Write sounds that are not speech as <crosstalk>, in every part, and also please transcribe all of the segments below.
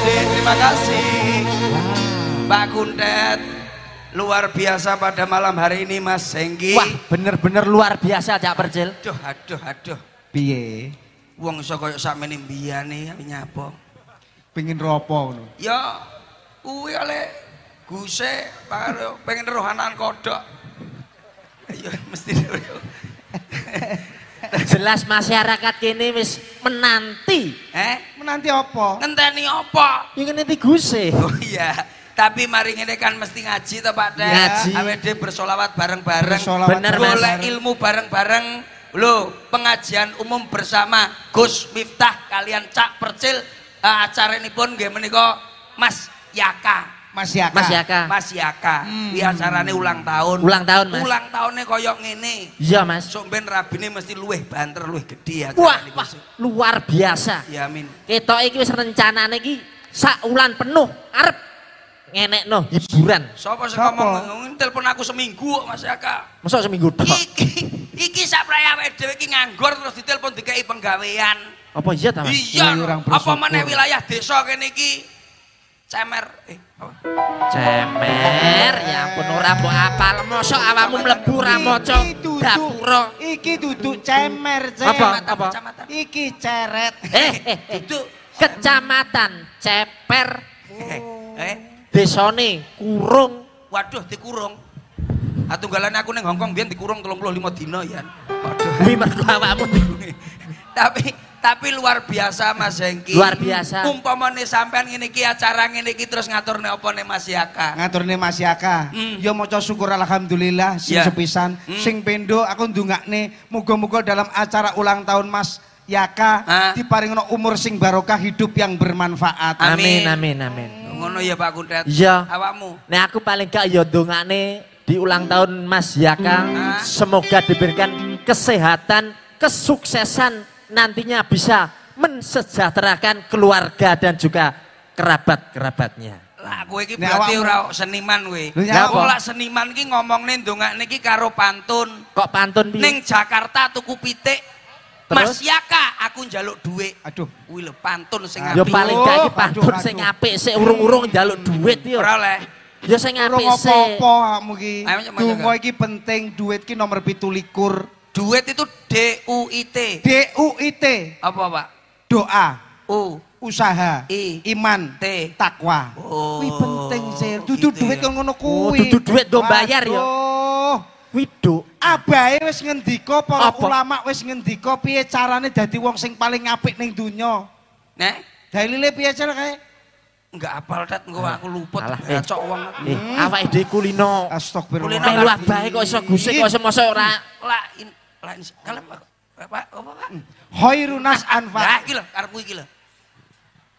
adik terima kasih Mbak Kuntet luar biasa pada malam hari ini Mas Sengki Wah, bener-bener luar biasa Cak Percil. aduh aduh aduh Piye? wong iso koyo sakmene mbiyane nyapa Pengin ropo ngono. ya kuwi ale guse pengen rohanan kodok ayo mesti Jelas masyarakat kini wis menanti. eh Menanti apa? ngenteni apa Yang nanti guse. <laughs> Oh iya, tapi mari ngene kan mesti ngaji to Pak Dek. Ngaji. Awet bersolawat bareng-bareng. Bener. Golek bareng-bareng. ilmu bareng-bareng. Loh, pengajian umum bersama Gus Miftah kalian Cak Percil uh, acara ini pun nggih menika Mas Yaka. Mas Yaka. Mas Yaka. Mas Yaka. Hmm. Iki acarane ulang tahun. Ulang tahun, Mas. Ulang tahunnya koyok ngene. Iya, Mas. Sok ben rabine mesti luweh banter, luweh gede Wah, acarane wah, besok. luar biasa. Ya amin. Ketok iki wis rencanane iki sak ulan penuh arep ngenekno hiburan. Sopo sing ngomong ngomong telepon aku seminggu Mas Yaka. Masa seminggu tok. Iki iki sak praya awake dhewe iki nganggur terus ditelepon dikai penggawean. Apa iya ta, Mas? Iya. Iya, orang Apa meneh wilayah desa kene iki cemer eh apa? Cemer, ya ampun ora mbok apal. Mosok awakmu mlebu ra maca dapura. Iki duduk cemer, Cek. Apa? Kecamatan, Apa? kecamatan. Iki ceret. Eh, eh, eh. Duduk. Kecamatan Ceper, Eh, eh. desane Kurung. Waduh dikurung. Atunggalane aku ning Hongkong biyen dikurung 35 dina ya. Waduh. Kuwi mergo awakmu tapi tapi luar biasa Mas Hengki. Luar biasa. Umpamane sampean ngene iki acara ngene iki terus ngaturne apa nih Mas Yaka? Ngaturne Mas Yaka. Hmm. Ya maca syukur alhamdulillah sing Ya. sepisan. Hmm. Sing pendo aku ndongakne muga-muga dalam acara ulang tahun Mas Yaka Ah. diparingno umur sing barokah hidup yang bermanfaat. Amin. Amin, amin, amin. Ngono ya Pak Kuntet. Iya. Awakmu. Nah aku paling gak ya dongane di ulang tahun Mas Yaka Ah. semoga diberikan kesehatan, kesuksesan nantinya bisa mensejahterakan keluarga dan juga kerabat-kerabatnya. Lah kowe iki berarti ora seniman kowe. Ya Wong apa? lak seniman iki ngomongne ndongakne iki karo pantun. Kok pantun piye? Ning Jakarta tuku pitik. Mas? Yaka aku njaluk dhuwit. Aduh. Kuwi lho pantun sing Ya apik. paling gak iki pantun sing apik sik urung-urung njaluk duit yo. Ora oleh. Ya sing apik sik. apa-apa awakmu iki. Donga iki penting, duit ki nomor 17. Duit itu D U I T. D U I T. Apa, Pak? Doa, U usaha, I. iman, T. takwa. Oh, Kuwi penting, Sir. Dudu gitu duit kok ngono Oh, kuwi. dudu duit do bayar ya. Waduh. Widuk. Abahe wis ngendika para Apa? ulama wis ngendika piye carane dadi wong sing paling apik ning donya. Nek Dalile piye cara kae? enggak apal tet engko aku luput Alah, eh. ngacok wong. Eh, awake dhewe kulino. Astagfirullah. Kulino Melu lagi. abahe kok iso gusik kok iso mosok ora Lah in lah in- kalem Pak. Pak apa Pak? Khairunas Nah, anfa. iki lho karepku iki lho.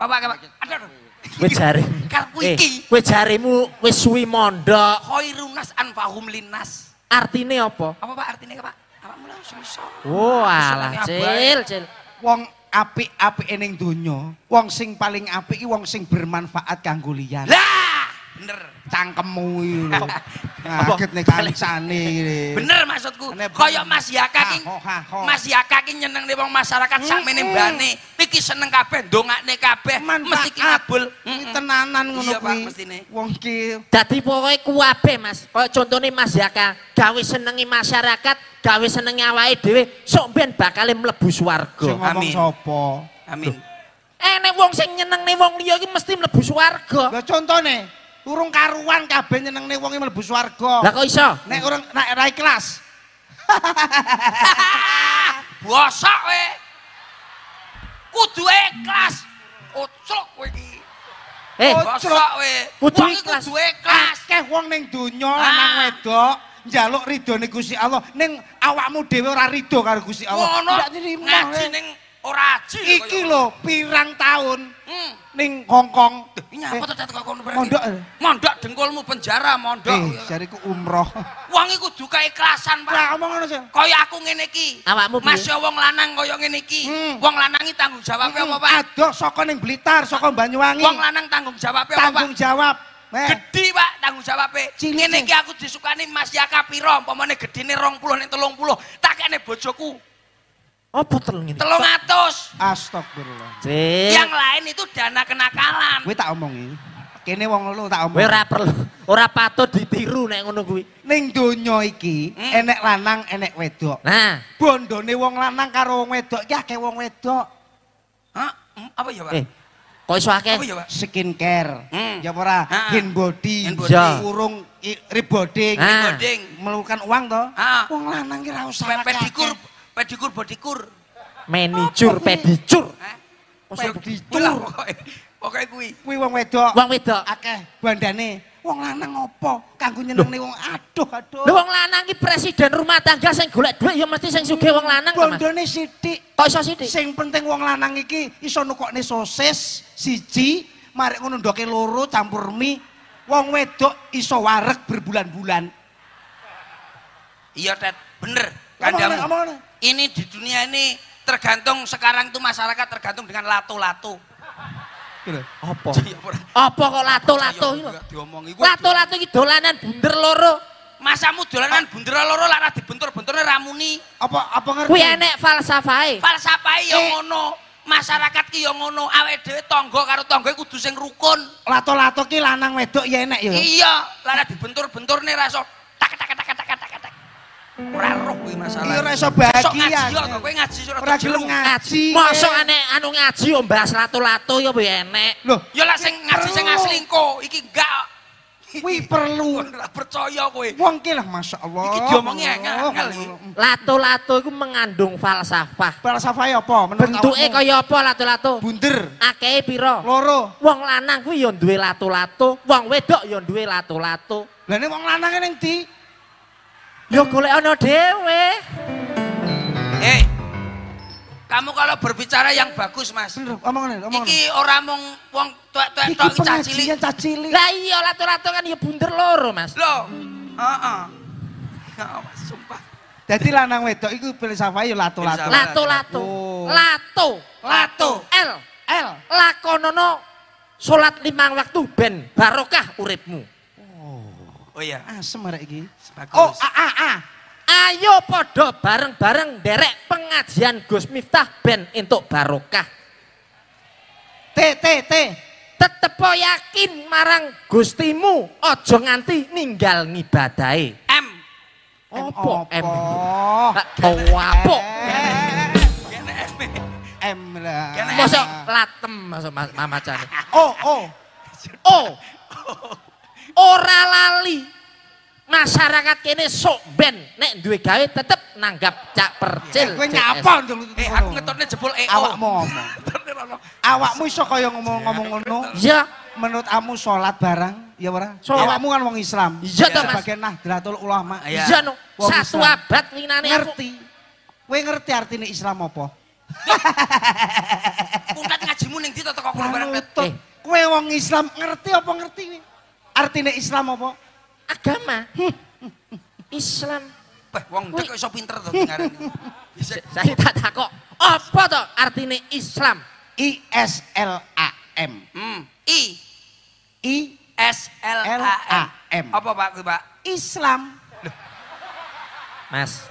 Apa apa? Aduh. aduh. kowe jare. Karepku Eh, iki. kowe jaremu wis suwi mondok. Khairunas anfahum linnas. Artine apa? Apa Pak artinya Pak? Awakmu langsung iso. Oh, alah, cil, cil. Wong apik-apik ning donya, wong sing paling apik iki wong sing bermanfaat kanggo liyan. Lah, bener. Cangkemmu. Kaget nek kancane. Bener maksudku. Kaya Mas Yaka ki. Mas Yaka ki nyeneng wong masyarakat sakmene mbane. Iki seneng kabeh, ndongakne kabeh, mesti ki ngabul. Tenanan ngono kuwi. Wong ki Dadi pokoke kuwabe, Mas. Kaya contone Mas Yaka, gawe senengi masyarakat, gawe senengi awake dhewe, sok ben bakale mlebu swarga. Amin. sapa? Amin. Enek wong sing nyenengne wong liya iki mesti mlebu swarga. Lah contone, urung karuan kabeh nyenengne wong mlebu swarga. Lah kok iso? Nek orang nek ra ikhlas. <laughs> Bosok we. Kudu ikhlas. Ucuk kowe iki. Eh, Bosok we. Kudu ikhlas. Kudu ikhlas. Akeh wong ning donya Ah. lanang wedok njaluk ridone Gusti Allah ning awakmu dhewe ora rido karo Gusti Allah. Ngono. Terima, Ngaji eh. ning ora aji. Iki lho pirang taun Hmm. ning Hongkong. Ini apa tuh kok kono berarti? Mondok, eh. Mondok dengkulmu penjara mondok. Eh, jariku umroh. Wong iku kudu keikhlasan, Pak. Lah omong ngono sih. Kaya aku ngene iki. Awakmu? Mas yo wong lanang kaya ngene iki. Hmm. Wong lanang iki tanggung jawabnya apa, Pak? Adoh saka ning Blitar, saka Banyuwangi. Wong lanang tanggung jawabnya apa, Pak? tanggung jawab. Eh, Gede, Pak, tanggung jawabnya. Cilik, Ngene iki aku disukani Mas Yaka piro, umpamane gedene 20 ning 30. Tak kene bojoku. Apa telung ini? Telung atus. Astagfirullah. Cek. Yang lain itu dana kenakalan. Kowe tak omongi. Kene wong loro tak Kowe omong. ora perlu, ora patut ditiru nek ngono kuwi. Ning donya iki Hmm. enek lanang, enek wedok. Nah, Bondone wong lanang karo wong wedok iki akeh wong wedok. Hah? Hmm, Apa ya, Pak? eh kok iso akeh? Apa ya, Pak? Skincare. Hmm. Ya apa ora? Hand body. Ya. Urung rebonding. Boding. Melukan uang? Ah. Wong lanang ki ra usah. Pedikur, pedikur, bodikur. Manicure, Apa kuwi? pedicure. Hah? Pedikur. pedikur? Lah, Pokoknya, pokoknya kuwi. Kuwi wong wedok. Wong wedok. akeh bandane. Wong lanang opo? Kanggo nyenengne wong aduh aduh. Lho wong lanang ki presiden rumah tangga sing golek dhuwit ya mesti sing sugih wong lanang. Bondone sithik. Kok iso sithik? Sing penting wong lanang iki iso nukokne sosis siji, marek ngono ndoke loro campur mie. Wong wedok iso wareg berbulan-bulan. Iya, Ted. Bener. Omongane, Kandamu. omongane. Ini di dunia ini tergantung sekarang tuh masyarakat tergantung dengan lato-lato. Apa? Iya, ora. Apa kok lato-lato iki lho? enggak diomongi. Kuwi Lato-lato iki dolanan bunder loro. Masamu dolanan bunder loro lara dibentur-benturne ramuni. Apa apa ngerti? Kuwi enek falsafahe. Falsafahe ya Eh. ngono. Masyarakat ki ya ngono. Awake dhewe tangga karo tangga kudu sing rukun. Lato-lato ki lanang wedok ya enek ya. Iya, lara dibentur-benturne ra iso tak tak tak tak tak tak tak. Ora roh kuwi masalah. Iya, ora iso Sok bahagia. yo kowe ngaji surat Ora gelem ngaji. Mosok enek anu ngaji yo mbahas lato-lato ya piye enek. Loh, Ya lah sing ngaji sing asli engko, iki enggak. kuwi perlu. <laughs> Ora percaya kowe. Wong ki lah masyaallah. Iki diomongi angel iki. Lato-lato iku mengandung falsafah. Falsafah apa menurut Bentuke kaya apa lato-lato? bunder, Akehe pira? loro. Wong lanang kuwi ya duwe lato-lato, wong wedok ya duwe lato-lato. Lah nek wong lanang ning ndi? Ya golek ana dhewe. Eh. Kamu kalau berbicara yang bagus, Mas. Bener, omongane, omongane. Iki ora mung wong tuwek-tuwek tok iki cah cilik. Lah iya lato-lato kan ya bunder loro, Mas. Loh. Heeh. Ya, Mas, sumpah. Dadi lanang wedok iku filsafah ya lato-lato. Filsafah. Lato-lato. Oh. Lato. Lato. L. L. Lakonono salat limang waktu ben barokah uripmu. Oh iya, Asem arek iki. bagus. Oh, a a a. Ayo podo bareng-bareng derek pengajian Gus Miftah ben entuk barokah. T T T. Tetep yakin marang Gustimu, ojo nganti ninggal ngibadahe. M. Opo M? Oh. Oh, apa? Kene M. M lah. Mosok latem masuk mas, mamacane. Oh, oh. Oh. Ora lali. Masyarakat kene sok ben nek duwe gawe tetep nanggap cak percil. Kowe nyapa Eh, aku ngetutnya jebol EO. Awakmu ngomong. <laughs> Awakmu iso kaya ngomong-ngomong ngono. Iya. Menurut kamu sholat barang, ya ora? Sholat. Awakmu kan wong Islam. Iya toh, Mas. Sebagai Nahdlatul Ulama. Iya. Iya no. Satu abad winane aku. Ngerti. Kowe ngerti artinya Islam apa? Kuntat ngajimu ning ndi to teko bareng Tet? Manutut. Eh. Kowe wong Islam ngerti apa ngerti kowe? Artinya Islam apa? Agama. Islam. Beh, wong ndek kok iso pinter to ngarani. Bisa <laughs> Saya tak takok. Apa to artine Islam? I S L A M. Hmm. I I S L A M. Apa Pak kuwi, Pak? Islam. Mas.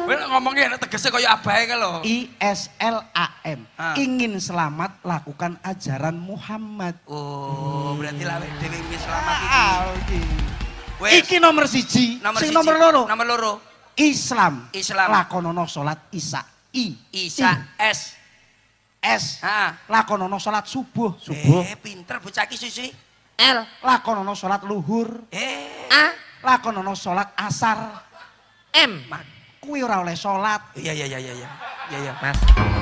Kowe nek ngomongnya enak tegese kaya abahe ka lho. I S L A M. Ah. Ingin selamat lakukan ajaran Muhammad. Oh, berarti lawe dhewe wis selamat iki. Ah, iki. Wes. Iki nomor siji. Nomor Sing siji. nomor loro. Nomor loro. Islam. Islam. Lakonono salat Isya. I. Isa S. S. Ha. Lakonono salat subuh. Subuh. Eh, pinter bocah iki sisi. L. Lakonono salat luhur. Eh, A. Lakonono salat asar. M. Kuwi ora oleh salat. Iya iya iya iya iya. Iya iya. Mas.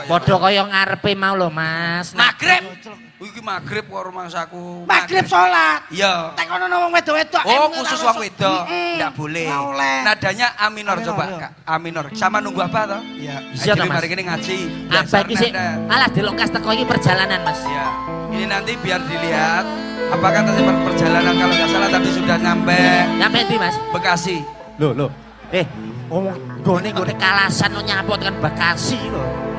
Iya, iya, Padha kaya ngarepe mau lho, Mas. Nah, Magrib. Oh, iki magrib karo rumangsaku. Maghrib salat. Iya. Tek ono wong wedok-wedok. Oh, khusus wong wedok. Enggak boleh. Nadanya aminor, Aminor, coba, iya. Kak. Aminor. Sama nunggu apa toh? Iya. Iya, Jadi toh, Mas. mari kene ngaji. Apa iki sih? Alah dilokas teko iki perjalanan, Mas. Ya, ini nanti biar dilihat apakah tadi per- perjalanan kalau nggak salah tadi sudah nyampe Nyampe ndi, Mas? Bekasi. Loh, loh. Eh, ngomong gone gone kalasan lo nyapot kan Bekasi lho.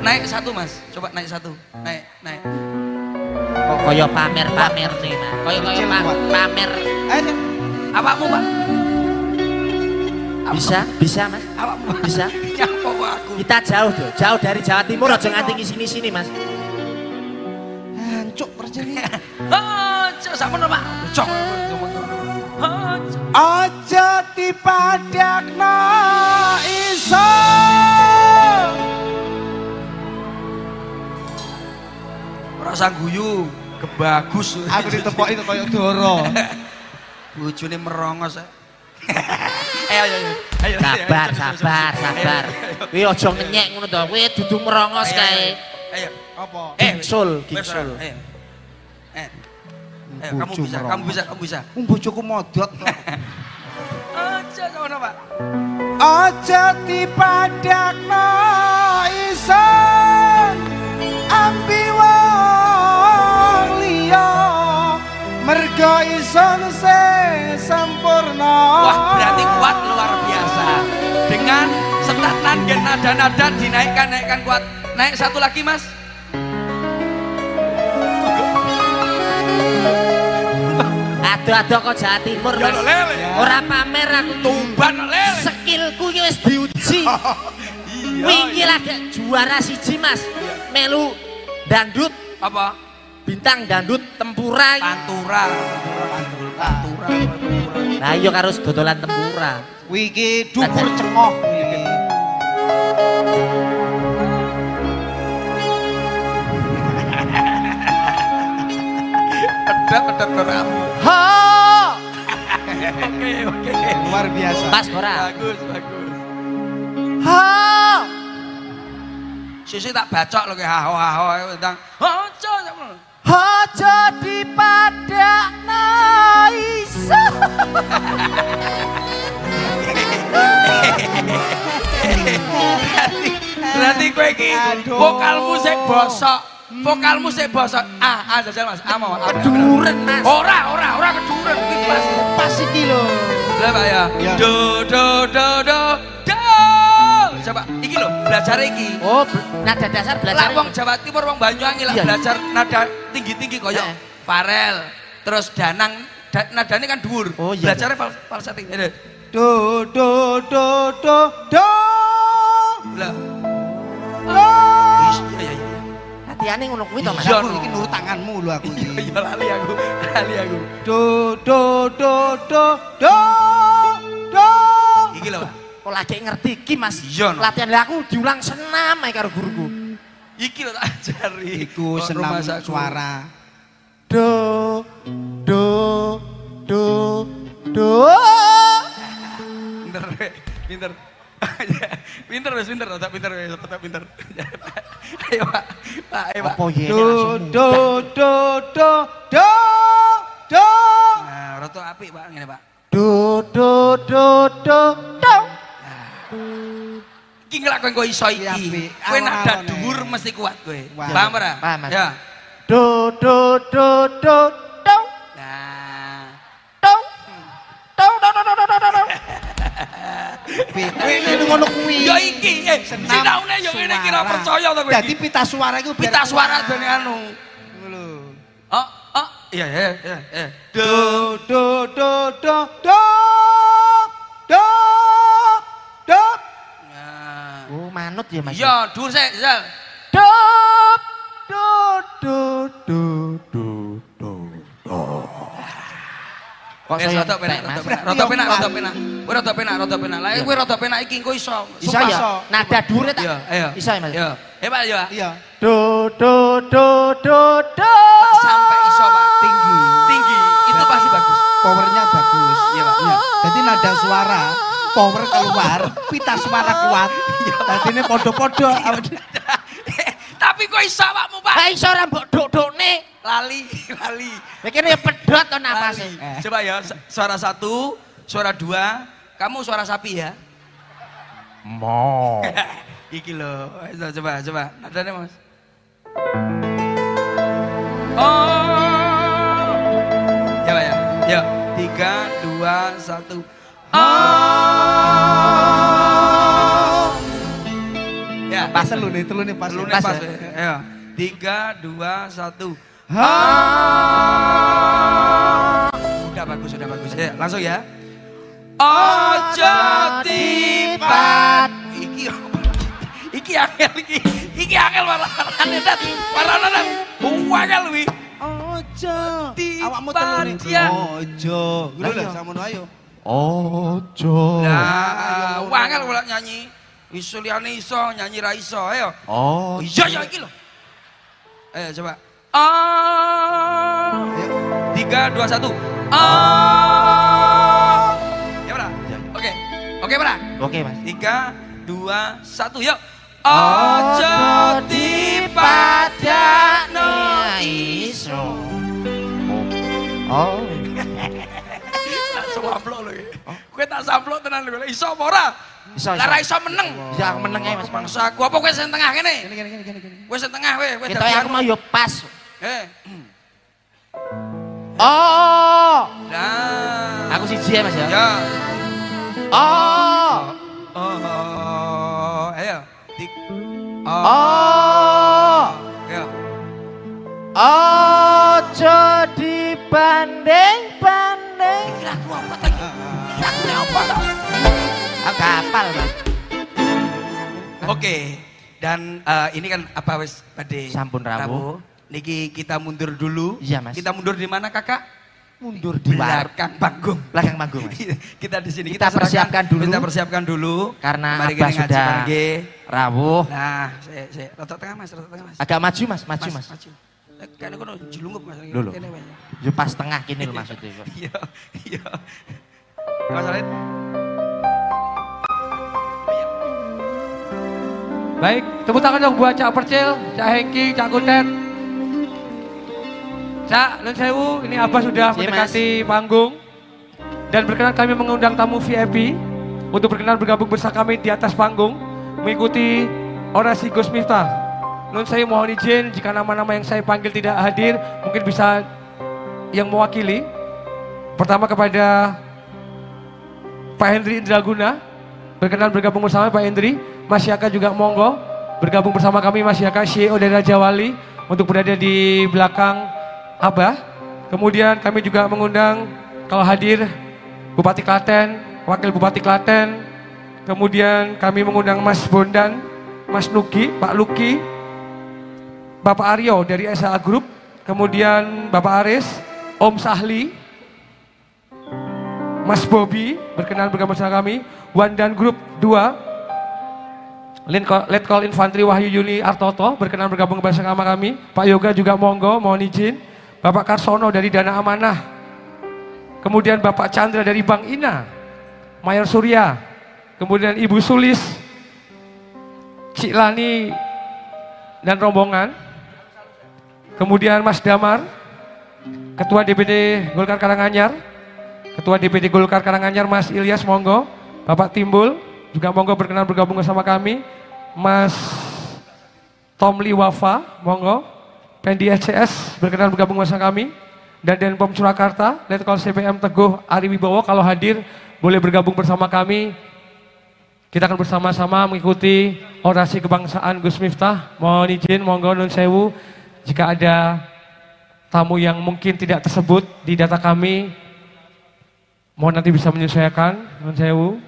naik satu mas coba naik satu naik naik Kok kaya pamer-pamer nih, Mas. Kaya kaya Kecil, pa- pamer. Ayo. awakmu pak Apa- Bisa, bisa, Mas. awakmu? Bisa. <laughs> nyapa aku Kita jauh tuh, jauh dari Jawa Timur aja nganti ke sini-sini, Mas. Hancuk percaya. <laughs> oh cok sama pak cok. Aja dipadakno iso. Rasa guyu kebagus Aku ditepoki kok koyo doro. <laughs> bojone merongos <laughs> eh. ayo ayo ayo ayo Sabar, sabar, sabar. Kuwi aja ngenyek ngono to. Kuwi dudu merongos kae. ayo, Apa? eh Gingsul, gingsul. ayo eh ayo kamu bisa kamu bisa kamu bisa Wong bojoku modot. <laughs> aja kamu pak Aja dipadakno iso. Ambi Mergo isun se sempurna. wah berarti kuat luar biasa. Dengan setatan gen nada-nada dinaikkan naikkan kuat. Naik satu lagi mas. Ado-ado kok Jawa Timur, ya Mas. lo lele. Ora pamer aku. Tuban lo lele. Skillku ki wis diuji. <laughs> iya Wingi lagi juara siji, Mas. Melu dangdut, apa bintang dangdut tempura pantura pantura Lah iya karo dodolan tempura. Wiki dukur cengoh wiki. pedap pedap beramu Ha! oke oke Luar biasa. Pas ora? bagus bagus Ha! sisi tak bacok kayak haho haho tentang oh cok Aja dipadakno iso. berarti kowe iki Aduh. vokalmu sik bosok vokalmu sik bosok ah ah jajal mas ah mau ah, Duren, Mas. ora ora ora keduren kuwi pas Pas iki lho. lah pak ya Ya. do do do do coba iki lho belajar iki Oh, nada dasar lah belajar. wong Jawa Timur wong Banyuwangi lah Iya. belajar nada tinggi-tinggi koyo Eh. Farel terus Danang da, nadanya kan dhuwur Oh, iya. belajarnya fal Ini. Do do do do do. lah Do. iya iya iya ngono kuwi to, Mas. Iya. Aku iki nurut tanganmu lho aku iki. iya lali aku lali aku Do do do do do do. iki lho Pak. Kok lagi ngerti iki, Mas. Iya, no. Latihan lah aku diulang senam ae karo guruku. iki lho tak ajari Iku senam suara. Do do do do. pinter we, pinter <laughs> pinter wes pinter tak pinter wes tak pinter <laughs> ayo pak pak ayo pak ya Do do do do do do. nah roto api pak ngene pak Do do do do do. Iki ngelakon kok iso iki? Kowe nada dhuwur mesti kuat kowe. Paham ora Paham, ya. Do do do do do. nah. Do. Do do do do do do kowe ini ngono kuwi. ya iki eh sinaune yo ngene kira suara. percaya to kowe. Dadi iki pita suara iku pita suara dene anu. Ngono. Lho. oh oh iya iya iya do do do do. Do do. Manut ya, Mas. iya dhuwur sik Zal Do do do do do do do. Kok saya rada penak, rada penak, rada penak. Kowe rada penak, rada penak. Lah kowe rada penak iki engko iso. Iso ya? Nada dhuwure tak? Iya, ayo. Iso ya, Mas? Iya. Hebat ya. Iya. Do do do do do. Sampai iso, Pak. Tinggi. Tinggi. Itu pasti bagus. Powernya bagus. Iya, Pak. Iya. Jadi nada suara power keluar, pita suara kuat. Tadi ini podo-podo. Tapi kok iso awakmu, Pak? Ha iso ora mbok dok-dokne. Lali, lali. Mikirnya pedot to napase. Eh. Coba ya, su- suara satu, suara dua. Kamu suara sapi ya. Mo. <laughs> Iki. Ayo, Coba, coba. Nadanya, Mas. Oh. Ya, Pak ya. Ya. Tiga, dua, satu. Oh. Ya, Pas telu nih, telu nih pas. Lu ya. pas, Pas ya. Ayo. Tiga, dua, satu. Ha. Udah bagus, udah bagus. Ya, langsung ya. Ojo tipat. Iki? <laughs> Iki angel iki. Iki angel malah dan malah dan. Buangel wi. Ojo. Awakmu telu nih. ya. Ojo. Ayo. lho samono ayo. Ojo. Nah, wangel kalau nyanyi. Iso iso, nyanyi ra iso. Ayo. Oh. Iya, iya iki lho. Ayo coba. Ah. Ayo. Tiga, dua, satu. Ah. Ya, Pra? Ya. Oke. Oke, Pra? Oke, Mas. Tiga, dua, satu, yuk. Ojo Ojo dipadakno iso. Oh. Kowe tak samplok tenan lho. Iso apa ora? Iso. Lah iso meneng. Ya aku meneng ae, Mas. Mangsa aku apa kowe sing tengah kene? Gini gini gini gini gini. Kowe sing tengah kowe, kowe Kita aku mau yo pas. Eh. <clears throat> Oh. Nah. Aku siji ya, Mas ya. Ya. Oh. Oh, ayo. Tik. Oh. Ayo. Ojo dibanding-banding. Kira aku apa tadi? Apa? Aku kapal, Mas. Oke. Dan eh, ini kan apa wis pada Sampun rawuh. Niki kita mundur dulu. Iya, Mas. Kita mundur di mana, Kakak? Mundur di belakang panggung. Belakang panggung, Mas. kita di sini Kita serahkan- persiapkan dulu. Kita persiapkan dulu. Karena Mari Abah kita ngaji sudah bareng. rawuh. Nah, saya saya rotok tengah Mas, rotok tengah Mas. Agak maju, Mas. Maju, Mas. Maju. Eh, Kayaknya kono jelungup Mas. Lho, lho. Mas. Pas tengah kini lho maksudnya. kok. Iya, iya. Mas Alid. Baik, tepuk tangan dong buat Cak Percil, Cak Hengki, Cak Kuntet. Cak, Nun Sewu, ini Abah sudah Si, mendekati panggung. Dan berkenan kami mengundang tamu VIP untuk berkenan bergabung bersama kami di atas panggung mengikuti orasi Gus Miftah. Nun saya mohon izin jika nama-nama yang saya panggil tidak hadir, mungkin bisa yang mewakili. Pertama kepada Pak Hendri Indraguna, berkenan bergabung bersama Pak Hendri. Mas Yaka juga monggo bergabung bersama kami Mas Yaka CEO dari Raja Wali untuk berada di belakang Abah. Kemudian kami juga mengundang kalau hadir Bupati Klaten, Wakil Bupati Klaten. Kemudian kami mengundang Mas Bondan, Mas Nuki, Pak Luki, Bapak Aryo dari SA Group, kemudian Bapak Aris, Om Sahli, Mas Bobby berkenan bergabung bersama kami, Wandan Group 2, Lin- Letkol Infanteri Wahyu Yuni Artoto berkenan bergabung bersama kami, Pak Yoga juga monggo, mohon izin, Bapak Karsono dari Dana Amanah, kemudian Bapak Chandra dari Bank Ina, Mayor Surya, kemudian Ibu Sulis, Cik Lani dan rombongan, kemudian Mas Damar, Ketua DPD Golkar Karanganyar, Ketua DPD Golkar Karanganyar Mas Ilyas monggo, Bapak Timbul juga monggo berkenan bergabung bersama kami, Mas Tomli Wafa monggo, Pendi SCS berkenan bergabung bersama kami, dan Denpom Surakarta, Letkol CPM Teguh Ari Wibowo kalau hadir boleh bergabung bersama kami. Kita akan bersama-sama mengikuti orasi kebangsaan Gus Miftah. Mohon izin, monggo nun sewu. Jika ada tamu yang mungkin tidak tersebut di data kami, mohon nanti bisa menyesuaikan, nun sewu.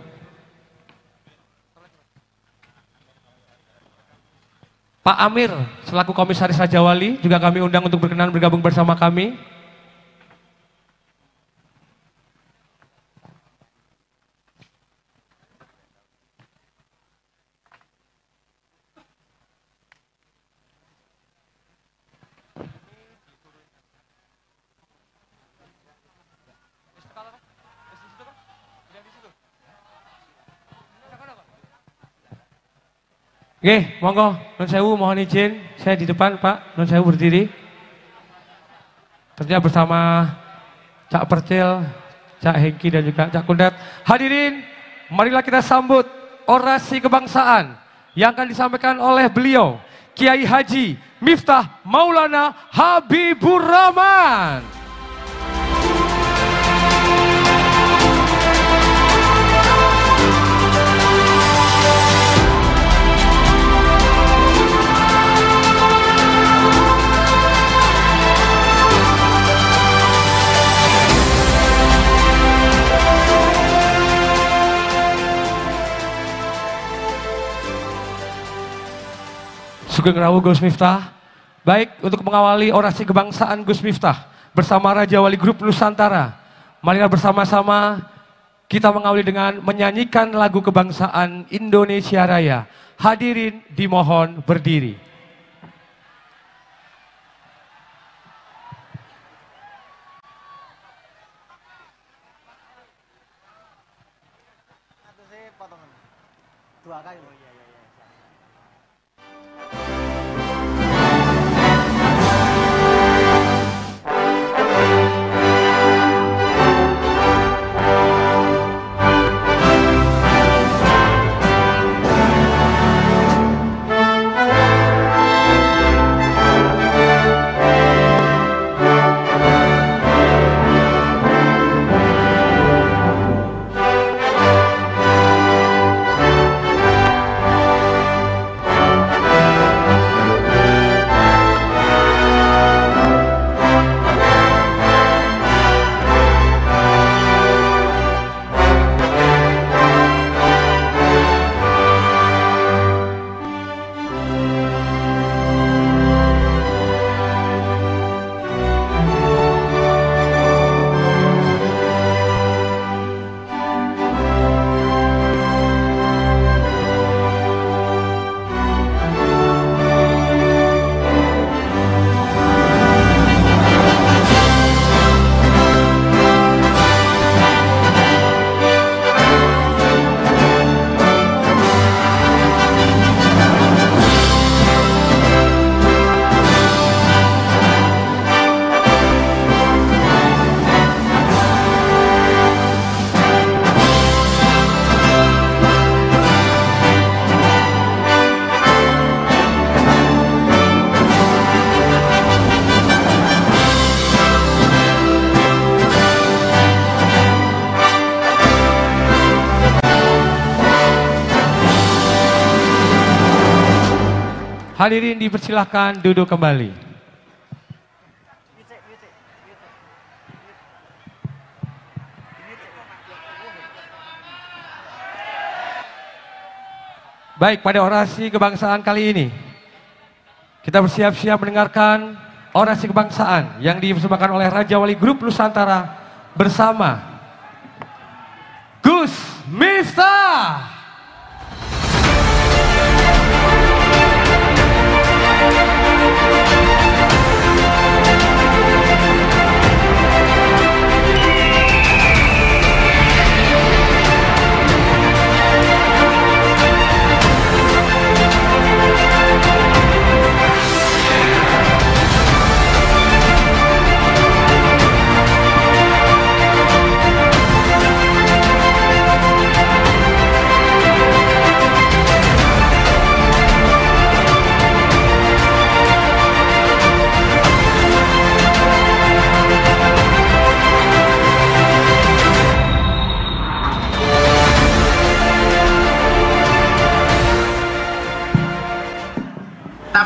Pak Amir, selaku Komisaris Raja Wali, juga kami undang untuk berkenan bergabung bersama kami. Oke, monggo, Nun Sewu mohon izin, saya di depan Pak, Nun Sewu berdiri. Tentunya bersama Cak Percil, Cak Hengki dan juga Cak Kundat. Hadirin, marilah kita sambut orasi kebangsaan yang akan disampaikan oleh beliau, Kiai Haji Miftah Maulana Habibur Rahman. Sugeng Rawu Gus Miftah. Baik, untuk mengawali orasi kebangsaan Gus Miftah bersama Raja Wali Grup Nusantara. Marilah bersama-sama kita mengawali dengan menyanyikan lagu kebangsaan Indonesia Raya. Hadirin dimohon berdiri. Hadirin dipersilahkan duduk kembali. Baik, pada orasi kebangsaan kali ini, kita bersiap-siap mendengarkan orasi kebangsaan yang dipersembahkan oleh Raja Wali Grup Nusantara bersama Gus Miftah.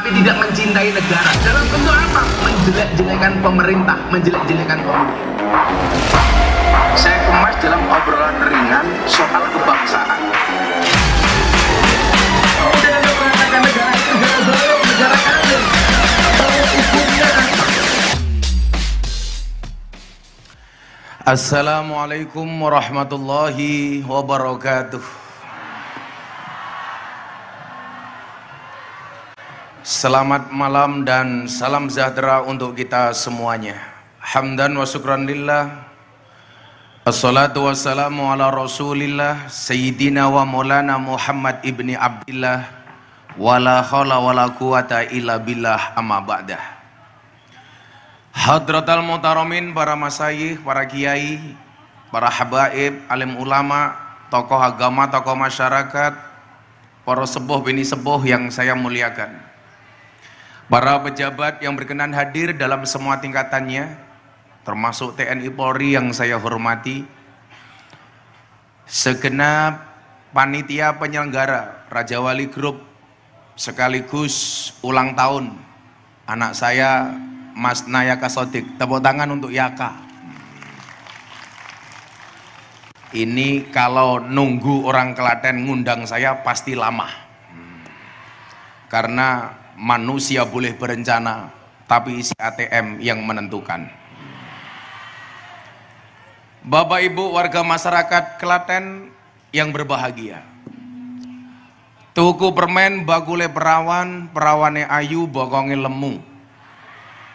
Tapi tidak mencintai negara dalam bentuk apa? menjelek-jelekan pemerintah menjelek-jelekan pemerintah saya kemas dalam obrolan ringan soal kebangsaan. Assalamualaikum warahmatullahi wabarakatuh Selamat malam dan salam sejahtera untuk kita semuanya. Hamdan wa syukran lillah. Assalatu wassalamu ala rasulillah Sayyidina wa maulana Muhammad ibni Abdillah Wala khawla wala quwata illa billah amma ba'dah Hadratal mutaramin para masayih, para kiai, para habaib, alim ulama, tokoh agama, tokoh masyarakat, para sepuh bini sepuh yang saya muliakan. Para pejabat yang berkenan hadir dalam semua tingkatannya, termasuk TNI Polri yang saya hormati, segenap panitia penyelenggara Raja Wali Group sekaligus ulang tahun anak saya Mas Nayaka Sodik. Tepuk tangan untuk Yaka. Ini kalau nunggu orang Klaten ngundang saya pasti lama. Karena manusia boleh berencana, tapi isi ATM yang menentukan. Bapak Ibu warga masyarakat Klaten yang berbahagia. Tuku permen bagule perawan, perawane ayu, bokonge lemu.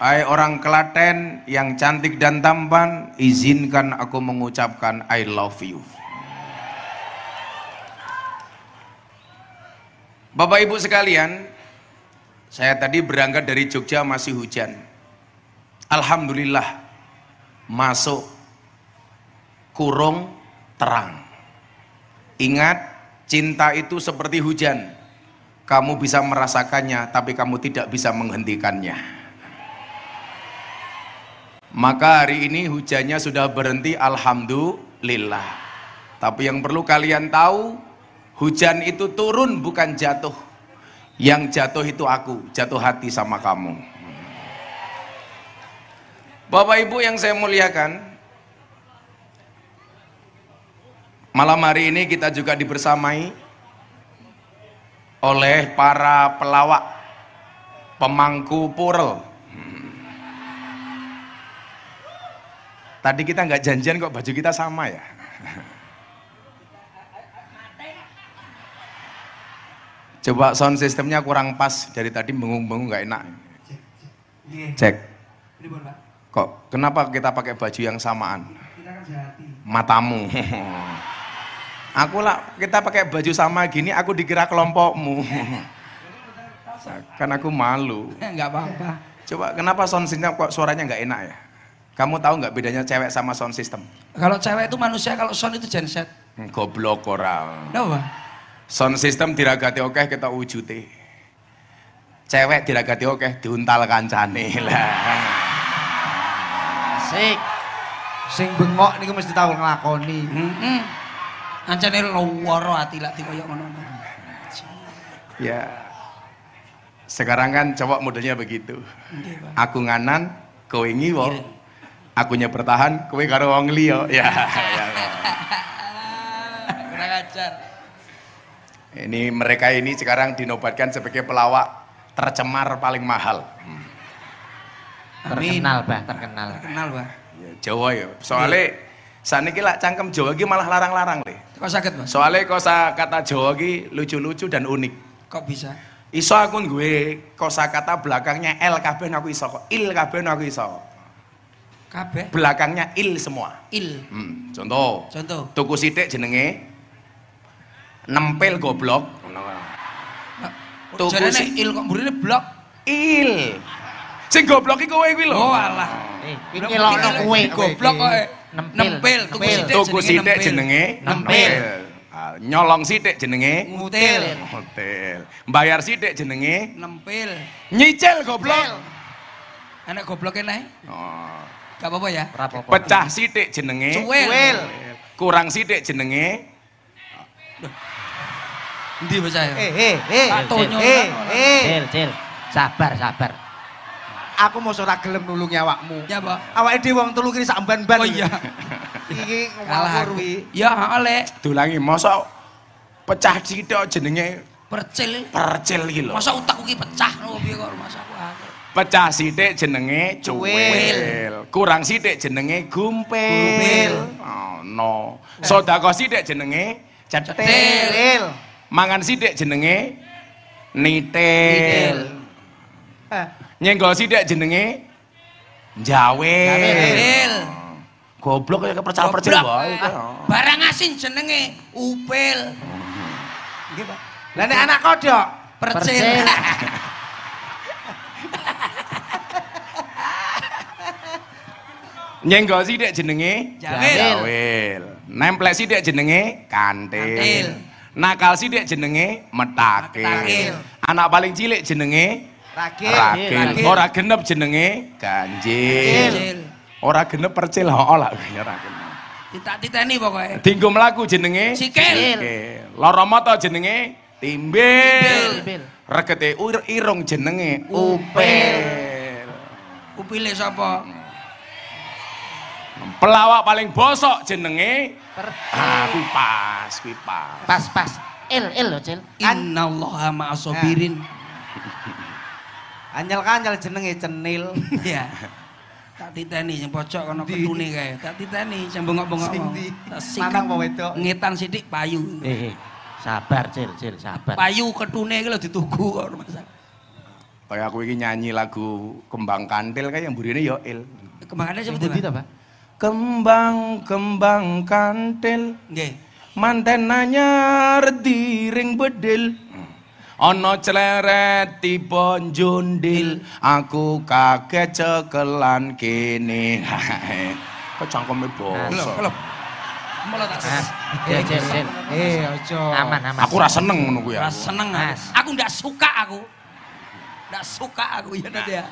Hai orang Klaten yang cantik dan tampan, izinkan aku mengucapkan I love you. Bapak Ibu sekalian, saya tadi berangkat dari Jogja masih hujan. Alhamdulillah masuk kurung terang. Ingat, cinta itu seperti hujan. Kamu bisa merasakannya, tapi kamu tidak bisa menghentikannya. Maka hari ini hujannya sudah berhenti, alhamdulillah. Tapi yang perlu kalian tahu, hujan itu turun bukan jatuh. Yang jatuh itu aku, jatuh hati sama kamu. Bapak Ibu yang saya muliakan, malam hari ini kita juga dibersamai oleh para pelawak pemangku purel. Tadi kita nggak janjian kok baju kita sama ya. Coba sound sistemnya kurang pas dari tadi bengung-bengung nggak enak. Cek. Kok kenapa kita pakai baju yang samaan? Matamu. <laughs> Aku lah kita pakai baju sama gini, aku dikira kelompokmu. kan aku malu. Enggak apa-apa. Coba kenapa sound system kok suaranya nggak enak ya? Kamu tahu nggak bedanya cewek sama sound system? Kalau cewek itu manusia, kalau sound itu genset. Goblok orang. Kenapa? Sound system diragati oke kita wujute. Cewek diragati oke diuntal kancane <laughs> lah. Asik. Sing bengok niku mesti tahu nglakoni. Heeh. Ancane loworo ati lak dikoyo ngono. Ya. Sekarang kan cowok modelnya begitu. Aku nganan, kowe ngiwo. Akunya bertahan, kowe karo wong liya. Ya. ya. <laughs> Kurang ajar. Ini mereka ini sekarang dinobatkan sebagai pelawak tercemar paling mahal. Amin. Terkenal, Bah, terkenal. Kenal, Pak. Ya, Jawa ya. Soalnya saniki lah cangkem Jawa iki malah larang-larang le. Kok sakit, Mas? Soalnya kosa kata Jawa iki lucu-lucu dan unik. Kok bisa? Iso aku gue kosa kata belakangnya L kabeh aku iso kok. Il kabeh aku iso. Kabeh Belakangnya il semua. il. Hmm, contoh. Contoh. Tuku sithik jenenge nempel goblok. Tuku Jarene si- il kok mburine blok. Il. Sing goblok iki kowe kuwi lho. Oh alah. Eh, iki il, kuwe. Goblok kok. Nempil. Nempil, tuku sithik Tuku sithik jenenge Nempel. Ah, Nyolong sithik jenenge Ngutil. hotel. Bayar sithik jenenge Nempil. nyicil goblok. Anak gobloknya naik. Oh. Gak apa-apa ya. Pecah sithik jenenge Cuwil. Kurang sithik jenenge Endi bocah ya? Eh, eh, eh. Tak tonyo. Eh, eh. Cil, cil. Sabar, sabar. Aku mau ora gelem nulungi awakmu. Ya, Pak. Awake dhewe wong telu kiri sak ban-ban. Oh iya. Iki <laughs> Kalah ngawur aku. wi. Ya, oleh dulangi masa pecah sithik jenenge percil. percil iki lho. Masa utakku ki pecah lho piye kok masa aku. Pecah sithik jenenge cuwil. Kurang sithik jenenge gumpil. Gumpil. Oh, no. Sedekah sithik jenenge cetil. Cetil. Mangan sithik jenenge nitil. Eh, Nyenggol sithik jenenge. Upil. Goblok ya Goblok. wae. Ah, Barang asin jenenge upil. Nggih, Pak. Lah nek anak kodok Percil. Nyenggol sithik jenenge Jawil. jawil. Nemplek sithik jenenge kantil. Kantil. Nakal sithik jenenge. Metakil. Anak paling cilik jenenge ragil. Ragil. Ora genep jenenge ganjil. Ora genep percil hoo lah ya genep. Ditak-titeni pokoke. Dinggo mlaku jenenge Sikil. Lara mata jenenge timbil. Timbil. Regete irung jenenge upil. Upile sapa? Pelawak paling bosok jenenge Per- ah pas, kuwi pas. Pas, pas. Il, il loh, cil. Innallaha ma'asobirin. Anyel kanyel jenenge cenil. <laughs> Iya. Tak titeni sing pojok kono ketune kae. Tak titeni sing bengok-bengok. Tak apa wedok? Ngetan sithik payu. Eh, eh, sabar cil cil sabar. Payu ketune iki lho ditugu kok rumah sakit. Kayak aku ini nyanyi lagu Kembang Kantil kayak yang burine ya il. Pundi itu, to, Pak? Kembang kembang kantil Nggih. manten nanyar diring bedil Ono celeret tiba njundil aku kaget cekelan kene kok cangkeme. Malah tak cil cil cil. Eh, ojo. Aman aman. aku ra seneng ngono kuwi Ora aku. seneng aku. Ndak suka aku. Ndak suka aku ya ya.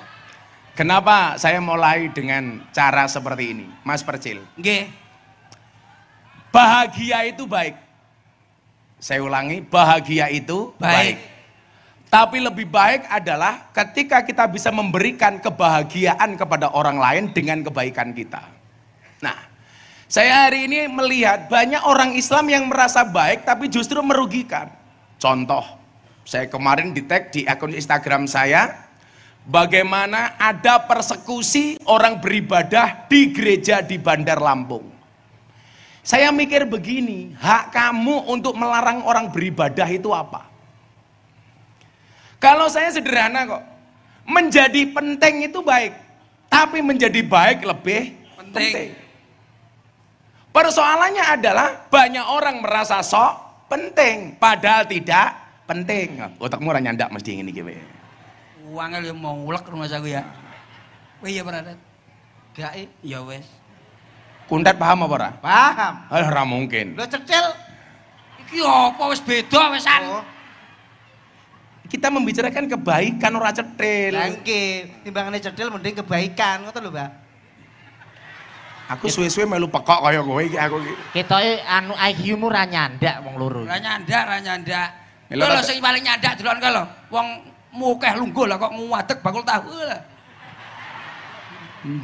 Kenapa saya mulai dengan cara seperti ini Mas Percil Nggih. bahagia itu baik saya ulangi bahagia itu Baik. Tapi lebih baik adalah ketika kita bisa memberikan kebahagiaan kepada orang lain dengan kebaikan kita. Nah, saya hari ini melihat banyak orang Islam yang merasa baik tapi justru merugikan. Contoh, saya kemarin di tag di akun Instagram saya, bagaimana ada persekusi orang beribadah di gereja di Bandar Lampung. Saya mikir begini, hak kamu untuk melarang orang beribadah itu apa? Kalau saya sederhana kok. Menjadi penting itu baik. Tapi menjadi baik lebih Penting. penting. Persoalannya adalah banyak orang merasa sok penting. Padahal tidak penting. Otakmu orang nyandak mesti ini gitu. Uangnya yang mau ulek rumah aku ya. Wah iya pernah Gak eh. Ya wes. Kundat paham apa ora? Paham. Ah, ora mungkin. Lo cecil. Iki apa wes beda wesan. Oh, Kita membicarakan kebaikan ora cetil. lah nggih, timbangane cecil mending kebaikan ngoten lho, Mbak. Aku suwe-suwe melu pekok kaya kowe iki aku iki. Ketoke anu IQ-mu ra nyandak wong loro. Ra nyandak, ra nyandak. Ya, Lho sing paling nyandak delon ka lho. Wong mukeh lungguh lah kok nguwadeg bakul tahu lah.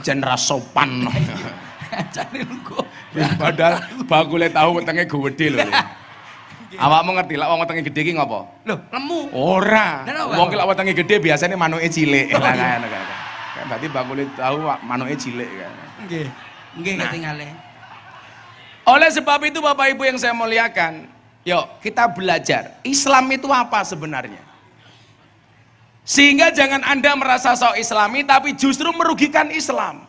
Jan ra sopan. <laughs> Jane lungguh. Padahal bakule tahu wetenge gede lho. <laughs> Awakmu ngerti lah wong wetenge gede ki ngopo? Lho, lemu. Ora. Lah? Wong ki lak wetenge gede biasanya manuke cilik. Oh, Lah iya. ngono kan. Berarti bakule tahu manuke cilik kan. Nggih. Nggih ketinggalan. Oleh sebab itu Bapak Ibu yang saya muliakan, yuk kita belajar Islam itu apa sebenarnya. Sehingga jangan Anda merasa sok Islami tapi justru merugikan Islam.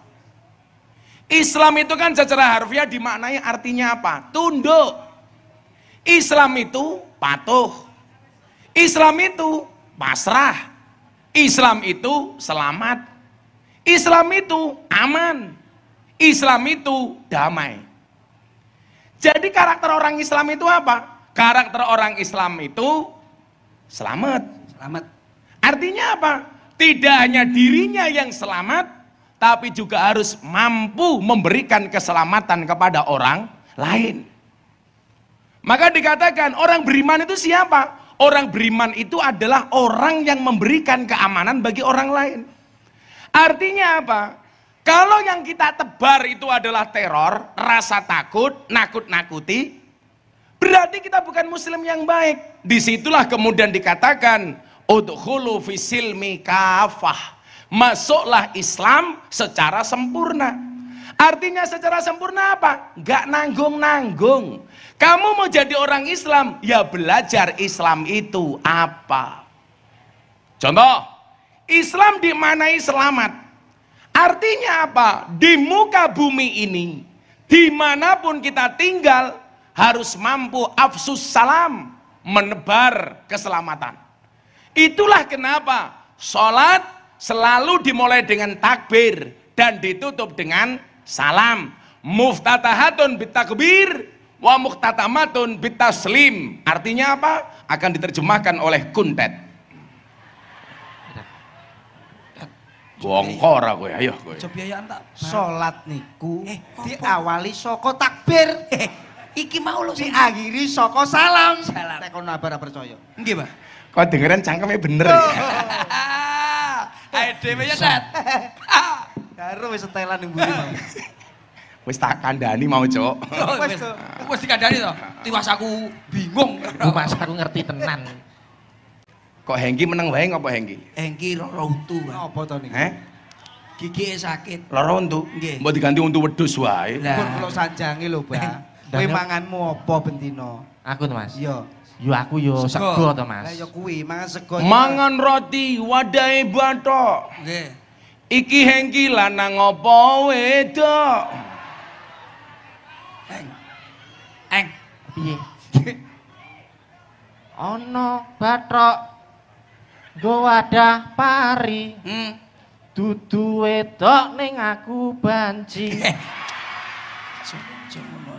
Islam itu kan secara harfiah dimaknai artinya apa? Tunduk. Islam itu patuh. Islam itu pasrah. Islam itu selamat. Islam itu aman. Islam itu damai. Jadi karakter orang Islam itu apa? Karakter orang Islam itu selamat. Selamat. Artinya apa? Tidak hanya dirinya yang selamat, tapi juga harus mampu memberikan keselamatan kepada orang lain. Maka dikatakan orang beriman itu siapa? Orang beriman itu adalah orang yang memberikan keamanan bagi orang lain. Artinya apa? Kalau yang kita tebar itu adalah teror, rasa takut, nakut-nakuti, berarti kita bukan muslim yang baik. Di situlah kemudian dikatakan, Udhulu fisilmi kafah. Masuklah Islam secara sempurna. Artinya secara sempurna apa? Gak nanggung-nanggung. Kamu mau jadi orang Islam, ya belajar Islam itu apa. Contoh, Islam dimanai selamat. Artinya apa? Di muka bumi ini, di mana pun kita tinggal, harus mampu afsus salam, menebar keselamatan. Itulah kenapa sholat selalu dimulai dengan takbir dan ditutup dengan salam. Muftatahatun bitakbir wa muhtatamatun bitaslim. Artinya apa? Akan diterjemahkan oleh kuntet. Bongkor aku ya, ayo kowe. Aja biayaan tak. Salat niku Eh, diawali saka takbir, Eh, iki mau lho sing diakhiri saka salam. Salam. Nek kono percaya. Nggih, Pak. Kau dengeran cangkemnya bener ya? <laughs> Ayo dhewe ya, <laughs> Dad. Karo wis setelan ning mburi mau. <laughs> Wis tak kandani mau cok. Oh, Wes, Wis wis dikandani to. Tiwas aku bingung. Mas aku ngerti tenan. Kok Hengki meneng wae ngopo Hengki? Hengki roro untu, Pak. Apa to niku? Heh? Gigi sakit. Loro untu. Nggih. Mbok diganti untu wedhus wae. Lah. Kula sanjange lho, Mbak. Kowe manganmu apa bendino? Aku mas. Iya. Yo aku yo Sego. sego to mas. Lah ya kuwi mangan sego. Mangan roti wadahe bathok. Nggih. Iki Hengki lanang apa wedok? Eng. Eng. Piye? <laughs> Ono bathok nggo wadah pari Hmm. dudu wedok ning aku banci. <laughs>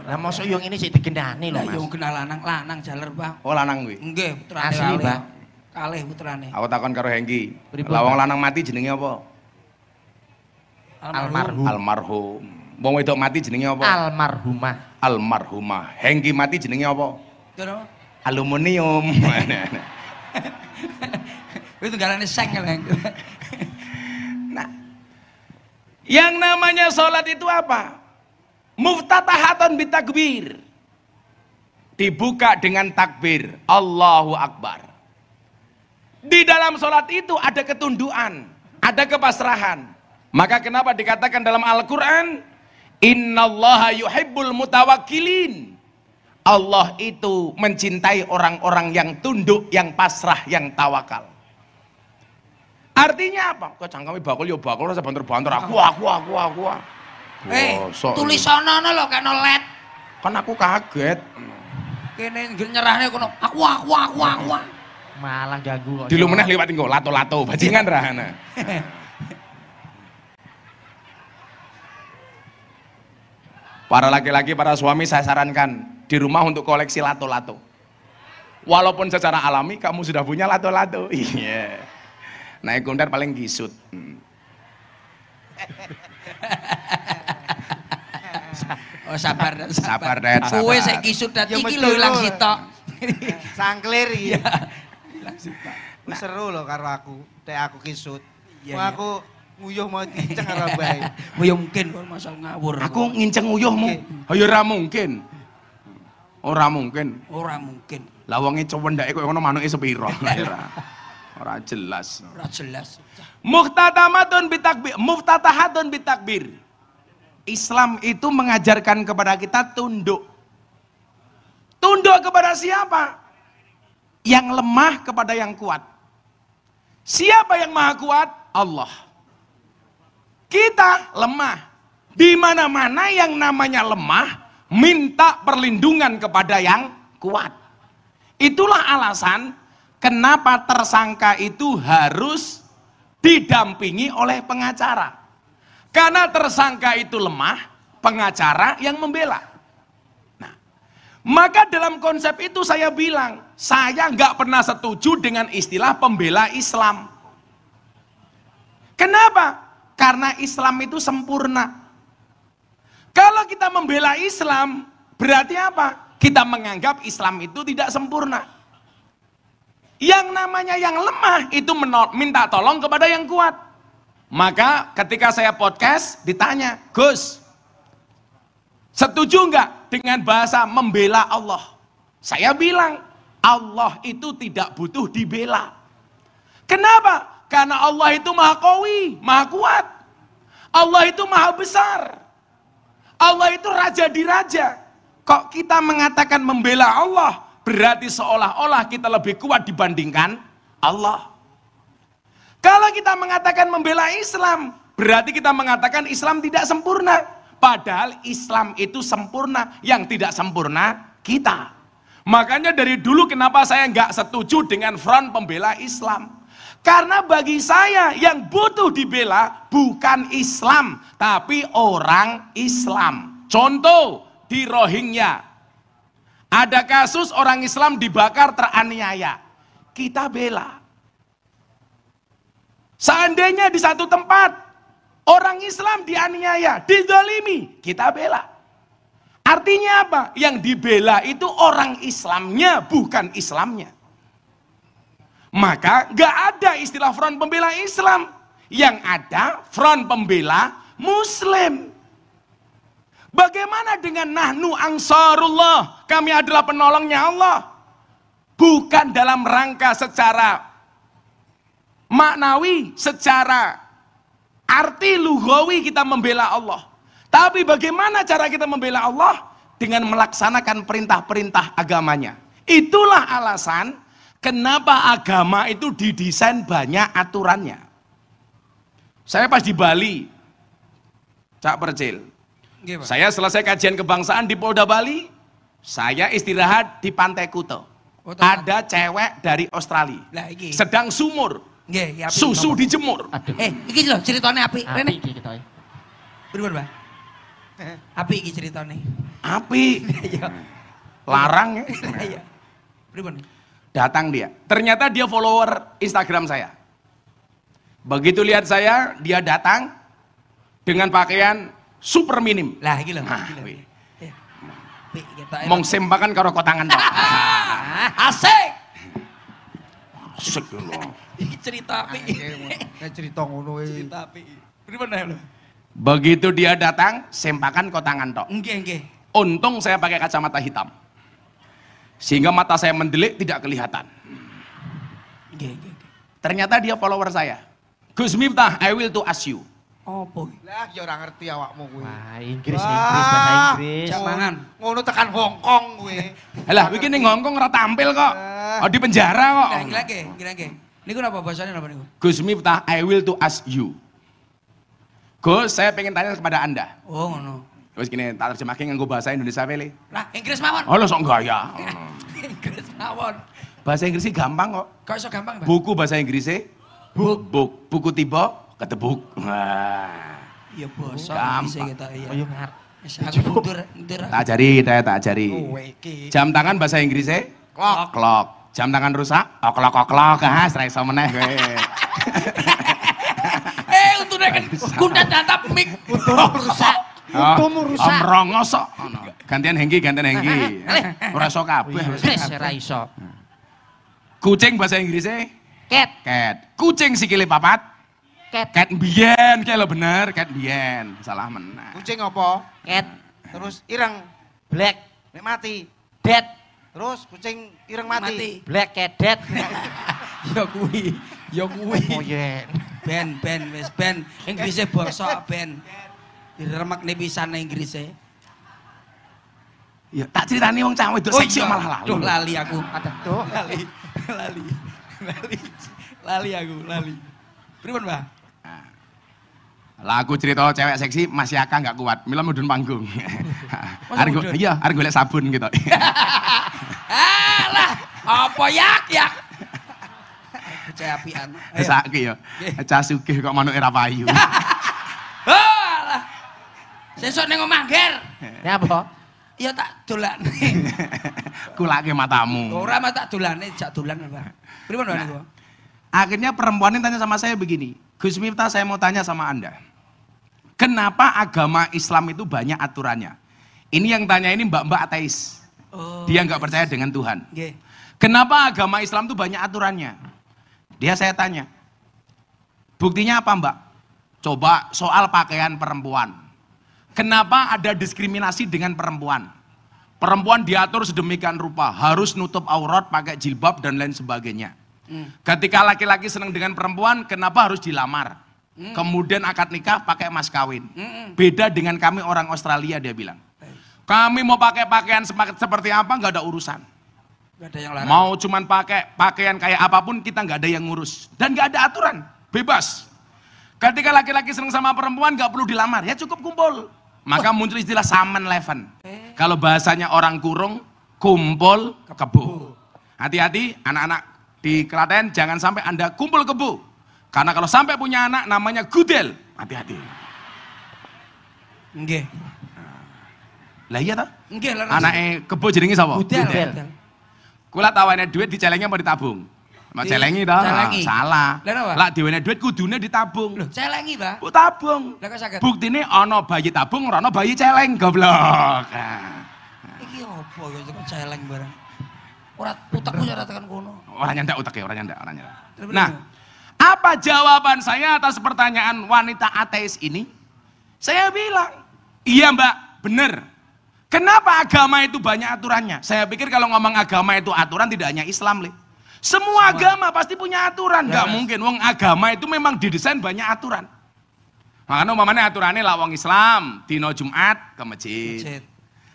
Lah mosok yo ngene sik digendani lho Lah yo Mas. kenal lanang, lanang jaler, Bang. Oh lanang kuwi. Nggih, putrane Asli, kalih. Pak. Kalih putrane. Aku takon karo Hengki. Lah wong Pak? lanang mati jenenge apa? Almarhum. Almarhum. Wong wedok mati jenenge apa? Almarhumah. Almarhumah. Hengki mati jenenge apa? Kira Aluminium. <laughs> <laughs> itu galane seng kan. nah, yang namanya sholat itu apa? Muftatahatun bitakbir. Dibuka dengan takbir. Allahu Akbar. Di dalam sholat itu ada ketunduan, ada kepasrahan. Maka kenapa dikatakan dalam Al-Quran, Innallaha yuhibbul mutawakkilin. Allah itu mencintai orang-orang yang tunduk, yang pasrah, yang tawakal. Artinya apa? Kok cangkeme bakul ya bakul rasa banter-banter. Aku, aku, aku, aku. Eh, Bosok. tulisanane lho kena let. Kan aku kaget. Kene ngger nyerahne kono. Aku aku aku aku. Malah ganggu kok. Di lu meneh liwat engko lato-lato bajingan rahana. Para laki-laki, para suami saya sarankan di rumah untuk koleksi lato-lato. Walaupun secara alami kamu sudah punya lato-lato. <laughs> Iya. Naik kundar paling gisut. Hmm. <laughs> Oh sabar dan Sabar, Dad, Kowe sabar. sik kisut dat Ya, iki betul, lho ilang lho. sitok. <laughs> Sangklir iki. Ilang sitok. Wis seru lho karo aku. Tek aku kisut. Iya, iya. aku nguyuh mau dinceng karo bae. <laughs> Ya mungkin kok masal ngawur. Aku nginceng uyuhmu. Ayo ora mungkin. Ora mungkin. ora mungkin. Lah wonge cowendake koyo ngono manuke sepiro. <laughs> Ora. Ora jelas. Ora jelas. Muhtatamatun bitakbir, muftatahatun bitakbir. Islam itu mengajarkan kepada kita tunduk. Tunduk kepada siapa? Yang lemah kepada yang kuat. Siapa yang maha kuat? Allah. Kita lemah. Di mana-mana yang namanya lemah, minta perlindungan kepada yang kuat. Itulah alasan kenapa tersangka itu harus didampingi oleh pengacara. Karena tersangka itu lemah, pengacara yang membela. Nah, maka dalam konsep itu saya bilang, saya nggak pernah setuju dengan istilah pembela Islam. Kenapa? Karena Islam itu sempurna. Kalau kita membela Islam, berarti apa? Kita menganggap Islam itu tidak sempurna. Yang namanya yang lemah itu minta tolong kepada yang kuat. Maka ketika saya podcast ditanya, Gus, setuju nggak dengan bahasa membela Allah? Saya bilang, Allah itu tidak butuh dibela. Kenapa? Karena Allah itu maha kawi, maha kuat. Allah itu maha besar. Allah itu raja di raja. Kok kita mengatakan membela Allah, berarti seolah-olah kita lebih kuat dibandingkan Allah. Kalau kita mengatakan membela Islam, berarti kita mengatakan Islam tidak sempurna. Padahal Islam itu sempurna, yang tidak sempurna kita. Makanya dari dulu kenapa saya nggak setuju dengan front pembela Islam. Karena bagi saya yang butuh dibela bukan Islam, tapi orang Islam. Contoh di Rohingya. Ada kasus orang Islam dibakar teraniaya. Kita bela. Seandainya di satu tempat orang Islam dianiaya, didolimi, kita bela. Artinya apa? Yang dibela itu orang Islamnya, bukan Islamnya. Maka gak ada istilah front pembela Islam. Yang ada front pembela Muslim. Bagaimana dengan nahnu ansarullah? Kami adalah penolongnya Allah. Bukan dalam rangka secara maknawi, secara arti lugawi kita membela Allah. Tapi bagaimana cara kita membela Allah? Dengan melaksanakan perintah-perintah agamanya. Itulah alasan kenapa agama itu didesain banyak aturannya. Saya pas di Bali, Cak Percil, Pak. saya selesai kajian kebangsaan di Polda Bali, saya istirahat di Pantai Kuto. Oh. Ada cewek dari Australia, sedang sumur, Nggih, ya susu dijemur. Aduh. Eh, iki lho ceritane apik. Api Rene. iki kita. Pripun, Pak? Apik iki ceritane. Api, <laughs> Iya. larang ya. Iya. Pripun? Datang dia, ternyata dia follower Instagram saya. Begitu lihat saya, dia datang dengan pakaian super minim. Lah iki lho. Nah, iki lho. wih. Iya. Mong sempakan karo kotangan. <laughs> Ah, asik. Asik dulu. Iki cerita apik. Nek cerita ngono iki. Cerita apik. Pripun ae lho? Begitu dia datang, sempakan kotangan tok. Nggih, nggih. Untung saya pakai kacamata hitam. Sehingga mata saya mendelik tidak kelihatan. Nggih, nggih. nggih. Ternyata dia follower saya. Gus Miftah, I will to ask you. Iki? Lah ya ora ngerti awakmu kuwi. Wah, Inggris, Wah. Inggris, bahasa Inggris. Jak mangan. Ngono tekan Hongkong kuwi. <laughs> Alah, iki ning Hongkong ora tampil kok. Oh, di penjara kok. Nah, lagi, iki lagi. Niku napa bahasane napa niku? Gus Miftah, I will to ask you. Gus, saya pengen tanya kepada Anda. Oh, ngono. Terus gini, tak terjemahkan nganggo bahasa Indonesia pele. Lah, Inggris mawon. Oh, sok gaya. <laughs> Inggris mawon. Bahasa Inggrisnya gampang kok. Kok iso gampang, Pak? Buku bahasa Inggrisnya buk, buk. Buku tiba ketebuk. Wah. Iya, basa Gampang. bisa kita iya. Ayo ngar. Wis aku mundur, mundur. Tak ajari, saya tak ajari. Iki. Jam tangan bahasa Inggrisnya Klok. clock. Jam tangan rusak, oklok oklok, ah, serai iso meneh. <laughs> Eh, untune kan kuda datap mik. rusak. Untumu rusak. Om rongos. Gantian Hengki, gantian Hengki. Ora iso kabeh. Ora iso. Kucing bahasa Inggrisnya Cat, cat. Kucing sikile papat. Cat, Cat mbien, kayak lo bener, cat mbien. Salah menang. Kucing apa? cat, Terus ireng black, nek mati. dead, Terus kucing ireng mati. Mati. black cat dead. <laughs> Ya kuwi, ya kuwi. Oh yen. Ben, ben, wis ben. Inggrisnya basa ben. Diremek nih pisan Inggrisnya. Ya, tak ceritani wong cah wedok seksi iya. malah lalu. Duh, lali aku. Ada tuh. Lali, <laughs> lali, lali, lali aku, lali. Pripun, Mbah? Lah aku cerita cewek seksi masih akang nggak kuat. Mila mudun panggung. <laughs> Masa Arep go- mudun? iya, arep golek sabun gitu. <laughs> Alah, apa yak yak? Percaya apian. <laughs> Saiki ya. Cah sugih kok manuk era payu. Alah. Sesuk ning omah ger. Ini apa? Ya tak dolane. Kulake matamu. Ora mah tak dolane, jak dolan Mbah. Pripun, niku? Akhirnya perempuan ini tanya sama saya begini, Gus Miftah saya mau tanya sama Anda. Kenapa agama Islam itu banyak aturannya? Ini yang tanya ini mbak-mbak ateis. Oh. Dia nggak percaya dengan Tuhan. Nggih. Kenapa agama Islam itu banyak aturannya? Dia saya tanya. Buktinya apa mbak? Coba soal pakaian perempuan. Kenapa ada diskriminasi dengan perempuan? Perempuan diatur sedemikian rupa, harus nutup aurat, pakai jilbab dan lain sebagainya. Ketika laki-laki senang dengan perempuan, kenapa harus dilamar? Kemudian akad nikah pakai mas kawin. Beda dengan kami orang Australia dia bilang. Kami mau pakai pakaian seperti apa nggak ada urusan. Gak ada yang larang. Mau cuman pakai pakaian kayak apa pun kita nggak ada yang ngurus dan nggak ada aturan, bebas. Ketika laki-laki senang sama perempuan nggak perlu dilamar, ya cukup kumpul. Maka muncul istilah samen leven. Kalau bahasanya orang kurung, kumpul kebu. Hati-hati anak-anak di Klaten jangan sampai anda kumpul kebu. Karena kalau sampai punya anak namanya gudel, hati-hati. Nggih. Lah iya toh? Nggih, larang. Anaknya kebo jenenge sapa? Budel. budel. Kula tawane duit dicelengnya mau ditabung. Mau Di- celengi celengi. Salah. Lah napa? Lah diwene duit kudune ditabung. Loh, celengi, Mbah. Bu tabung. Lah kok saged? Buktine ana bayi tabung ora ana bayi celeng goblok. Nah, Iki opo ya celeng barang. Ora utekku ora tekan kono. Ora nyandak ora nyandak, ora nyandak. Terus Nah, apa jawaban saya atas pertanyaan wanita ateis ini? Saya bilang, iya mbak, benar. Kenapa agama itu banyak aturannya? Saya pikir kalau ngomong agama itu aturan tidak hanya Islam, Le. Semua, agama pasti punya aturan. Nggak mungkin. Wong agama itu memang didesain banyak aturan. Makanya umpamanya aturannya lah wong Islam, dino Jumat ke masjid. Masjid.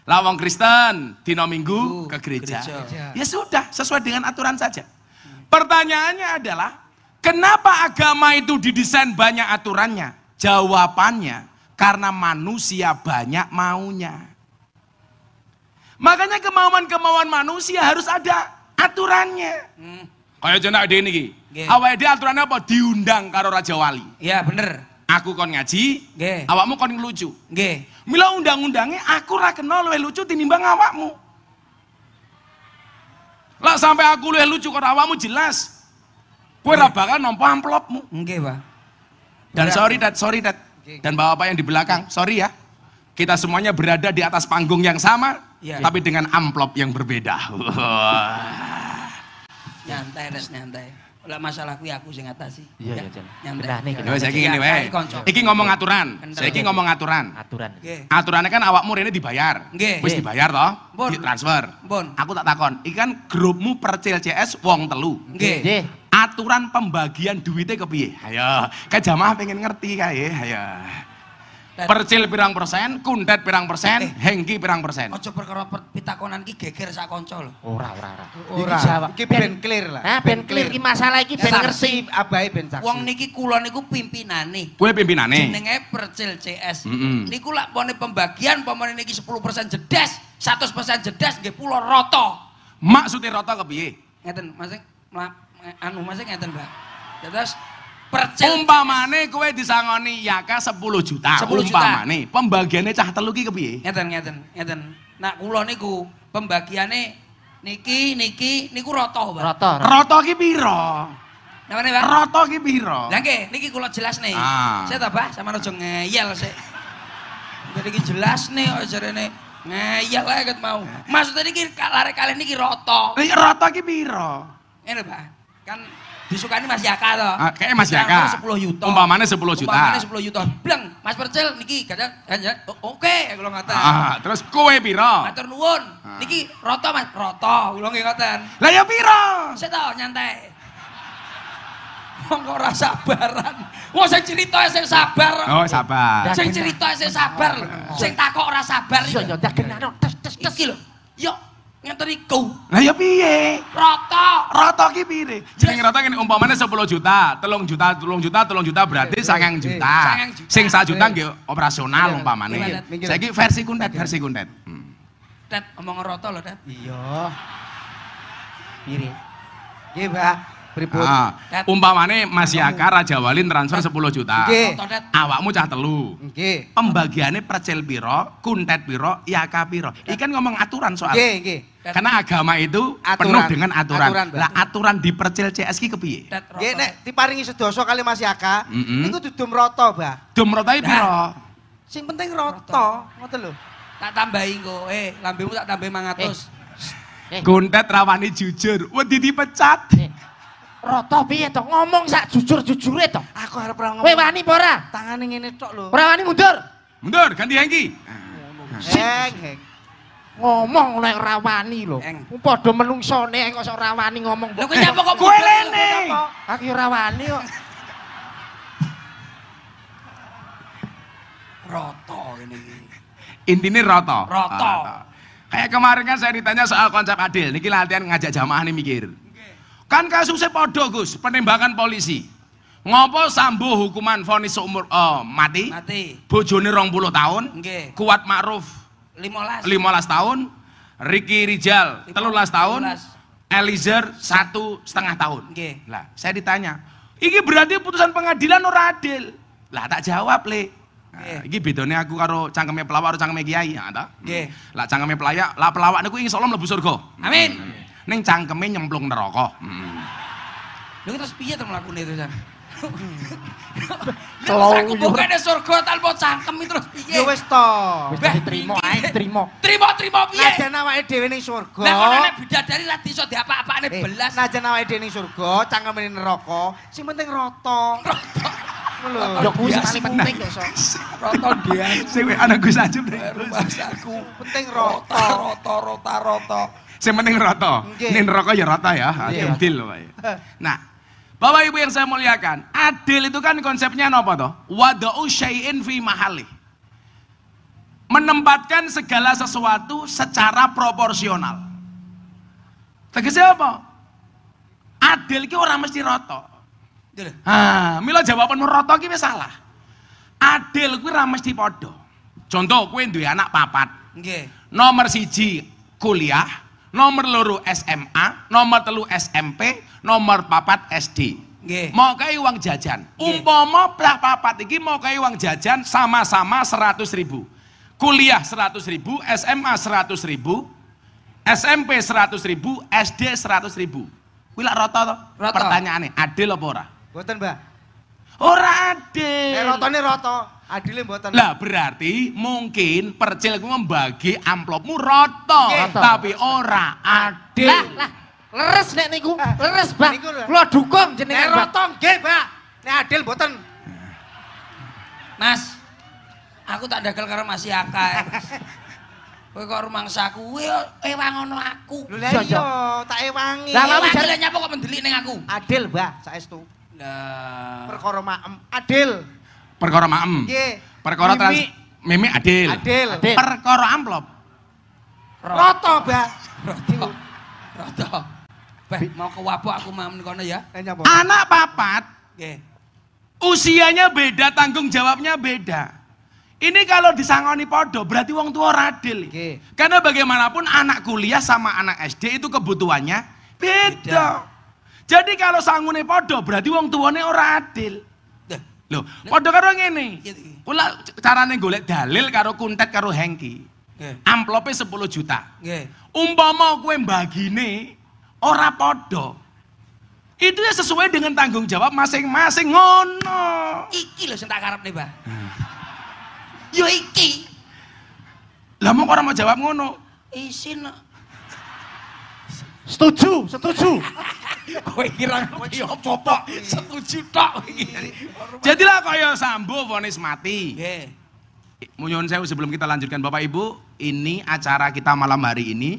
Lah wong Kristen, dino Minggu ke gereja. gereja. Ya sudah, sesuai dengan aturan saja. Pertanyaannya adalah, kenapa agama itu didesain banyak aturannya? Jawabannya, karena manusia banyak maunya. Makanya kemauan-kemauan manusia harus ada aturannya. Hmm. Kayak jenak. Nggih. Awake dhewe aturannya apa? Diundang karo Raja Wali. Iya bener. Aku kon ngaji, Nggih. awakmu kon ngelucu. Nggih. Mila undang-undangnya aku ra kenal luwih lucu tinimbang awakmu. Lah sampai aku luwih lucu karo awakmu jelas. Kowe ra bakal nampa amplopmu. Nggih, Pak. Dan Berat. sorry dat, sorry dat. Dan bapak-bapak yang di belakang, sorry ya. Kita semuanya berada di atas panggung yang sama, Iya. tapi dengan amplop yang berbeda. <laughs> Nyantai, nyantai. Lah masalah kuwi aku sing ngatasi. Iya, Ya, iya, Jan. Nyantai. Ya, Wes saiki ngene ya, wae. Iki ngomong aturan. Saiki ngomong aturan. Aturan. Nggih. Aturannya kan awakmu rene dibayar. Nggih. Wis dibayar toh? Pun. Ditransfer. Pun. Aku tak takon, iki kan grupmu percil CS wong telu. Nggih. Nggih. Aturan pembagian duitnya kepiye? Ayo, kayak jamaah pengen ngerti kae, ayo. Percil pirang persen, kuntet pirang persen, Eh. hengki pirang persen. Ojo perkara per- pitakonan ki geger sak kanca lho. Ora, ora, ora. Ora. Iki ben clear lah. Nah, ben clear iki masalah iki ben ngerti. Abahe ben saksi. Wong niki kula niku pimpinane. Kue pimpinane. Jenenge Percil CS. Mm-mm. Niku lak pone pembagian pemene niki 10% jedes, 100% jedes nggih pulau roto. Maksudnya rata kepiye? Ngeten, Mas mla- anu Mas ngeten, Mbak. Terus Percil Umpamane kue disangoni yaka 10 juta. 10 juta. Umpamane pembagiannya cah telu ki kepiye? ngeten ngeten ngeten. Nak kula niku pembagiane niki niki niku roto, Mbak. Rata. Rata ki piro? Namane, Mbak? Rata ki piro? Lah nggih, niki kula jelas nih. Ah. Saya tak bah, sama aja ngeyel sih. Jadi iki jelas nih, kok jarene ngeyel ae ket mau. Maksudnya niki lare kali niki roto. Eh, Rata ki piro? Ini Pak, kan disukani Mas Yaka toh. Ah, kayaknya Mas Yaka. 10 juta. Umpamane 10 juta. Umpamane 10 juta. Bleng, Mas Percil niki kadang kadang o- oke kalau ngaten. Ah, terus kue piro? Matur nuwun. Ah. Niki roto Mas, roto. Kula nggih ngoten. Lah ya piro? Saya tahu nyantai. Wong kok ora sabaran. Wong sing cerita sing sabar. Oh, sabar. Sing cerita sing sabar. Sing takok ora sabar. Iya, iya, dak kenal tes tes tes. Iki lho. Yo, ngenten iku. Lah ya piye? Roto. Rata ki pire? Jeneng rata ngene umpamane 10 juta, 3 juta, 3 juta, 3 juta berarti 9 juta. Sangang juta. Sing 1 juta nggih operasional umpamane. Minggir, minggir. Saiki versi kuntet, versi kuntet. Hmm. Tet omong roto lho, Tet. Iya. Pire? Nggih, Mbak. Pripun? Ah, Tet. umpamane Mas Yaka Raja Walin transfer 10 juta. Nggih. Awakmu cah telu. Nggih. Pembagiannya percil piro, kuntet piro, yaka piro. Ikan ngomong aturan soal. Nggih, nggih. Karena agama itu Aturan. penuh dengan aturan. Aturan, lah aturan di percil CS ki kepiye? Roto. Nggih nek diparingi sedoso kali Mas Yaka, Mm-mm. niku dudum roto, Mbak. Dumrotai piro? Sing penting roto, ngoten lho. Tak tambahi kok. Eh, lambemu tak tambahi 500. Eh, Kuntet rawani jujur, wedi dipecat. eh. Rata piye to? Ngomong sak jujur-jujure to. Aku harap ora Kowe ngomong. wani apa ora? Tangane ngene tok lho. Ora wani mundur. Mundur, ganti Hengki. Heng, heng. Ngomong nek ora wani lho. Padha menungsone kok ora wani ngomong. Lho kowe nyapa kok Kowe lene. Aku ora wani kok. Roto ini. Intinya roto. Roto. Ah, Kayak kemarin kan saya ditanya soal konsep adil. Niki latihan ngajak jamaah nih mikir. Kan kasusnya podo Gus, penembakan polisi. Ngopo sambo hukuman vonis seumur oh, mati? Mati. Bojone 20 tahun. Nggih. Kuat Ma'ruf 15. 15 tahun. Ricky Rijal 13 tahun. 13. Eliezer satu setengah tahun. Nggih. Lah, saya ditanya, iki berarti putusan pengadilan ora adil. Lah tak jawab, Le. Nah, iki bedone aku karo cangkeme pelawak karo cangkeme kiai, ya ta? Nggih. Lah cangkeme pelawak, lah pelawak niku insyaallah mlebu surga. Amin. Ning cangkeme nyemplung neraka. Hmm. Lho terus piye to mlakune terus? Aku bukan surga tanpa cangkem itu terus piye? Ya wis to. Wis diterima iki. ae, diterima. Terima terima piye? Najan awake dhewe ning surga. Lah kono nek bidadari ra iso diapa-apane Eh, belas. Najan awake dhewe ning surga, cangkeme ning neraka, sing penting. Lho. Yo kuwi sing paling penting kok so. Roto dia. Sing ana Gus Ajub deh. Rumah saku. Penting roto. roto, rota, roto. Sing penting rata. Ning neraka ya rata ya. Adil loh Pak. Nah, Bapak Ibu yang saya muliakan, adil itu kan konsepnya apa toh? Wada'u syai'in fi mahali. Menempatkan segala sesuatu secara proporsional. Tegasnya apa? Adil ki orang mesti lho. Ah, mila jawabanmu rata ki salah. Adil kuwi ora mesti padha. Contoh kowe duwe anak papat. Nggih. Nomor siji kuliah, nomor loro SMA, nomor telu SMP, nomor papat SD. Nggih. Mau kayak uang jajan. Umpama plah papat iki mau kayak uang jajan sama-sama 100 ribu. Kuliah 100 ribu, SMA 100 ribu, SMP 100 ribu, SD 100 ribu. Kuwi lak rata to? Rata. Pertanyaannya, adil apa ora? Mboten, Mbak. Ora adil. Eh rotone roto. Adile mboten. Lah berarti mungkin percil ku membagi amplopmu rata, Nggih. Rata. tapi ora adil. Lah, lah, leres nek niku, leres, Mbak. Kula dukung Nek jenengan, Mbak. roto nggih, Mbak. Nek adil mboten. Mas, aku tak dagal karo Mas Yaka. <laughs> Kowe kok rumangsaku, kowe ewang ngono aku. Lho lah Iya, iya, tak ewangi. Lah, Ewangi jare- nyapa kok mendelik ning aku. Adil, Mbak, saestu. Lah. Perkara maem. Adil. Perkara maem. Nggih. Perkara trans Mimi. mimi adil. Adil. Adil. Perkara amplop. Roto, Mbak. Roto. Roto. Beh, mau ke wabok aku mam kono ya. Eh? Anak papat Nggih. usianya beda, tanggung jawabnya beda. Ini kalau disangoni podo berarti wong tua ora adil. Nggih. Karena bagaimanapun anak kuliah sama anak SD itu kebutuhannya beda. Beda. Jadi kalau sangune podo berarti wong tuane ora adil. Loh, podo karo ngene. Iya, iya. Kula carane golek dalil karo kuntet karo Hengki. Nggih. Amplope 10 juta. Nggih. Umpama kowe mbagine ora podo. Itu ya sesuai dengan tanggung jawab masing-masing ngono. Iki lho sing tak karepne, Mbah. Yo iki. Lah mau orang mau jawab ngono. Isin. Setuju, setuju. Kowe kira ngerti apa kok? Setuju tok iki. Jadilah kaya Sambo vonis mati. Nggih. Munyun saya sebelum kita lanjutkan Bapak Ibu, ini acara kita malam hari ini.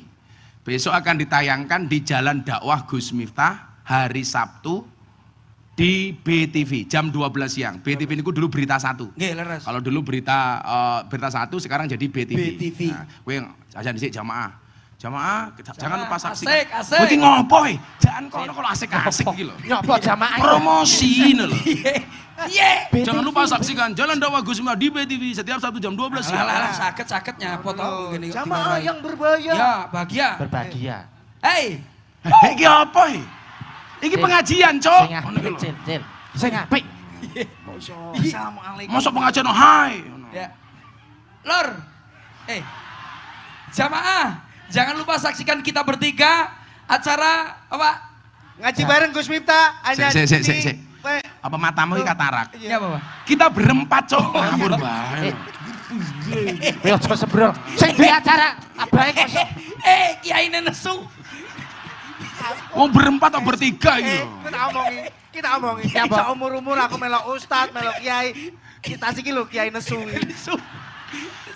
Besok akan ditayangkan di Jalan Dakwah Gus Miftah hari Sabtu di BTV jam 12 siang. BTV ini dulu berita satu. Nggih, leres. Kalau dulu berita eh, berita satu sekarang jadi BTV. BTV. Nah, kowe aja dhisik jamaah. Jamaah, jangan lupa saksikan. asik, asik. Kowe iki ngopo? Jangan kono kalau asik-asik iki lho. Nyopo jamaah. Promosi ini loh. Iya. Jangan lupa saksikan Jalan Dakwah Gus di BTV setiap Sabtu jam 12 Alah, siang. alah, sakit-sakit nyapa to ngene kok Jamaah yang berbahaya. Ya, bahagia. Berbahagia. Hei, Eh, iki apa iki? Iki pengajian, Cok. Sing Ngono iki apik, lho. Cil, Cil. Sing apik. Assalamualaikum. Masuk pengajian oh, hai. Ya. Lor. Eh. Jamaah, jangan lupa saksikan kita bertiga acara apa? Ngaji bareng Gus Miftah. hanya Sik, sik, di- sik, sik. Pe- Apa matamu iki katarak? Ya apa, Pak? Kita berempat, Cok. Ngawur bae. Yo aja sembrono. Sing duwe acara abahe kok. Eh, kiai nesu. Wong berempat atau bertiga iki Eh, lho. kita omongi, kita omongi. Ya, umur-umur aku melok ustad, melok kiai. Kita sih lho kiai nesu.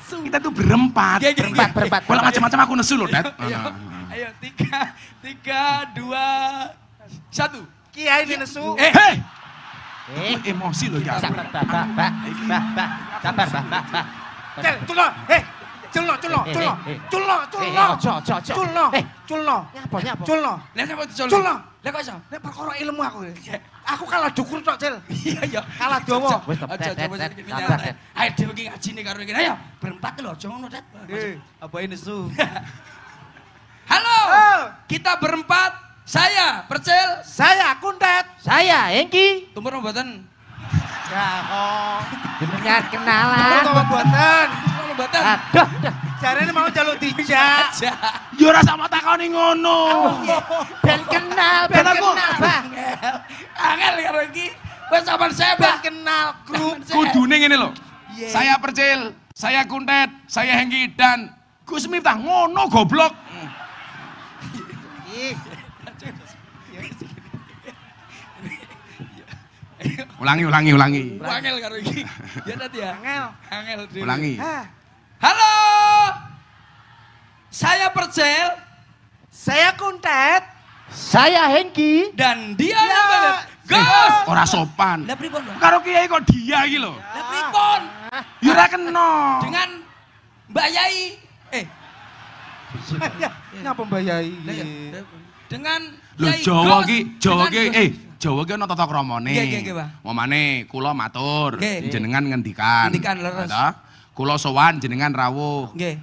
Kita tuh berempat. Iya, iya, Berempat, berempat. Kalau macam-macam aku nesu loh, Dad. Ayo, ayo, tiga, tiga, dua, satu. Kiai ini nesu. Eh, Hei, Eh, emosi loh ya. sabar, Mbak. Sabar, Mbak, Mbak, Mbak. Cel, culno, heh. Culno, culno, Eh, culno. eh, eh. Culno, Eh, culno. ojo, ojo, ojo. Culno, Eh. culno. Nyapa, nyapa. Culno. Lihat kok iso? Nek perkara ilmu aku. Aku kalah dukur tok, Cel. Iya, iya. Kalah dawa. Wis, Aja, coba nyantai. Dad. Ayo dhewe iki ngajine karo iki. Ayo, berempat lho, aja ngono, Dat. Eh, apa ini nesu? <laughs> Halo. Kita berempat. Saya, Percil. Saya kuntet. Saya Engki. Tumpur mboten. Ya, kok. Jenengan kenalan. tau buatan. Mboten. Aduh, Caranya mau jaluk dijak. Yo ora sama takoni ngono. ben kenal, ben kenal, Mbak. Angel karo iki. Wes sampean saya, Ben Pak. kenal grup. Kudune ngene lho. Iya. Saya Percil, saya Kuntet, saya Hengki dan Gus Miftah ngono goblok. Ayo. Ulangi, ulangi, ulangi. Angel karo iki. Ya tadi ya. Angel. Angel. Ulangi. Hah, Halo. Saya Percel saya kuntet. Saya Hengki. dan dia Ya. Gus. Ora sopan. Lah pripun, Bang? Karo kiai kok dia iki lho. Lah pripun? Ya ora kena. Dengan Mbak Yai. Eh, ngapa mbayai? lah ya. Dengan Lho Yai Jawa ki, Jawa ki eh Jawa ki ana tata kramane. Nggih, nggih, nggih, Pak. Momane kula matur, jenengan ngendikan. Ngendikan, leres. Kula sowan jenengan rawuh. Nggih.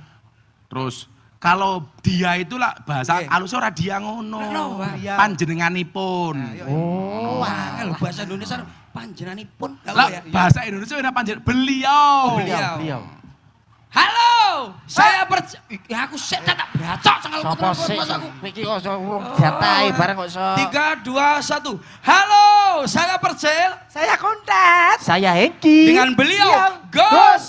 Terus kalau dia itu lah bahasa Nggih. halus ora dia ngono. Dia. Panjenenganipun. Oh, lho, bahasa Indonesia panjenenganipun. Lah, Lah ya. bahasa Indonesia ora panjen beliau. Oh, beliau. beliau. Halo, saya percaya. Ya aku sik tak bacok sangal Sopo aku. Iki kok iso urung jatahi bareng kok iso. Tiga, dua, satu. Halo, saya Percel Saya kuntet. Saya Hengki. dengan beliau Yang Gus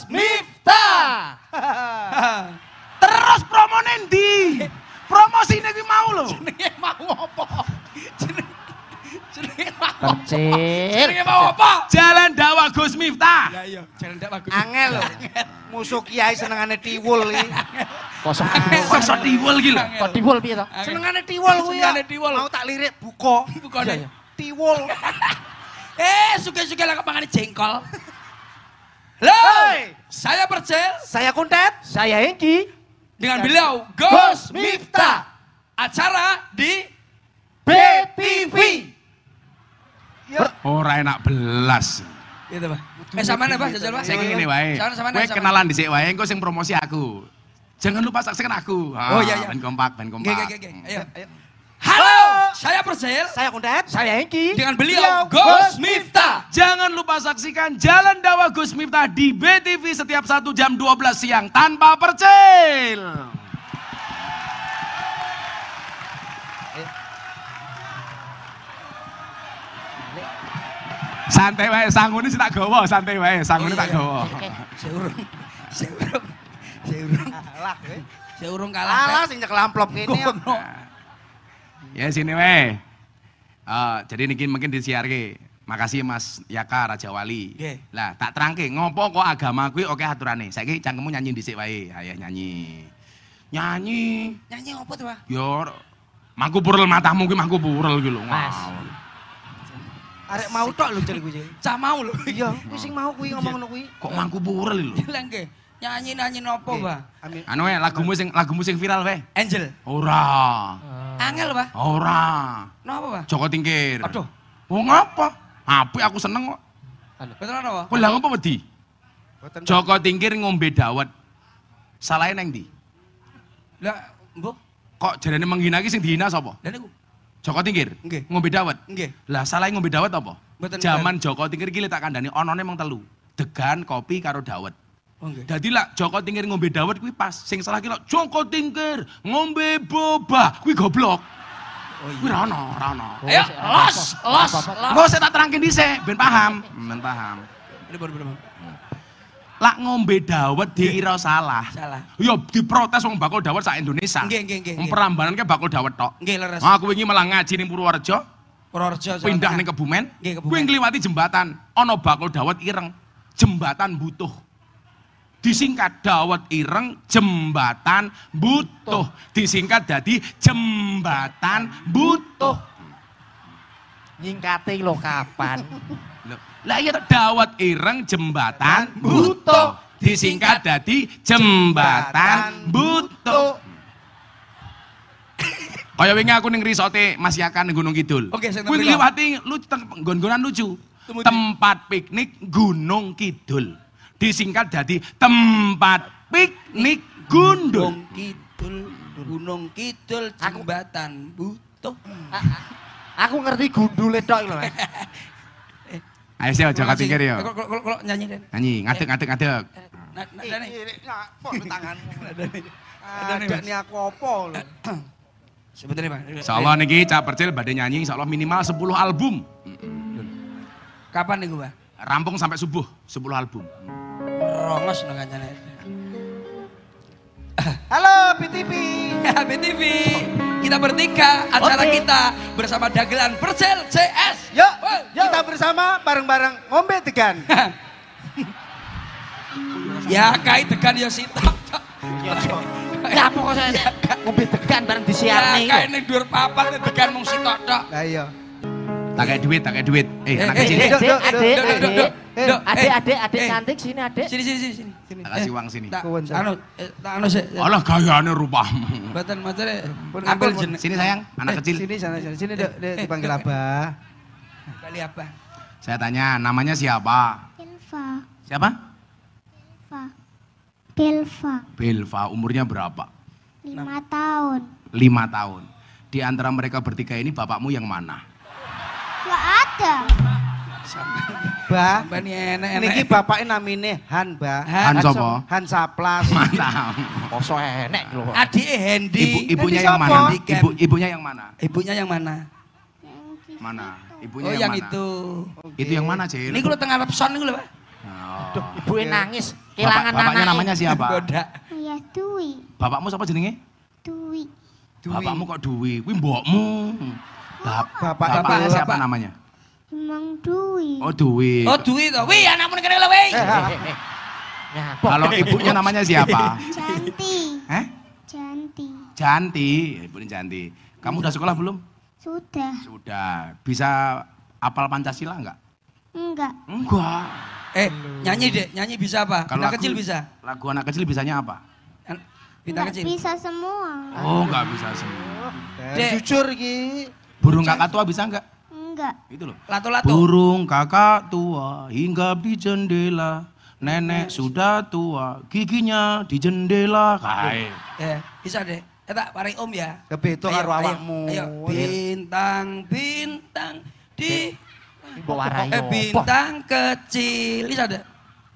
Miftah. <laughs> Terus promone ndi? Promosine kuwi mau lho. Jenenge mau apa? Jenenge mau apa? Jenenge mau apa? Jalan dakwah Gus Miftah. Ya iya, jalan ndak bagus. Angel lho. Musuh kiai senengane tiwul iki. Kosong. Kok iso diwul iki lho. Kok tiwul piye to? Senengane tiwul kuwi ya. Senengane tiwul. Mau tak lirik buka. Bukan. Iya, iya. Tiwul. <laughs> Eh, suka-suka lah kepangane jengkol. Halo, Hei. saya Percel Saya kuntet. Saya Hengki. dengan beliau Gus Gus Miftah. Acara di BTV. Ora enak belas. Gitu, Pak. Eh, sama nih, Pak, jajal, Pak. Saya ngene wae. Kowe kenalan dhisik wae engko sing promosi aku. Jangan lupa saksikan aku. Oh, iya, iya. Ben kompak, ben kompak. Oke, oke, oke. Ayo, ayo. Halo, saya Percel Saya kuntet. Saya Hengki. dengan beliau Gus Miftah. Jangan lupa saksikan Jalan Dakwah Gus Miftah di BTV setiap 1 jam 12 siang tanpa percil. Santai wae, sangune sih tak gawa, santai wae, sangune Oh, tak iya, gawa. Saya urung, saya urung, saya urung, Alah, kowe. saya urung kalah. Alah sing nyekel amplop kene. Ya. Ya sini wae. Eh, jadi niki mungkin disiarke. Makasih Mas Yaka Raja Wali. Nggih. Lah, tak terangke ngopo kok agama kuwi oke aturane. Saiki cangkemmu nyanyi dhisik wae. Ayo nyanyi. Nyanyi. Nyanyi apa tuh, Pak? Yo mangku purel matamu kuwi mangku purel kuwi lho. Mas. Arek mau tok lho jel kuwi. Cah mau lho. Iya, kuwi sing mau kuwi ngomong ngono kuwi. Kok mangku purel lho. Bilang ke, nyanyi nyanyi nopo, Pak? Amin. Anu wae lagumu sing lagumu sing viral wae. Angel. Ora. Angel, Pak. Ora. Nopo, Pak? Joko Tingkir. Aduh. Wong apa? Apik aku seneng kok. Betul apa? Kowe lah ngopo wedi? Joko Tingkir ngombe dawet. Salahnya neng di. Lah, mbok. Kok jarane menghina iki sing dihina sapa? Lah niku. Joko Tingkir. Nggih. Ngombe dawet. Nggih. Lah salahnya ngombe dawet apa? Mboten Zaman Joko Tingkir iki tak kandhani onone mung telu. Degan, kopi karo dawet. Oh. Dadi lah Joko Tingkir ngombe dawet kuwi pas. Sing salah ki lho Joko Tingkir ngombe boba. Kuwi goblok. Oh Kuwi ra ono, ra ono. Ayo, los, los, los. Engko saya tak terangke dhisik ben paham. Ben paham. Lah ngombe dawet dikira salah. Salah. Ya diprotes wong bakul dawet sak Indonesia. Nggih, nggih, nggih, Wong nggih. Prambanan ke bakul dawet tok. Nggih, leres. Aku wingi malah ngaji ning Purworejo, Purworejo. Pindah ning Kebumen. Nggih, Kebumen. Kuwi ngliwati jembatan, ana bakul dawet ireng. Jembatan butuh. Disingkat dawet ireng jembatan butuh. Disingkat dadi jembatan butuh. Nyingkate lho kapan? Lah iya tok, dawet ireng jembatan butuh. Disingkat dadi jembatan butuh. Kaya wingi aku ning risote Mas Yaka ning Gunung Kidul. Oke, sing Kuwi ngliwati lucu nggon-nggonan lucu. Tempat piknik Gunung Kidul. Disingkat dadi tempat piknik Gundul. Gunung Kidul, Gunung Kidul, jembatan butuh. Aku ngerti gundule tok lho. <laughs> Ayo sih aja katingkir. Eh, Kalau nyanyi deh. Nyanyi, ngadeg ngadeg ngadeg. Nah, nah, Dani. Apa tanganmu? <laughs> Ada nih aku apa lho. <clears throat> Sebentar Pak. Insyaallah niki Cak Percil badhe nyanyi insyaallah minimal 10 album. Kapan nih Pak? Rampung sampai subuh 10 album. Rongos nang kancane. Halo BTV. <laughs> BTV. kita bertiga acara Oke. kita bersama dagelan Persel CS. Yuk, Woi, kita bersama bareng-bareng ngombe degan. <laughs> Ya kai tekan ya sita. Ya apa kok saya ngombe degan bareng Ya disiarne kai iki. ning dhuwur papat tekan mung sitok tok. Lah iya. Tak kayak duit, tak kayak duit. Eh, anak eh, eh, Eh, adik, adik eh. cantik sini adik. Sini sini sini sini. sini. Tak kasih uang sini. Tak anu eh, tak anu sik. Alah gayane rupamu. Mboten mboten eh, Pun, ambil jeneng. Sini sayang, anak Eh, kecil. Sini sana sana. Sini Dek, Eh, dipanggil eh, Abah. Kali apa? Saya tanya, namanya siapa? Bilva, Siapa? Bilva, Bilva, Belva, umurnya berapa? lima tahun. Lima tahun. Di antara mereka bertiga ini bapakmu yang mana? Gak ada. Bah, Mbak ini enak-enak. niki bapaknya namine Han, Bah. Han sopo? Han Saplas. Mantap. Koso enek lho. Adik Hendy. Ibu, ibunya yang siapa? mana? Ibu, ibunya yang mana? Ibunya yang mana? Mana? Ibunya Oh yang, yang mana? itu. Itu yang mana, Cil? Ini kalau tengah repson nih Pak. Oh. Ibu nangis, Bapak- kehilangan bapaknya anaknya. namanya siapa? Goda. Ya Dwi, Bapakmu siapa jenenge? Dwi, Bapakmu kok Dwi? Wih, mbokmu. Bap Bapak- bapaknya bapak- siapa bapak. namanya? Emang Dwi. Oh, Dwi. Oh duit toh. Wih anakmu kene lho wih. Eh, eh, eh. Kalau ibunya namanya siapa? Janti, Eh? Janti. Janti. Ibunya Janti. Kamu udah sekolah belum? Sudah, Sudah. Bisa apal Pancasila enggak? enggak. Enggak. Eh nyanyi deh. Nyanyi bisa apa? Kalau lagu- kecil bisa. Lagu anak kecil bisanya apa? An- Bintang Enggak kecil. bisa semua. Oh, enggak bisa semua. Dek. Jujur iki. Burung kakak tua bisa enggak? Enggak. Itu loh. Lato-lato. Burung kakak tua hinggap di jendela. Nenek sudah tua, giginya di jendela. Kai. Eh bisa deh. Eh tak paring om ya. Kebeto karo awakmu. Ayo bintang bintang di eh bintang kecil. Bisa deh.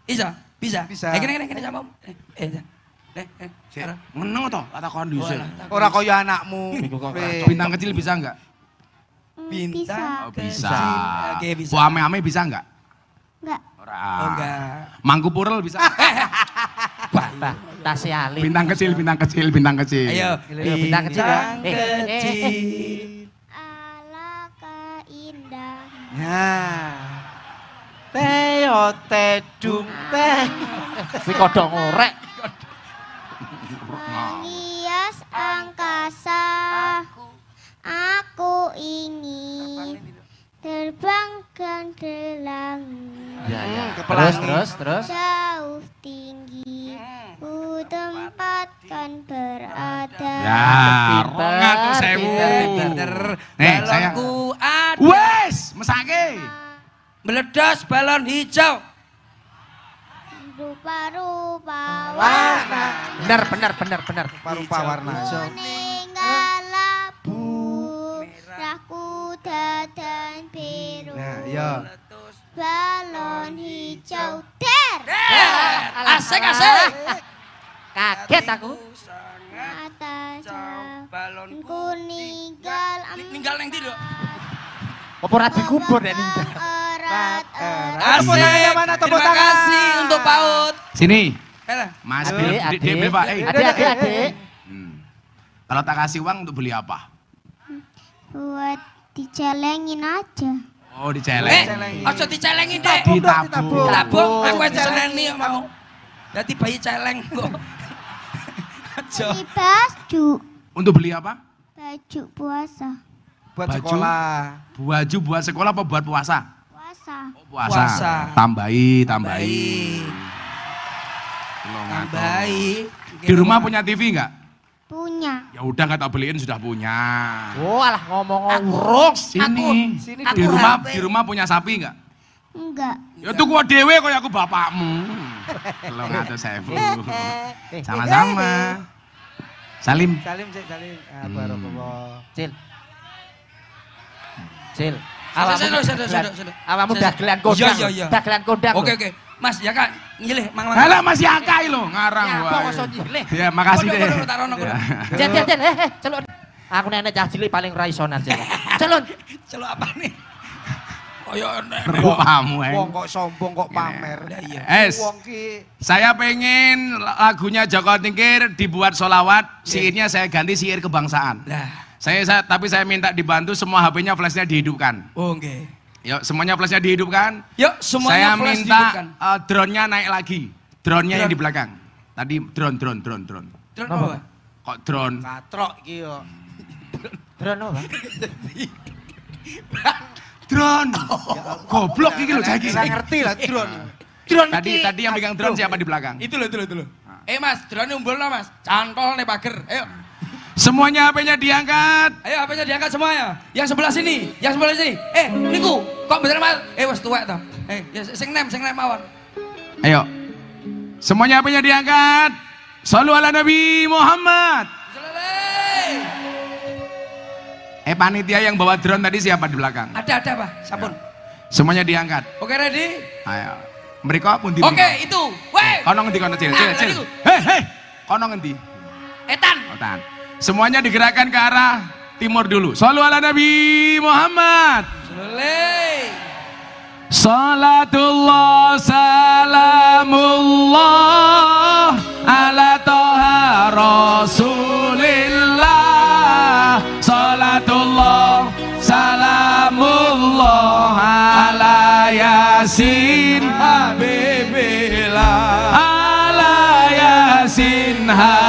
Bisa. Bisa. Bisa. Eh kene kene kene sama om. Eh eh eh. eh. Sarah. meneng toh kata kondisi. Walah, tak- Ora kaya anakmu. Bintang kecil bisa enggak? Hmm, Bintang. Bisa. Oh, bisa. Kecil. Oke, bisa. Bu ame-ame bisa enggak? Enggak. Ora. Oh enggak. Mangku purel bisa. <laughs> Bah, tasih alim. bintang kecil, bintang kecil, bintang kecil. Ayo. Ayo, bintang kecil ya. Bintang Eh, eh, eh, kecil. Alangkah indah. Nah. Teo tedung teh. Kuwi kodok ngorek. Menghias angkasa. Aku ingin terbangkan ke langit. Ya, ya. ke Terus, terus, terus. Jauh tinggi ku tempatkan berada. Ya, Pinter, tuh sewu. pinter. Nih, saya- Balonku ada. Wes, mesake. Meledos balon hijau. Rupa-rupa Warna. Benar, benar, benar, benar. Rupa-rupa warna. Meninggal labu Merah kuda dan biru Nah, iya. Balon hijau Der Asik asik. Kaget aku. Mata Ku ninggal ninggal neng tidur. Apa ora dikubur ya ninggal? Erat erat Asik. Tepuk tangannya mana, tepuk Terima tangan. kasih untuk PAUD. Sini. Mas Adik, Bil, adik. Eh. Adik, adik, adik. Hmm. Kalau tak kasih uang untuk beli apa? Buat dicelengin aja Oh, Eh, diceleng. ojo dicelengin dek. Ditabung. Tabung, aku aja seneni mau. Jadi bayi celeng kok. Ojo. Beli baju Untuk beli apa? Baju puasa Buat Baju. sekolah. Baju buat sekolah apa buat puasa? Puasa Oh, puasa. Puasa. Tambahi, tambahi. Baik. Di rumah punya TV enggak? Punya Ya udah nggak tak beliin sudah punya. Oh, alah ngomong urung. Sini. sini di aku rumah HP. di rumah punya sapi enggak? Enggak Ya tuh gua dewe kok aku bapakmu. Tolong ngatur saya, Bu. Sama-sama. Salim. Salim cek salim. Ah, Hmm. barakallah. Cil. Cil. Sudah, sudah, sudah, sudah, sudah. Awamu Sudah. dagelan kodang. Iya, iya, iya. Dagelan kodang. Oke oke. Mas, ya kan nyilih mang mang. Halah masih akai lo ngarang Ya, kok nyilih? Ya, makasih deh. Jen, jen, jen, eh, eh, celuk. Aku nenek cah cilik paling raisonan Cil. Celun. <laughs> Celuk apa nih? Koyo nek. Rupamu, eh. Wong kok sombong kok pamer. Lah iya. Es, Wong ki saya pengen lagunya Joko Tingkir dibuat solawat, siirnya saya ganti siir kebangsaan. Lah, Saya, saya tapi saya minta dibantu semua HP-nya flashnya dihidupkan. Oh, nggih. Yuk, semuanya flashnya dihidupkan. Yuk, semuanya saya flash minta dihidupkan. eh, drone-nya naik lagi. Drone-nya yang Drone. di belakang. Tadi drone, drone, drone, drone. Drone apa? Kok drone? Katrok iki yo. Drone apa? Drone. <laughs> Goblok iki lho saiki. Saya ngerti lah drone. Drone Tadi iki- tadi yang pegang drone siapa di belakang? Itu loh, itu loh, itu loh. Eh mas, drone umbulno mas. Cantol nih pager. Ayo, Semuanya HP-nya diangkat. ayo HP-nya diangkat semuanya. Yang sebelah sini, yang sebelah sini. Eh, niku, kok bener mas? Eh, wes tuwek toh. Eh, ya sing nem, sing nem mawon. Ayo. Semuanya HP-nya diangkat. Salu ala Nabi Muhammad. Eh panitia yang bawa drone tadi siapa di belakang? Ada, ada pak, sabun. Semuanya diangkat. Oke, ready? Ayo. Mereka pun di Oke, itu. Weh, Kono ngendi kono cil, cil, Ah, cil. Hei, hei. Kono ngendi? etan. Oh, tahan. Semuanya digerakkan ke arah timur dulu. Salu ala Nabi Muhammad. Salatullah salamullah ala toha rasulillah Salatullah salamullah ala yasin habibillah Ala yasin habibillah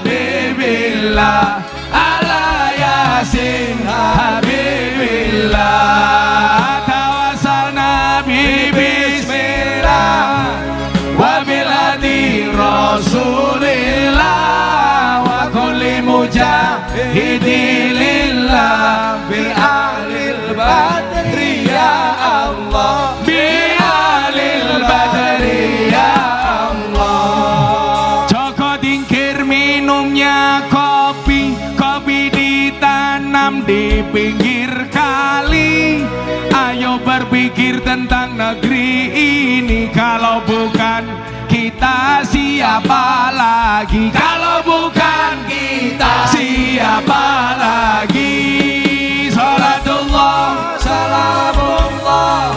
Habibillah. Ala Yasin Habibillah kulli mujahidilillah Bi ahlil badri ya Allah. Bi ahlil badri ya Allah. Joko tingkir minumnya kopi. Kopi ditanam di pinggir kali. Ayo berpikir tentang negeri ini. Kalau bukan kita siapa lagi? Kalau bukan siapa lagi? Salatullah Salamullah.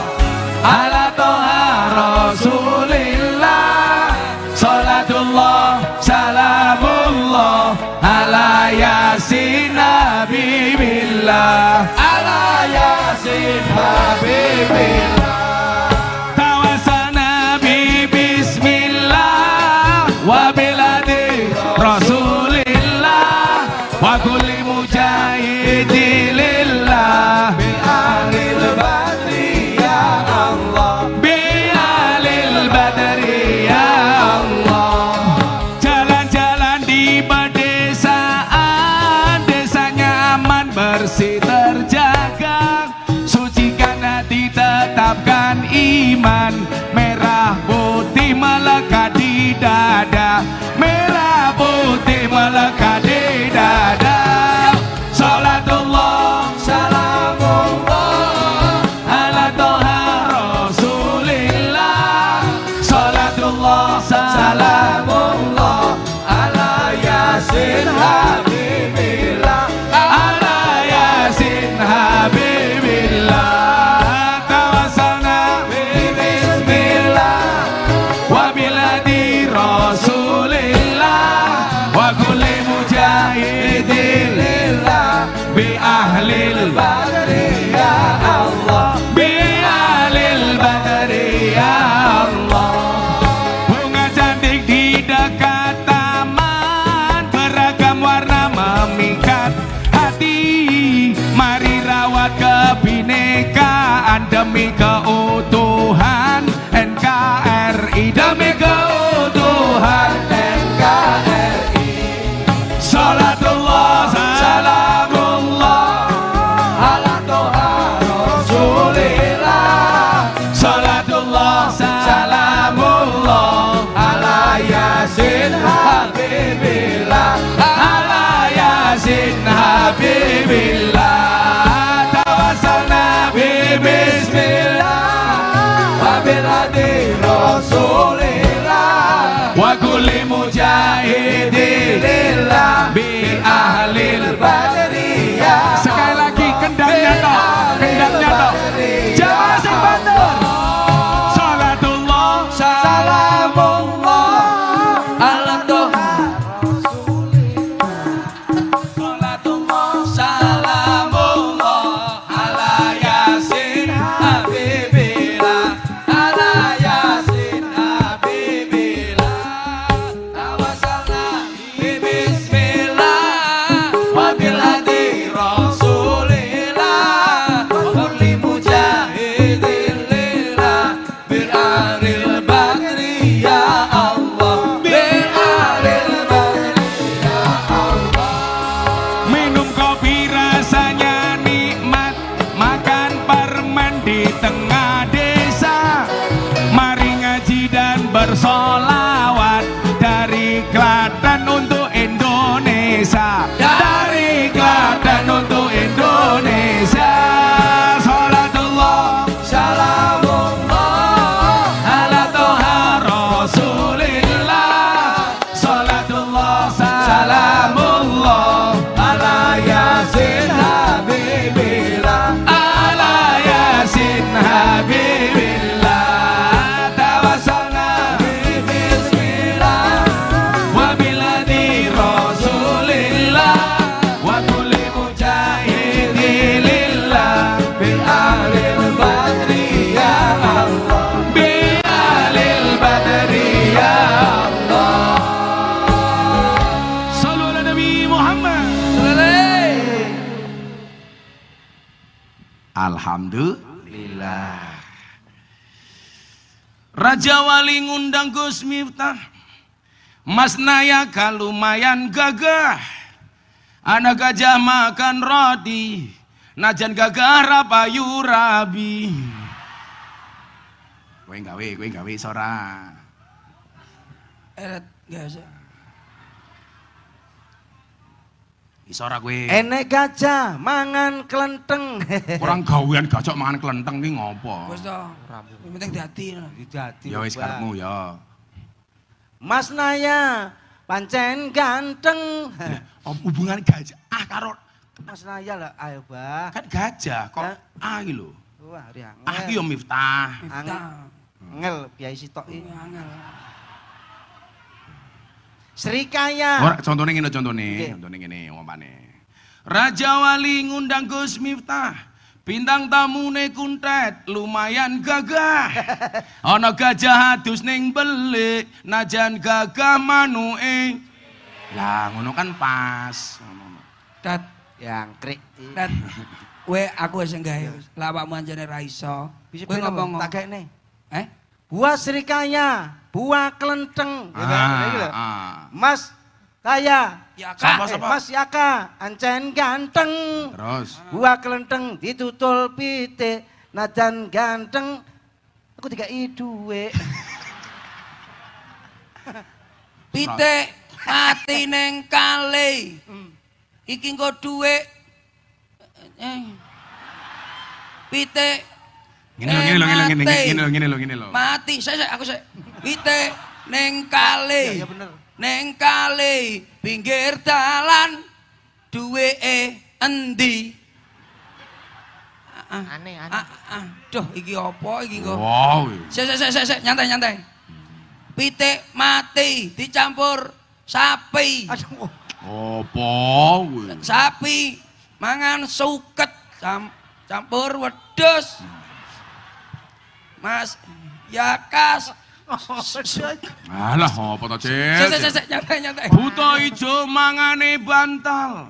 Ala toha Rasulillah. Salatullah Salamullah. Ala Yasin Habibillah. Ala Yasin Habibillah die. Bismillah Tawasalna Rasulillah Wa Sekali lagi kendangnya toh Kendangnya toh Jawa sempat Salatullah salamun. Alhamdulillah. Raja Wali ngundang Gus Miftah. Mas Nayaka lumayan gagah. Anak gajah makan roti. Najan gagah rapayu rabi. Kowe gawe, kowe gawe sora. Eret gak usah Isora kowe Enek gajah mangan kelenteng. <laughs> Orang gawean gajok mangan kelenteng ki ngopo Wes to Yang penting dadi Dadi. Ya wis karepmu ya Mas Naya pancen ganteng. Apa hubungan gajah ah karo Mas Naya lah ayo bah. kan gajah kok Ya. ah iki lho Wah, ri angel. ah iki yo Miftah Miftah Angel biaya sitok iki. Angel Srikaya. Ora contone ngene contone, Oke. contone ngene umpamane. Raja Wali ngundang Gus Miftah. Bintang tamune kuntet lumayan gagah. <laughs> Ana gajah adus ning belik, najan gagah manuke. Lah ngono kan pas. Dat Yang krik. Dat We aku wis gawe Lah awakmu anjene ra iso Bisa Kowe ngomong tak kene. Eh Buah Srikaya, buah kelenteng. Ya kan? Kayak gitu. ah. Mas Taya, Ya Sapa, kak sapa? Mas Yaka, ancen ganteng. Terus Buah kelenteng ditutul pite, najan ganteng. Aku tiga duwe. <laughs> Pitik mati ning kali. Iki engko dhuwit. Eh. Pitik ngene lho ngene lho ngene lho, ngene mati. ngene lho ngene lho ngene lho. Mati, saya saya aku saya. Pitik ning kali. Ya, ya bener. Ning kali pinggir dalan duweke endi? Ah, Aneh, aneh. ah, ah, Duh, iki apa iki kok? Wow. Sik sik sik sik nyantai nyantai. Pitik mati dicampur sapi. Aduh, Apa kuwi? Sapi mangan suket cam, campur wedhus. Mas Yakas. Alah apa to, Sik sik sik Cil? sik nyantai nyantai. Buta ijo mangane bantal.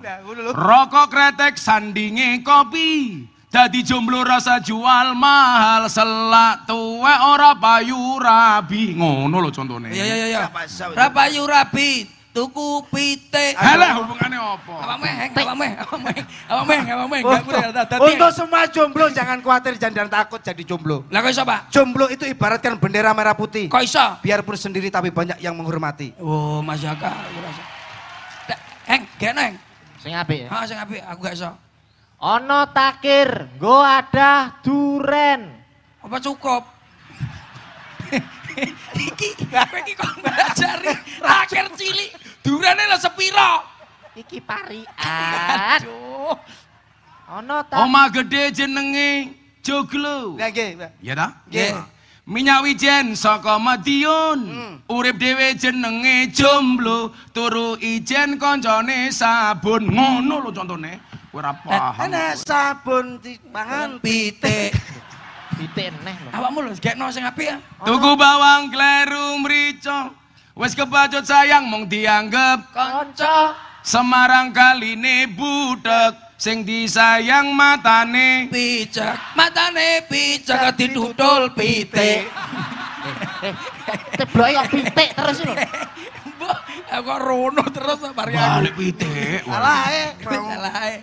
Rokok kretek sandinge kopi. Dadi jomblo rasa jual mahal selak tuwek ora payu rabi. Ngono lho contone. Ya ya ya ya. Berapa yu rabi? Tuku pitik. Halah hubungannya apa? Abang meh, abang meh, abang meh, abang meh, abang meh. Untuk semua jomblo jangan khawatir jangan takut jadi jomblo. Lah kok iso, Pak? Jomblo itu ibaratkan bendera merah putih. Kok iso? Biarpun sendiri tapi banyak yang menghormati. Oh, Mas Jaka, Heng, gak neng. Sing apik. ya. Ha, sing apik, aku gak iso. Ono takir, nggo ada duren. Apa cukup? <laughs> iki kowe iki kok ngajari akhir cilik durane lho sepiro Iki parian. aduh Ono ta? Oma gede jenenge Joglo. Nggih, nggih. Ya ta? Nggih. Minyak wijen saka Madiun. Urip dhewe jenenge jomblo, turu ijen koncone sabun. Ngono lho contone. Kowe ora paham. Ana sabun dipangan pitik Pitik neh lho. awakmu lho gekno sing apik ya Tuku bawang kleru mrica. Wis kebacut sayang mung dianggep Kanca Semarang kaline budek sing disayang matane. picak matane picak ditutul pitik tebloke kok pitik terus lho. Mbok, aku kok rono terus aku Balik pitik. Salah eh. salah ae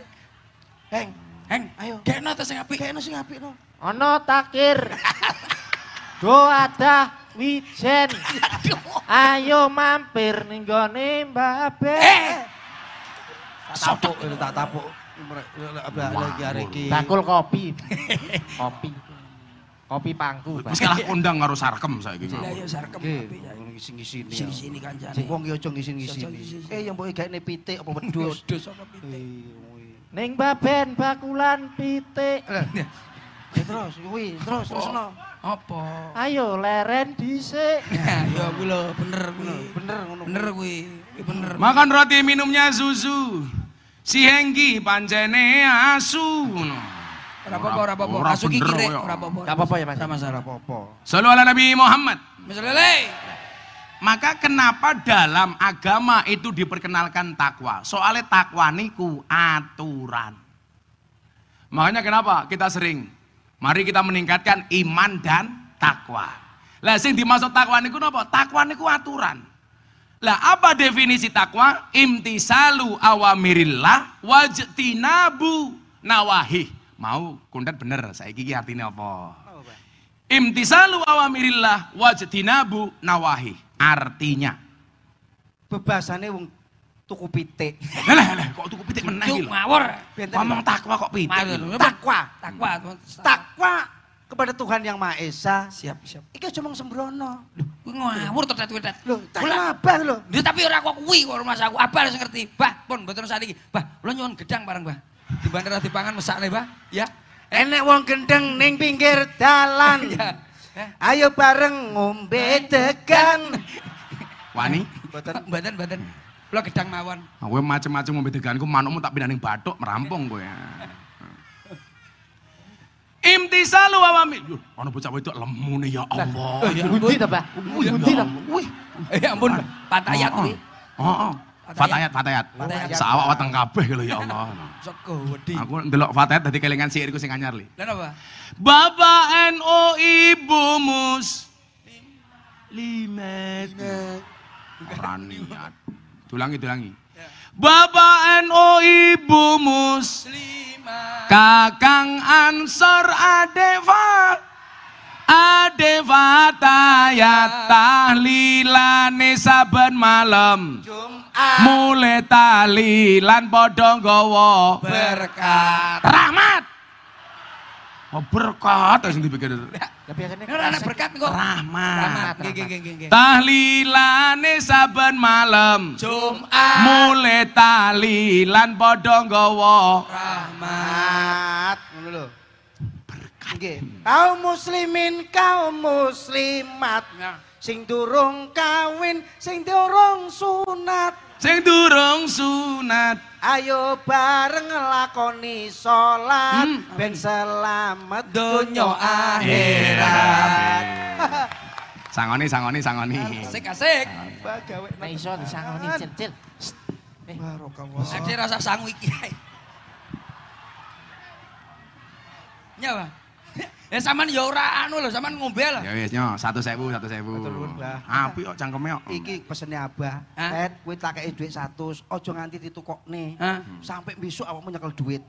Heng, heng Ayo. gekno ta sing apik kayaknya sing apik no. Ono takir. Do ada wijen. Ayo mampir ning gone Mbak Be. eh Tak tapuk, itu tak tapuk. Lagi. Bakul kopi. kopi. Kopi pangku. Wis kalah kondang karo sarkem saiki. lah ya sarkem Nggih, apik ya ngisi-ngisini. sini sini kancane Wong ki aja ngisi-ngisini. Eh yang mbok gaene pitik apa wedhus. Wedhus apa pitik Eh, Ning baben bakulan pitik. Ya terus, kuwi, terus, terus no. apa Ayo leren dhisik. ya ya kuwi lho bener kuwi Bener ngono. bener kuwi kuwi bener Makan roti minumnya susu. Si Hengki pancene asu. ora apa-apa ora apa-apa asuki bener kire ora apa-apa Gak apa-apa ya, Mas? sama Ora masalah apa-apa. Selalu ala Nabi Muhammad. misalnya Maka kenapa dalam agama itu diperkenalkan takwa? Soalnya takwa niku aturan. Makanya kenapa kita sering mari kita meningkatkan iman dan takwa. Lah sing dimaksud takwa niku napa? Takwa niku aturan. Lah apa definisi takwa? Imtisalu awamirillah wajtinabu nawahi. Mau kundat bener, saya iki artinya apa? Imtisalu awamirillah wajtinabu nawahi. Artinya, Bebasane wong tuku pitik. lah lah kok tuku pitik meneh iki lho. ngawur Ngomong takwa kok pitik. Malu. Takwa. takwa Takwa kepada Tuhan yang Maha Esa. siap siap Iki aja mong sembrono. kuwi ngawur to tet tet Lho, tak abah lho. Dia tapi ora kok kuwi kok rumah aku. Abah harus ngerti. Bah, pun mboten sakniki. Bah, kula nyuwun gedang bareng, Bah. Dibanding dipangan mesakne, Bah. Ya. Enek wong gendeng ning pinggir dalan. <laughs> Ya. Eh, Ayo bareng ngombe degan. Wani, Mboten Mboten, mboten. Kula gedang mawon. kowe macem-macem ngombe deganku manukmu tak pindah ning bathuk merampung kowe. Imtisalu awamir. Yuh, ana bocah wedok lemune ya Allah. Bundi ta, Mbak? Bundi ta? Wih. Eh ampun, patayat kuwi. Heeh. Fatayat, fatayat. Sawak weteng kabeh lho ya Allah. <laughs> Sego wedi. Aku ndelok fatayat dadi kelingan sihirku sing anyar li. Lan apa? Bapak NU Ibu Mus Limet Ora niat Dulangi dulangi Bapak NU Ibu Mus Lima. Kakang Ansor Adeva Adeva tayat tahlilane saben malam Jumat Mulai tahlilan padha nggawa Berkat. rahmat Oh berkat sing dipikir Lah biasane Ora ana berkat kok. rahmat tahlilane saben malam Jumat. mulai tahlilan padha nggawa Rahmat. Ngono lho. Nggih. Kaum muslimin, kaum muslimat. Ya. Sing durung kawin, sing durung sunat. Sing durung sunat Ayo bareng ngelakoni sholat ben selamat Donya akhirat. <laughs> sangoni sangoni sangoni Asik asik. Bagawe nek iso disangoni cil-cil. Barokallah. Aku rasa sangu iki. ae. Ya, Pak. Ya sampean ya ora anu lho, sampean ngombe lah. ya wis nyo satu sewu satu sewu Matur nuwun, Mbah. api kok cangkeme kok Iki pesene Abah. Ted, kowe tak kei dhuwit 100, aja nganti ditukokne. Sampai besok awakmu nyekel dhuwit.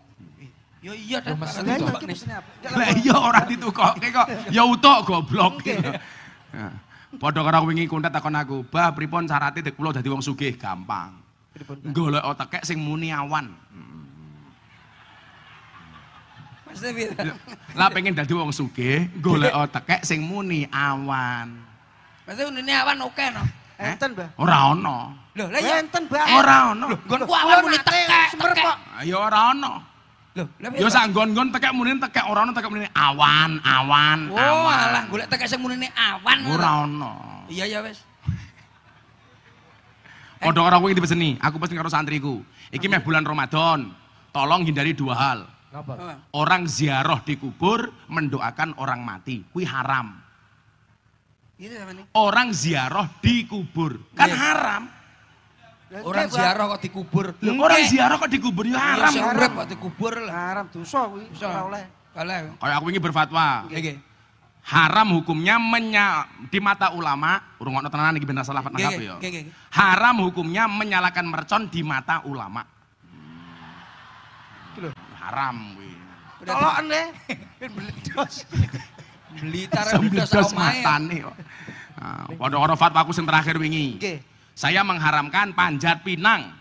Ya iya. Lah nih. pesene Abah. Lah iya ora ditukokke kok. <laughs> Ya utuk goblok. Padha karo wingi kuntet takon aku, "Bah, pripun syaratnya dek kula dadi wong sugih?" Gampang. Golek otekek sing muni awan. Maksudnya piye? Lah pengen dadi wong sugih, golek otekek sing muni awan. Berarti unine awan oke no. Enten, Mbah. Ora ono. Lho, lah ya. Enten, Mbah. Ora ono. Nggon ku awan muni tekek. Semer tekek. kok. Ya ora ono. Lho, lah Ya sak nggon-nggon tekek muni tekek ora ono tekek muni awan, awan, Oh, awan. alah golek tekek sing munine awan. Ora ono. Iya ya wis. Kodok orang kuwi dipeseni, aku pesen karo santriku. Iki meh bulan Ramadan. Tolong hindari dua hal. Napa? Orang ziarah di kubur mendoakan orang mati. Kuwi haram. Itu apa nih? Orang ziarah di kubur. Kan Iya. haram. Orang ziarah kok dikubur. Lho, orang ziarah kok dikubur ya Iya, haram. sing urip kok dikubur lah. Haram dosa kuwi. Bisa. Ora oleh. Kayak aku ini berfatwa. Nggih. Haram hukumnya menya, di mata ulama, urung ono tenanan iki bener salah nggih, ya. nggih, nggih. Haram hukumnya menyalakan mercon di mata ulama. Haram kuwi. Tolokan le. Ben bledos. Blitar bledos matane kok. Nah, Pada orang fatwaku yang terakhir wingi. Nggih. Saya mengharamkan panjat pinang.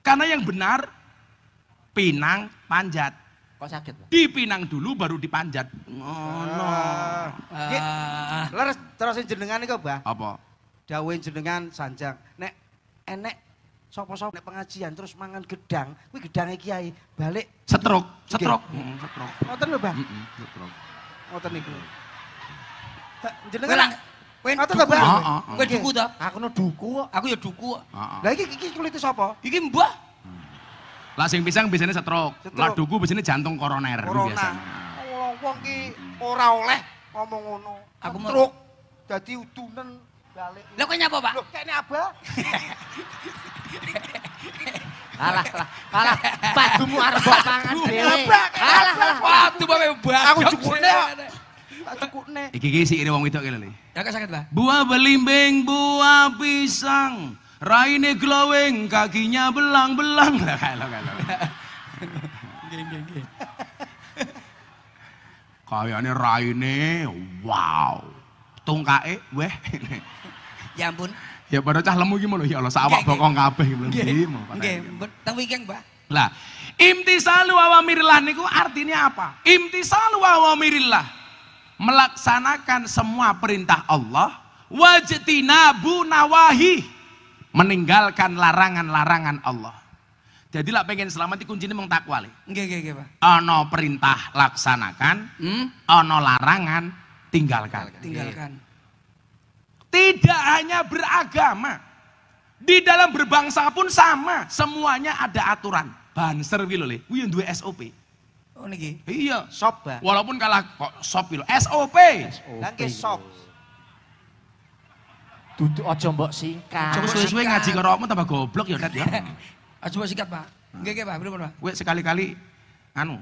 Karena yang benar pinang panjat. Kok sakit, Pak? Dipinang dulu baru dipanjat. Ngono. Nggih. Ah, Leres terus jenengan iku, Mbah. Apa? Dawuh jenengan sanjang. Nek enek sapa-sapa nek pengajian terus mangan gedang, kuwi gedange kiai balik Setruk, setruk. Mm, setruk. ngoten lho, Mbah. Mm-mm, setruk. Ngoten niku. Jenengan kowe Ngoten lho, Bang. ya? Oh, oh, oh. Kowe duku ta? Aku no duku kok. Aku ya duku. kok. Heeh. Lah iki iki kulite sapa? Iki mbah. Lah sing pisang biasanya setruk. Lah duku biasanya jantung koroner biasanya. Wong ki ora oleh ngomong ngono. Aku truk dadi udunen balik. Lah kowe nyapa, Pak? Loh, kene abah. Alah, alah, alah. Padumu arep mbok pangan dhewe. Kene Alah, alah. Waduh, bae mbah. Aku cukune kok. Tak cukune. Iki iki sih wong wedok iki lho. Ya kok sakit, Pak? Buah belimbing, buah pisang, raine glowing, kakinya belang-belang. Lah kalau kalau. Nggih, nggih, nggih. Kayane raine wow. Tungkae weh. Ya ampun. ya pada cah lemu iki lho ya Allah sawak bokong kabeh iki lho. Nggih. Teng weekend, Mbah. Lah, imtisalu awamirillah niku artinya apa? Imtisalu awamirillah melaksanakan semua perintah Allah, wajtinabu nawahi meninggalkan larangan-larangan Allah. Jadi lah pengen selamat kuncinya meng takwa le. Nggih, nggih, nggih, Pak. Ono perintah laksanakan, Hmm? ono larangan tinggalkan. Tinggalkan. Tidak hanya beragama. Di dalam berbangsa pun sama, semuanya ada aturan. Banser gitu le, kuwi duwe SOP. Oh niki. Iya. Sop. Walaupun kalah kok sop lho, SOP. Lah nggih sop. Duduk aja mbok singkat. Coba suwe-suwe ngaji karo kamu tambah goblok ya, Dad ya. <laughs> Aja mbok sikat, Pak. Nggih, nggih, Pak. Pripun, Pak? Kowe sekali-kali anu,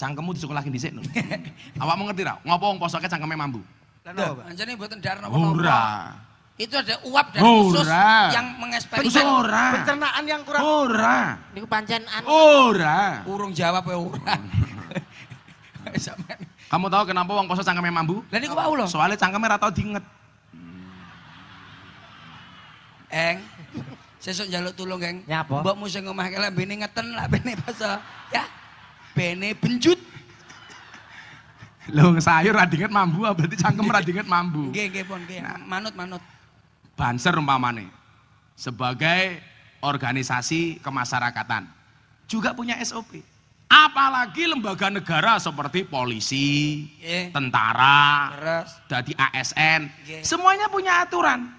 cangkemmu disukulakin dhisik lho. <laughs> Awakmu ngerti ra? Ngopo wong posoke cangkeme mambu? Lah napa, Pak? Anjane mboten dar napa-napa. Ora. Itu ada uap dan khusus yang mengeksperimen. ora. Pencernaan yang kurang Ora. Niku pancen anu. Ora. Urung jawab ya ora. <laughs> Sampeyan. Kamu tahu kenapa wong poso cangkeme mambu? Lah niku Pak Ulo. Soalnya cangkeme ra tau diinget. Eng. Sesuk njaluk tulung, Geng. Nyapa? Mbokmu sing omah kele bene ngeten lah bene basa. Ya. Bene benjut. Lho sayur ra diinget mambu, ah, berarti cangkem ra diinget mambu. <laughs> Nggih, nggih pun nggih. Manut, manut. Banser umpamane sebagai organisasi kemasyarakatan juga punya SOP. Apalagi lembaga negara seperti polisi, Nggih. tentara, Terus dari ASN, Nggih. semuanya punya aturan.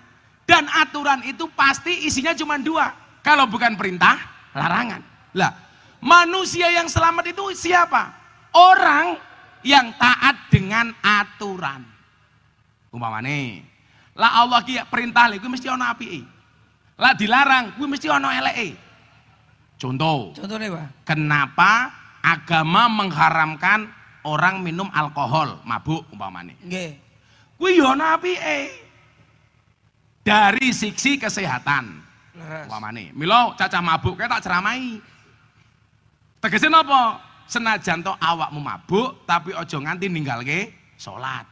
Dan aturan itu pasti isinya cuma dua. Kalau bukan perintah, larangan. Lah, manusia yang selamat itu siapa? Orang yang taat dengan aturan. Umpamane, lah Allah ki perintah kuwi mesti ana apike. Lah dilarang kuwi mesti ana eleke. Contoh, contohnya, Pak. kenapa agama mengharamkan orang minum alkohol, mabuk umpamane. Nggih. Kuwi yo ana apike. Dari sisi kesehatan. Leres. Umpamane, milo cacah mabuk kayak tak ceramai. Tegese napa? Senajan to awakmu mabuk tapi ojo nganti ninggalke salat.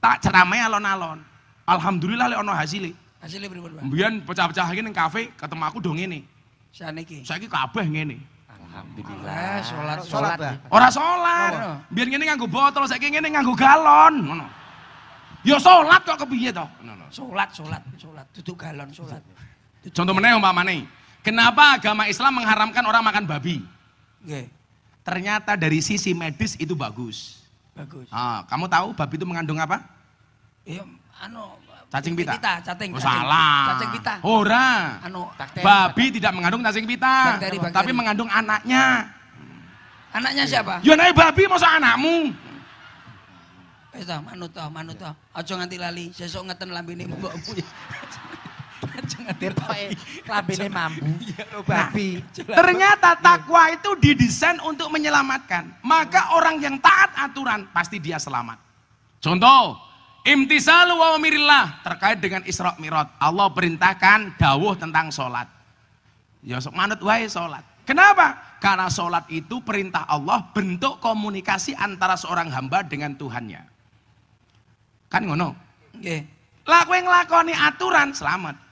Tak ceramai alon-alon. Alhamdulillah lek ono hasile. Hasilnya pripun, Pak? Mbiyen pecah-pecah iki ning kafe ketemu aku do ngene. Saniki. Saiki kabeh ngene. Eh, salat Salat, Bah. Ora salat. Biar ngene nganggo botol, saiki ngene nganggo galon. Ngono. Ya salat kok kepiye to? Ngono. Salat, salat, salat, duduk galon salat. Contoh meneh umpamane, kenapa agama Islam mengharamkan orang makan babi? Nggih, Ternyata dari sisi medis itu bagus. bagus. Ah, kamu tahu babi itu mengandung apa? Iya, anu Cacing pita. cacing. Oh, cacing. salah. Cacing pita. Ora. Anu Babi tidak mengandung cacing pita, Bakteri, bakteri. tapi mengandung anaknya. anaknya siapa? Ya naik babi masa anakmu. Wis toh, manut toh, manut toh. Aja nganti lali, sesuk ngeten lambene mbokmu. Lambene mambu. babi. Ternyata takwa itu didesain untuk menyelamatkan. Maka orang yang taat aturan pasti dia selamat. Contoh, imtisalu wa umirillah terkait dengan Isra Mi'raj. Allah perintahkan dawuh tentang sholat. Ya sok manut wae sholat. Kenapa? Karena sholat itu perintah Allah bentuk komunikasi antara seorang hamba dengan Tuhannya. Kan ngono. Nggih. Lah kowe nglakoni aturan selamat.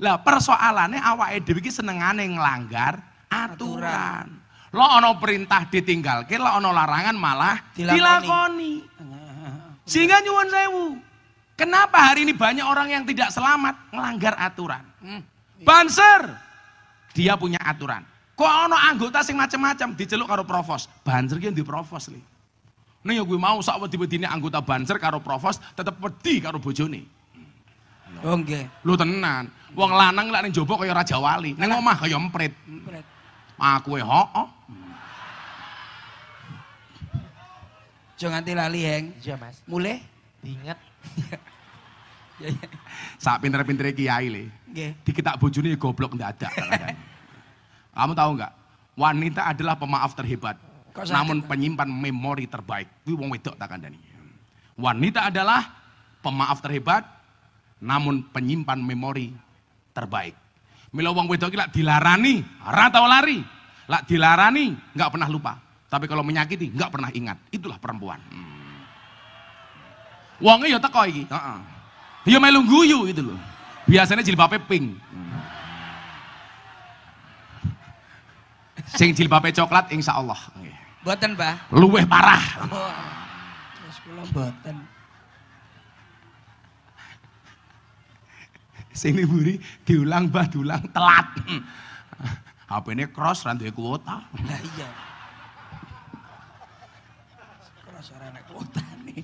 Lah persoalannya awake dhewe iki senengane nglanggar aturan. Lo ono perintah ditinggalke, lo ono larangan malah Dilakoni. dilakoni. <laughs> Sehingga nyuwun sewu. Kenapa hari ini banyak orang yang tidak selamat ngelanggar aturan? Hmm. Banser, dia punya aturan. Kok ono anggota sing macam-macam diceluk karo provos. Banser ki di provos li. Nih ya gue mau sak wedi-wedine anggota banser karo provos tetep wedi karo bojone. Oh nggih. Lu tenan. Wong lanang lek ning jaba kaya raja wali, ning omah kaya emprit. Empret. Aku e hooh. Aja nganti lali, Heng. Iya mas, Mulai? diinget. <laughs> Ya, ya. Sak pinter-pintere kiai le. Nggih. Diketak bojone goblok ndadak. Kamu tahu nggak? Wanita adalah pemaaf terhebat. Namun penyimpan memori terbaik. Kuwi wong wedok tak kandhani. Wanita adalah pemaaf terhebat namun penyimpan memori terbaik. Mila wong wedok iki lak dilarani, ora tau lari. Lak dilarani, nggak pernah lupa. Tapi kalau menyakiti, nggak pernah ingat. Itulah perempuan. Hmm. Wonge ya teko iki, heeh. Ya melu guyu gitu loh. Biasanya jilbabe pink. Sing jilbabe coklat insya Allah. Mboten, Mbah. Luweh parah. Oh. Terus kula mboten. Sing buri diulang bah diulang telat. HP ini cross rantai kuota. Lah iya. Ora nek kuota nih.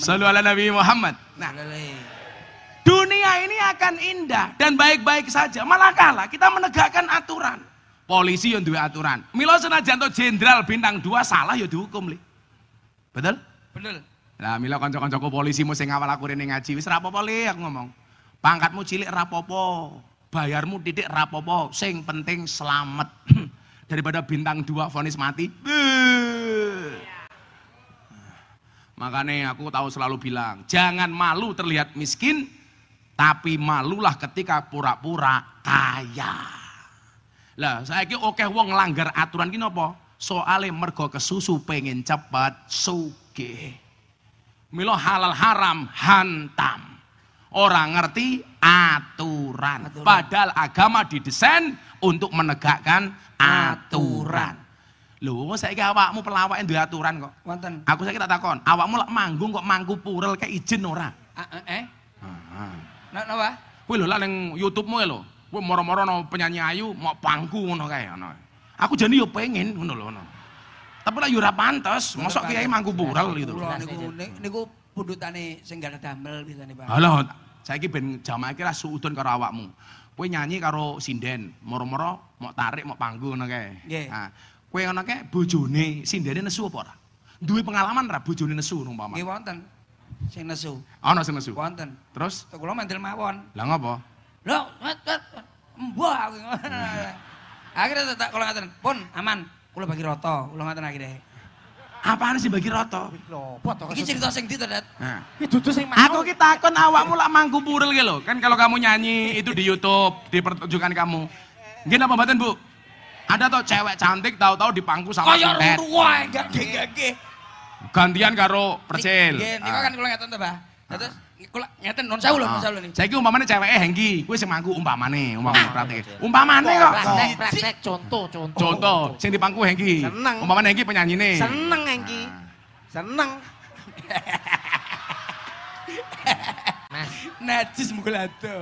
Selalu ala Nabi Muhammad. Nah, dunia ini akan indah dan baik-baik saja. Malah kalah kita menegakkan aturan. Polisi yang dua aturan. Milo senajan jenderal bintang dua salah ya dihukum li. Betul? Bener. Nah, mila kanca-kancaku polisi mau sing ngawal aku rene ngaji wis rapopo li aku ngomong. Pangkatmu cilik rapopo, bayarmu titik rapopo, sing penting selamat. <clears throat> Daripada bintang dua vonis mati. <clears throat> Makanya aku tahu selalu bilang, jangan malu terlihat miskin, tapi malulah ketika pura-pura kaya. Lah, saya kira oke wong ngelanggar aturan gini apa? Soalnya mergo kesusu pengen cepat sugih. Milo halal haram hantam. Orang ngerti aturan. Aturan. Padahal agama didesain untuk menegakkan aturan. Loh, saya kira awakmu pelawak yang duwe aturan kok. Wonten. Aku saya tak takon, awakmu lak manggung kok mangku purel kayak izin ora? Ah, eh, eh. Nah, napa? Kowe lho ning YouTube-mu ya lho. Kowe moro-moro no penyanyi ayu mau pangku ngono kae ngono. Aku jane yo pengen ngono lho ngono. Tapi lah yo ora pantes, mosok kiai mangku purel gitu. Kula niku ni- niku pundutane sing gak ada damel biasane, Pak. Halo, saiki ben jamaah iki ra suudon karo awakmu. Kowe nyanyi karo sinden, moro-moro mau tarik mau pangku ngono kae. Nggih. Nah, kowe ngono kae bojone sindene nesu apa ora? Duwe pengalaman ra bojone nesu umpama? Nggih wonten. Sing nesu. Ana sing nesu. Wonten. Terus kula mandel mawon. lah ngopo? Lho. Mbah aku. <laughs> Akhirnya tak kula ngaten, "Pun, aman." Kula bagi roto, kula ngaten akhirnya. Apaan sih bagi roto? Iki cerita sing ndi to, Dat? Nah. Dudu sing Aku ki takon awakmu lak mangku purel ki lho. Kan kalau kamu nyanyi itu di YouTube, di pertunjukan kamu. Nggih napa mboten, Bu? Ada toh cewek cantik tahu-tahu di pangku sama Kaya wae, gak nggih. Gantian karo percil. Nggih, niku Ah. kan kula ngaten to, Pak. Terus kula ngeten non sewu lho, non sewu lho. Saiki umpamane ceweke Hengki, kuwi sing mangku umpamane, umpamane praktek. Umpamane kok. Praktek, praktek, contoh, contoh. Contoh, sing di pangku Hengki. Seneng. Umpamane Hengki penyanyine. Seneng Engki. Seneng. Mas, Najis mulado.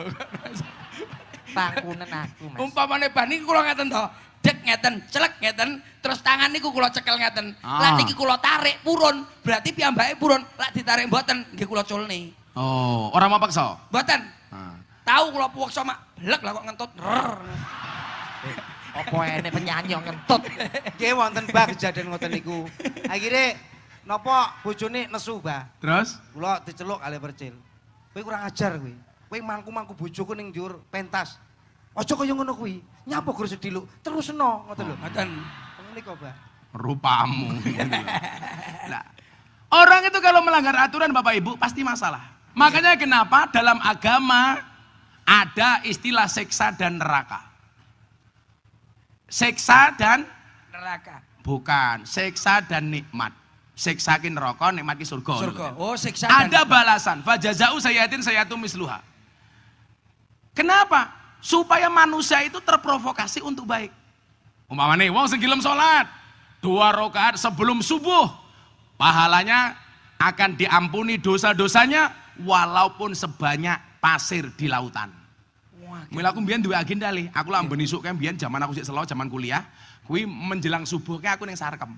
pangkunen aku, Mas. Umpamane ban niku kula ngeten to. Dek ngeten, celek ngeten, terus tangan niku kula cekel ngeten. Ah. Lah niki kula tarik purun, berarti piyambake purun. Lah ditarik mboten, nggih kula culne. Oh, orang mau paksa. Mboten. Ah. Tahu kula puweksa mak blek lah kok ngentut. Rrrr. Apa ene penyanyi yang ngentut. <laughs> Nggih wonten bah kejadian ngoten niku. Akhire napa bojone nesu bah. Terus? Kula diceluk kali percil. Kowe kurang ajar kowe. Kowe mangku-mangku bojoku ning njur pentas. Aja kaya ngono kuwi. Nyapa gur sediluk. Terusno ngoten lho. Ngoten niku, Bah. Rupamu. <laughs> nah, orang itu kalau melanggar aturan Bapak Ibu pasti masalah. Makanya kenapa dalam agama ada istilah seksa dan neraka. Seksa dan Neraka. bukan, seksa dan nikmat. Seksa ki neraka, nikmat ki surga. Surga. Oh, siksa dan- Ada balasan. Fajazau sayatin sayatu misluha. Kenapa? Supaya manusia itu terprovokasi untuk baik. Umpamane wong sing gelem salat dua rakaat sebelum subuh, pahalanya akan diampuni dosa-dosanya walaupun sebanyak pasir di lautan. Mila aku mbiyen duwe agenda li, aku lah ben isuk kan mbiyen zaman aku sik selo zaman kuliah, kuwi menjelang subuh kayak aku ning Sarkem.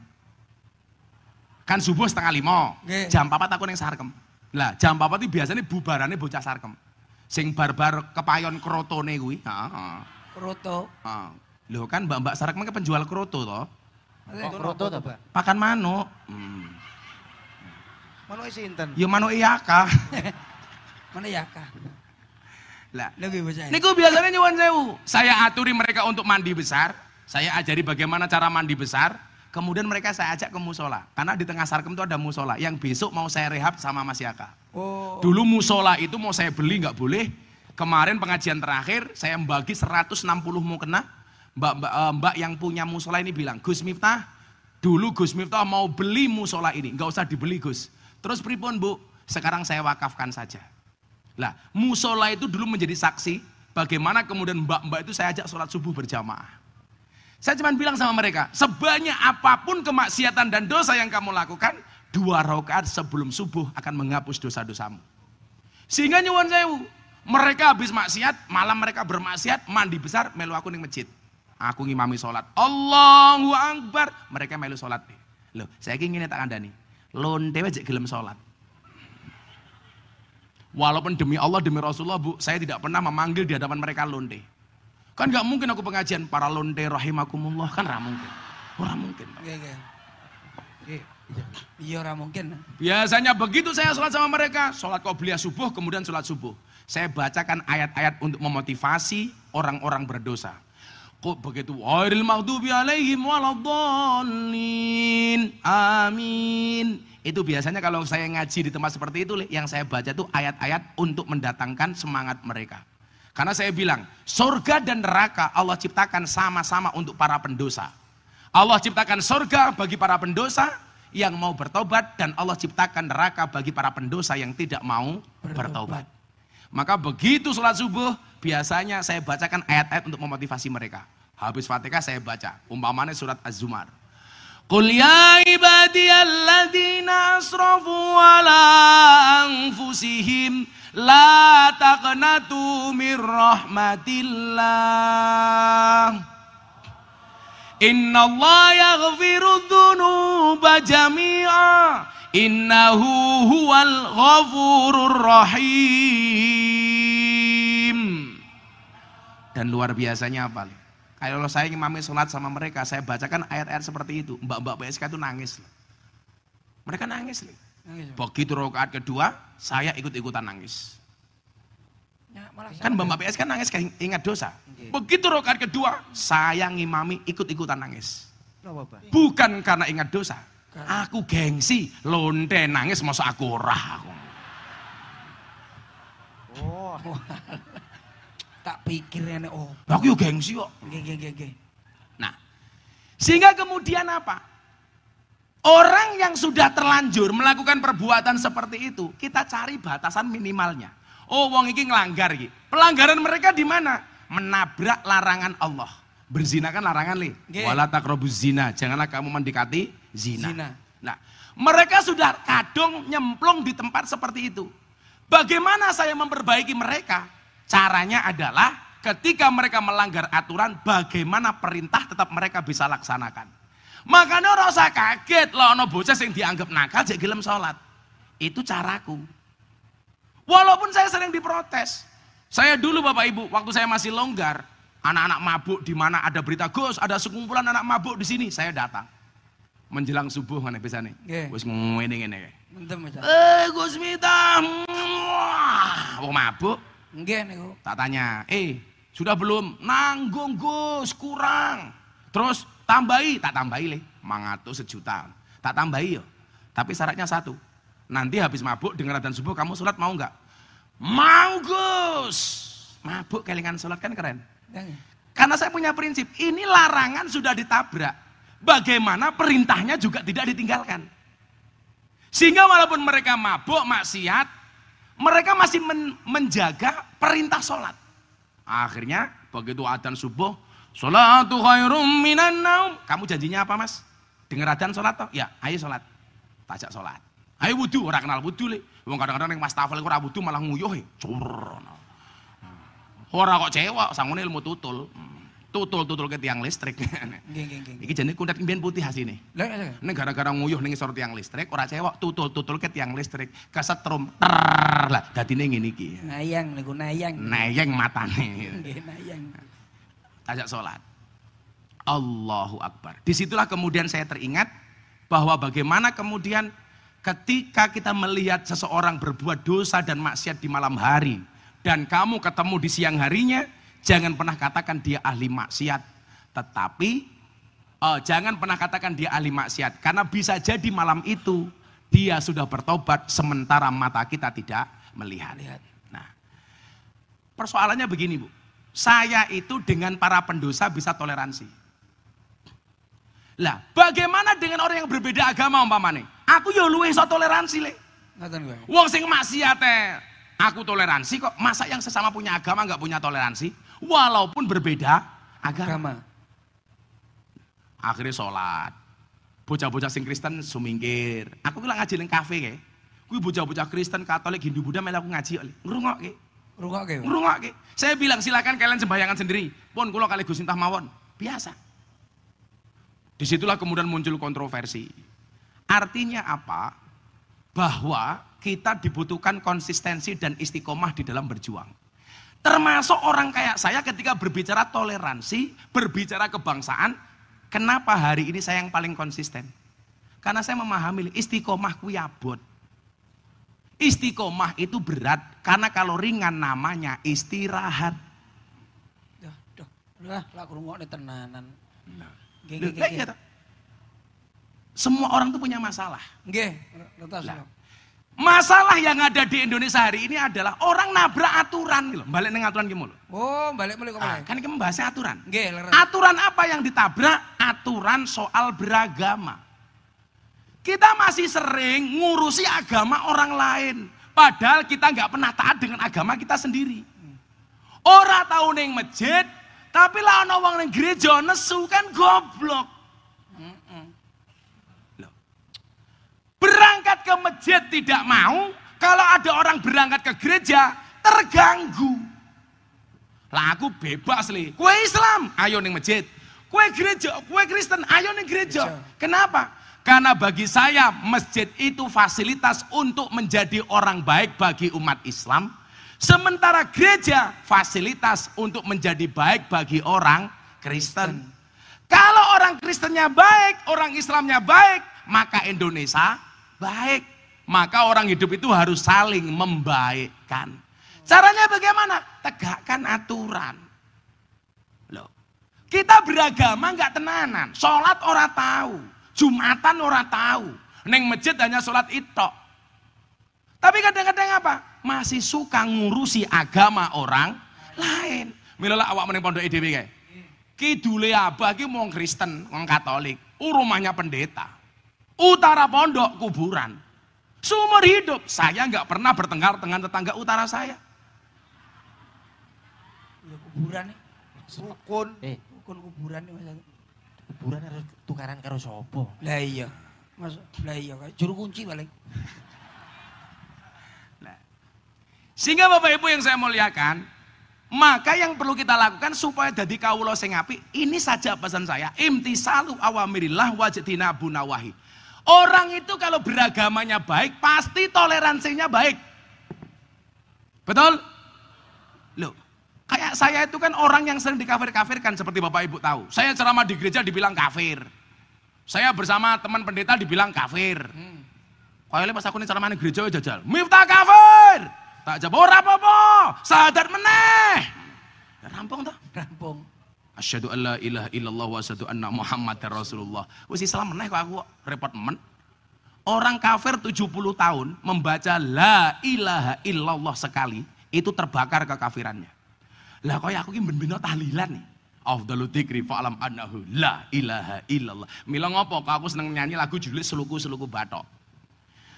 Kan subuh setengah lima, jam papat aku ning Sarkem. Lah jam papat itu biasanya bubarane bocah Sarkem. Sing barbar kepayon krotone kuwi. Heeh. Kroto. Heeh. Lho kan mbak-mbak Sarkem kan penjual kroto toh. Itu kroto napa, ta, Bah? Pakan manuk. Hmm. Manuke sinten? Ya manuk iyaka. <laughs> Mana ya kah? Lah. Niku biasanya nyuwun sewu. Saya aturi mereka untuk mandi besar. Saya ajari bagaimana cara mandi besar. Kemudian mereka saya ajak ke musola. Karena di tengah sarkem itu ada musola. Yang besok mau saya rehab sama Mas Yaka. Oh. Dulu musola itu mau saya beli nggak boleh. Kemarin pengajian terakhir saya bagi 160 mau kena. Mbak, mbak, eh, mbak yang punya musola ini bilang, Gus Miftah, dulu Gus Miftah mau beli musola ini. Nggak usah dibeli Gus. Terus pripun bu? Sekarang saya wakafkan saja. Lah, musola itu dulu menjadi saksi bagaimana kemudian mbak-mbak itu saya ajak sholat subuh berjamaah. Saya cuma bilang sama mereka, sebanyak apa pun kemaksiatan dan dosa yang kamu lakukan, dua rakaat sebelum subuh akan menghapus dosa-dosamu. Sehingga nyuwun sewu, mereka habis maksiat, malam mereka bermaksiat, mandi besar, melu aku ning masjid. Aku ngimami sholat. Allahu Akbar. Mereka melu sholat. Loh, saya ingin tak kandani. Lonte aja gelem sholat. Walaupun demi Allah, demi Rasulullah, Bu, saya tidak pernah memanggil di hadapan mereka lonte. Kan nggak mungkin aku pengajian para lonte rahimakumullah, kan nggak mungkin. Orang mungkin. Pak. Nggih, nggih. Nggih. Iya ora mungkin. Biasanya begitu saya sholat sama mereka, sholat qobliyah subuh, kemudian sholat subuh. Saya bacakan ayat-ayat untuk memotivasi orang-orang berdosa. Kok begitu? Wairil maghdubi alaihim waladdallin. Amin. Itu biasanya kalau saya ngaji di tempat seperti itu, yang saya baca itu ayat-ayat untuk mendatangkan semangat mereka. Karena saya bilang, surga dan neraka Allah ciptakan sama-sama untuk para pendosa. Allah ciptakan surga bagi para pendosa yang mau bertobat dan Allah ciptakan neraka bagi para pendosa yang tidak mau bertobat. Maka begitu sholat subuh, biasanya saya bacakan ayat-ayat untuk memotivasi mereka. Habis fatihah saya baca, umpamanya surat Az-Zumar. Qul ya ibadiyalladzina asrafu ala anfusihim la taqnatu min rahmatillah. Inna Allah yaghfiru dhunuba jami'a Innahu huwal ghafurur rahim Dan luar biasanya apa? Kalau saya ngimami sholat sama mereka, saya bacakan ayat-ayat seperti itu. Mbak-mbak PSK itu nangis. Mereka nangis. Nangis. Begitu rokaat kedua, saya ikut-ikutan nangis. Ya, malah Kan Mbak PSK nangis ingat dosa. Begitu rokaat kedua, saya ngimami ikut-ikutan nangis. Bukan karena ingat dosa. Aku gengsi, lonte nangis masa aku ora aku. Oh, <laughs> tak pikir ini oh. Aku yo gengsi kok. Nggih, nggih, nggih, nggih. Nah, sehingga kemudian apa? Orang yang sudah terlanjur melakukan perbuatan seperti itu, kita cari batasan minimalnya. Oh, wong iki ngelanggar iki. Pelanggaran mereka di mana? Menabrak larangan Allah. Berzina kan larangan li. Wala taqrabuz zina. Janganlah kamu mendekati zina. Zina. Nah, mereka sudah kadung nyemplung di tempat seperti itu. Bagaimana saya memperbaiki mereka? Caranya adalah ketika mereka melanggar aturan, bagaimana perintah tetap mereka bisa laksanakan. Makanya orang usah kaget loh, ono bocah yang dianggap nakal, jadi gelem sholat. Itu caraku. Walaupun saya sering diprotes. Saya dulu Bapak Ibu, waktu saya masih longgar, anak-anak mabuk di mana ada berita Gus, ada sekumpulan anak mabuk di sini, saya datang. Menjelang subuh mana biasanya. Nggih. Wis ngene Mas. Eh Gus Mita, wah, mabuk. Nggih niku. Tak tanya, eh sudah belum? Nanggung Gus, kurang. Terus tambahi, tak tambahi le, mangatus sejuta. Tak tambahi yo. Tapi syaratnya satu, nanti habis mabuk dengan adzan subuh kamu sholat mau nggak? Mau Gus. Mabuk kelingan sholat kan keren. Nggih. Karena saya punya prinsip, ini larangan sudah ditabrak. Bagaimana perintahnya juga tidak ditinggalkan. Sehingga walaupun mereka mabuk, maksiat, mereka masih men- menjaga perintah sholat. Akhirnya begitu adzan subuh, sholatu khairum minan. Kamu janjinya apa mas? Dengar adzan sholat toh? Ya, ayo sholat. Tajak sholat. Ayo wudhu, orang kenal wudhu le. Wong kadang-kadang yang mas tafel ora wudhu malah nguyuh. he. Cur. Ora kok cewek, sangune ilmu tutul. Hmm. Tutul-tutul ke tiang listrik. Iki jenis kundat impian putih hasine. Lah lah. Ini gara-gara nguyuh ning isor tiang listrik, ora cewek tutul-tutul ke tiang listrik, kesetrum ter lah dadine ngene iki. Nayang niku nayang. Neyeng matane. Nggih nayang. Ajak sholat. Allahu Akbar. Di situlah kemudian saya teringat bahwa bagaimana kemudian ketika kita melihat seseorang berbuat dosa dan maksiat di malam hari dan kamu ketemu di siang harinya, jangan pernah katakan dia ahli maksiat. Tetapi eh, jangan pernah katakan dia ahli maksiat karena bisa jadi malam itu dia sudah bertobat sementara mata kita tidak melihat. Nah, persoalannya begini Bu, saya itu dengan para pendosa bisa toleransi. Lah, bagaimana dengan orang yang berbeda agama umpamane? Aku ya luwih iso toleransi le. Wong sing maksiat aku toleransi kok. Masa yang sesama punya agama nggak punya toleransi? Walaupun berbeda agama. Akhirnya sholat. Bocah-bocah sing Kristen sumingkir. Aku bilang ngaji ning kafe kae. Kuwi bocah-bocah Kristen, Katolik, Hindu, Buddha melu aku ngaji kok. Ngrungokke. Rungokke. Pak. Ngrungokke. Saya bilang silakan kalian sembayangan sendiri. Pun kula kali Gus Intah mawon. Biasa. Di situlah kemudian muncul kontroversi. Artinya apa? Bahwa kita dibutuhkan konsistensi dan istiqomah di dalam berjuang. Termasuk orang kayak saya ketika berbicara toleransi, berbicara kebangsaan, kenapa hari ini saya yang paling konsisten? Karena saya memahami istiqomah ku abot. Istiqomah itu berat karena kalau ringan namanya istirahat. Duh, duh. Lah, tenanan. Toh. Semua orang tuh punya masalah. Nggih, retas. Lah. Masalah yang ada di Indonesia hari ini adalah orang nabrak aturan gitu. Balik neng aturan gimana? Oh, balik mulai kok Ah, mulai. kan ini membahasnya aturan. Leres. Aturan apa yang ditabrak? Aturan soal beragama. Kita masih sering ngurusi agama orang lain. Padahal kita nggak pernah taat dengan agama kita sendiri. Orang tahu neng masjid, tapi lah wong neng gereja nesu kan goblok. Berangkat ke masjid tidak mau, kalau ada orang berangkat ke gereja terganggu. Lah aku bebas li. Kue Islam, ayo ning masjid. Kue gereja, kue Kristen, ayo ning gereja. Kenapa? Karena bagi saya masjid itu fasilitas untuk menjadi orang baik bagi umat Islam. Sementara gereja fasilitas untuk menjadi baik bagi orang Kristen. Kalau orang Kristennya baik, orang Islamnya baik, maka Indonesia baik. Maka orang hidup itu harus saling membaikkan. Caranya bagaimana? Tegakkan aturan. Loh, kita beragama nggak tenanan. Sholat orang tahu, jumatan orang tahu. Neng masjid hanya sholat itu. Tapi kadang-kadang apa? Masih suka ngurusi agama orang lain. Milola awak meneng pondok EDW kayak. Kidule abah ki wong Kristen, wong Katolik. Rumahnya pendeta. Utara pondok kuburan. Sumber hidup saya nggak pernah bertengkar dengan tetangga utara saya. Ya kuburan nih. Rukun. Eh, Rukun kuburan nih Mas. kuburan harus tukaran karo sapa? Lah iya. Mas, lah iya kayak juru kunci paling. Sehingga Bapak Ibu yang saya muliakan, maka yang perlu kita lakukan supaya jadi kawula sing apik, ini saja pesan saya, imtisalu awamirillah wajtina bunawahi. Orang itu kalau beragamanya baik, pasti toleransinya baik. Betul? Loh, kayak saya itu kan orang yang sering dikafir-kafirkan seperti Bapak Ibu tahu. Saya ceramah di gereja dibilang kafir. Saya bersama teman pendeta dibilang kafir. Kayaknya pas aku nih ceramah di gereja jajal. Miftah kafir. Tak jawab apa-apa. Sadar meneh. Rampung toh? Rampung. Asyhadu an la ilaha illallah wa asyhadu anna Muhammadar Rasulullah. Wis Islam meneh kok aku repot men. Orang kafir 70 tahun membaca la ilaha illallah sekali, itu terbakar kekafirannya. Lah kok aku ki ben-beno tahlilan nih. Afdalu dzikri fa'lam annahu la ilaha illallah. Mila ngopo kok aku seneng nyanyi lagu judulnya Seluku-seluku batok.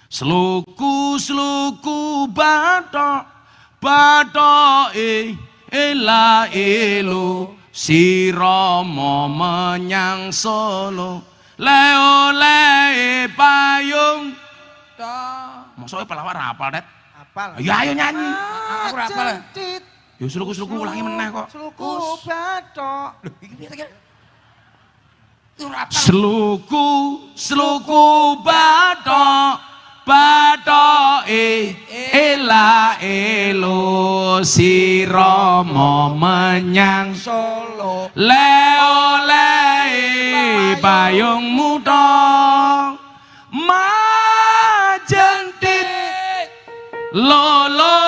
Seluku seluku batok batok e ela elo Siromo menyang Solo. Leo leo payung. To maksudnya e pelawar apa det apal ya ayo nyanyi. Aku apal ya sluku-sluku ulangi meneh kok. suruh bato suruh suruh suruh bathok. batoke ela elo sirama menyang. Solo. Le oleh payung muto majentit lo lo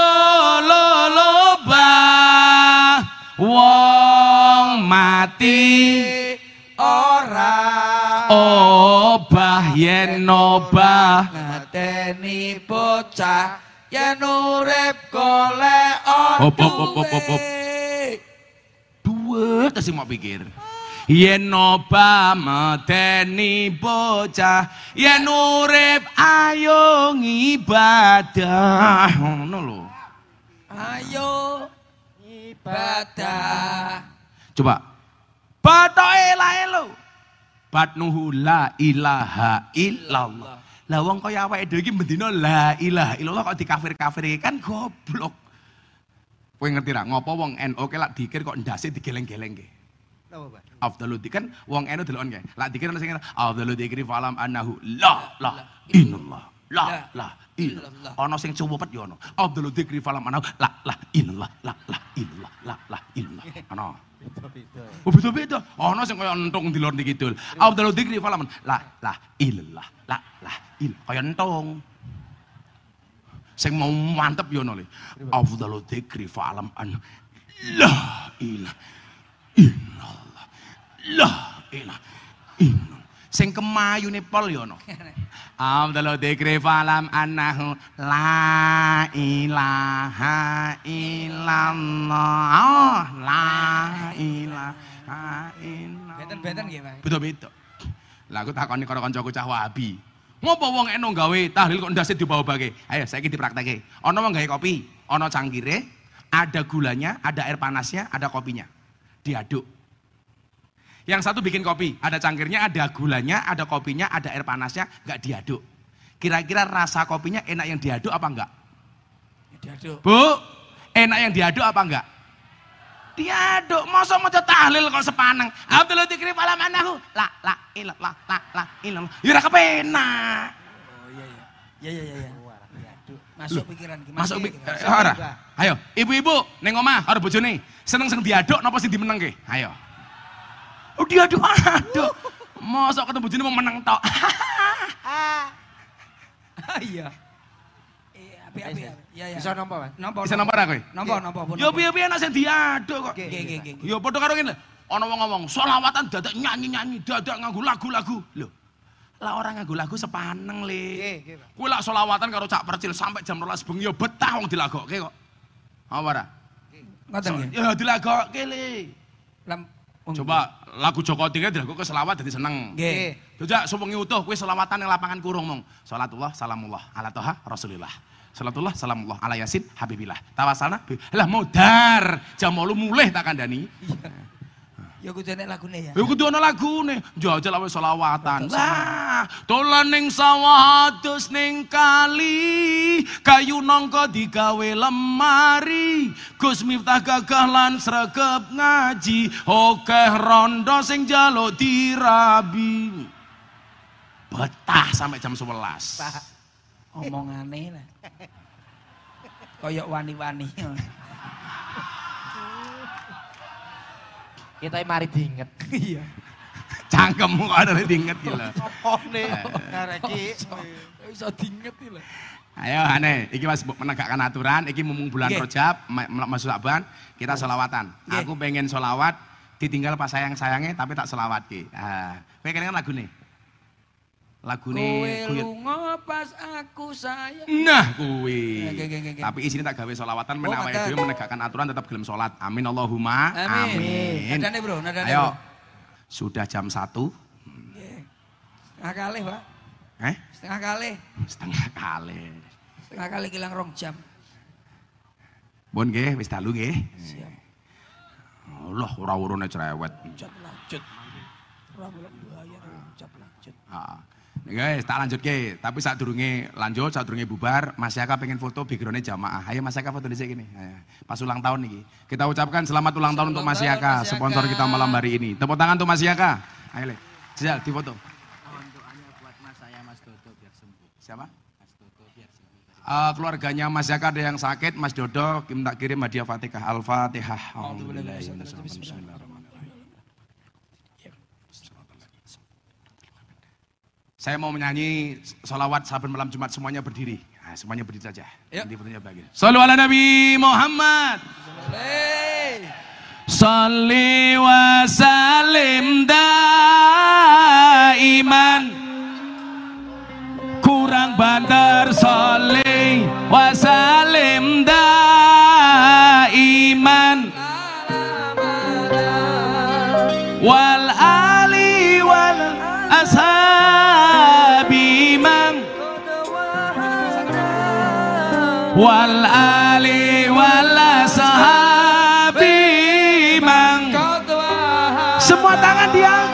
ba. Wong mati. Ora. Obah yen obah. nah. Ngateni bocah yen urip golek hop. duwe ta sing mau pikir. Yen obah medeni bocah yen urip ayo ngibadah. Ngono lho. Ayo ibadah. coba. Batoke lae lho. Batnuhu la ilaha illallah lah wong kaya awake dhewe iki mendina la ilaha illallah kok dikafir-kafir kan goblok. Kowe ngerti ra? Ngopo wong NU ke lak dikir kok ndase digeleng-geleng ke Napa, Pak? afdalu kan wong NU delokon kae lak dikir ana sing afdalu dzikri falam annahu la la illallah la la illallah ana sing cuwepet yo ana afdalu dzikri falam annahu la la illallah la la illallah la la illallah ana Oh beda-beda. Ana sing kaya entung di lor kidul. Afdalu dzikri falaman la la illallah la la il kaya entung. Sing mau mantep yo ono le. Afdalu dzikri falam an la ilaha illallah. La ilaha illallah. Sing kemayune pol yo ono. Afdalu dzikri falam annahu la ilaha illallah. Oh, la ilaha illallah. Beten-beten nggih, Pak. Beda-beda. Lah aku takoni karo kancaku cah Wahabi. Ngopo wong eno gawe tahlil kok ndase dibawa-bage? Ayo saiki dipraktekke. Ana wong gawe kopi, ana cangkire, ada gulanya, ada air panasnya, ada kopinya. Diaduk. Yang satu bikin kopi, ada cangkirnya, ada gulanya, ada kopinya, ada air panasnya, nggak diaduk. Kira-kira rasa kopinya enak yang diaduk apa enggak? Diaduk. Bu, enak yang diaduk apa enggak? Diaduk, masa mau tahlil kok sepaneng. Abdul Dzikri falam anahu. La la ilallah la la ilallah. Ya ora kepenak. Oh iya iya. Iya iya iya. Masuk pikiran iki. Masuk pikiran. ora. Ayo, ibu-ibu ning omah karo bojone, seneng-seneng diaduk napa sing dimenengke? Ayo. Oh diaduk, aduh. Masa ketemu bojone mau meneng tok. Ah, Iya. Iya. Bisa nampa, Mas? Nampa. Bisa nampa ra kowe? Nampa nampa. pun Yo nampa. piye-piye enak sing diaduk kok. Nggih nggih nggih. Ya padha karo ngene. Ana wong ngomong, "Selawatan dadak nyanyi-nyanyi, dadak nganggo lagu-lagu." Lho. Lah orang nganggo lagu sepaneng, Le. Nggih, nggih, Pak. Kuwi lak selawatan karo Cak Percil sampai jam 12 bengi ya betah wong dilagokke kok. Apa ora? Ngoten nggih. Ya dilagokke, Le. Coba lagu Joko Tinggi dilagokke selawat dadi seneng. Nggih. Jajak suwengi utuh kuwi selawatan ning lapangan kurung mong. Salatullah salamullah ala toha Rasulillah. Salatullah salamullah ala Yasin Habibillah. Tawasalna lah modar jam 8 mulih tak kandhani. Ya kudu enek lagune ya. Ya kudu ana lagune. Njajal awe selawatan. Lah, dolan ning sawah adus ning kali, kayu nangka digawe lemari. Gus Miftah gagah lan sregep ngaji, okeh rondo sing jaluk dirabi. Betah sampai jam 11. Pak, omongane lah. Koyok wani-wani. Kita mari diinget. <laughs> Iya. Cangkemmu kok ada diinget gila. Opone arek iki. Iso diinget iki lho. Ayo ane, iki mas menegakkan aturan, iki mumpung bulan Nggih. Rojab, ma- ma- masuk Saban, kita solawatan. Nggih. Aku pengen solawat, ditinggal pas sayang sayangnya tapi tak solawat ki. Ah, kowe kelingan lagu nih. Lagu Kowe nih, lunga pas aku sayang. Nah, kuwi. Nggih. Tapi isine tak gawe solawatan Oh, menawa ngoten. dhewe menegakkan aturan tetap gelem salat. Amin Allahumma. Amin. Amin. Nadane, Bro, nadane, Ayo. Bro. Sudah jam 1. Setengah kali, Pak. Eh? Setengah kali. Setengah kali. Setengah kali kilang rong jam. Bon nggih, wis dalu nggih. Siap. Allah ora urune cerewet. Lanjut, lanjut. Ora boleh bahaya, lanjut, lanjut. Ah. Guys, tak lanjut ke. Tapi saat durunge lanjut, saat durunge bubar, Mas Yaka pengen foto backgroundnya jamaah. Ayo Mas Yaka foto di sini. Pas ulang tahun nih. Kita ucapkan selamat ulang tahun untuk Mas Yaka, Mas sponsor kita malam hari ini. Tepuk tangan untuk Mas Yaka. Ayo le. Jajal, di foto. Siapa? Eh, keluarganya Mas Yaka ada yang sakit, Mas Dodo minta kirim hadiah Fatihah. Al-Fatihah. Bismillahirrahmanirrahim. Saya mau menyanyi salawat saban malam Jumat semuanya berdiri. Nah, semuanya berdiri saja. Yuk. Nanti fotonya bagian. Sallu ala Nabi Muhammad. Hey. Salli wa salim daiman Kurang banter Wal ali wal ashabi man Semua tangan diangkat.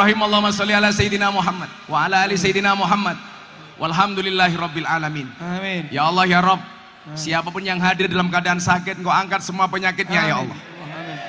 Bismillahirrahmanirrahim. Allahumma sholli ala sayyidina Muhammad wa ala ali sayyidina Muhammad. Walhamdulillahi rabbil alamin. Amin. Ya Allah ya Rabb, siapa pun yang hadir dalam keadaan sakit, Engkau angkat semua penyakitnya ya Allah.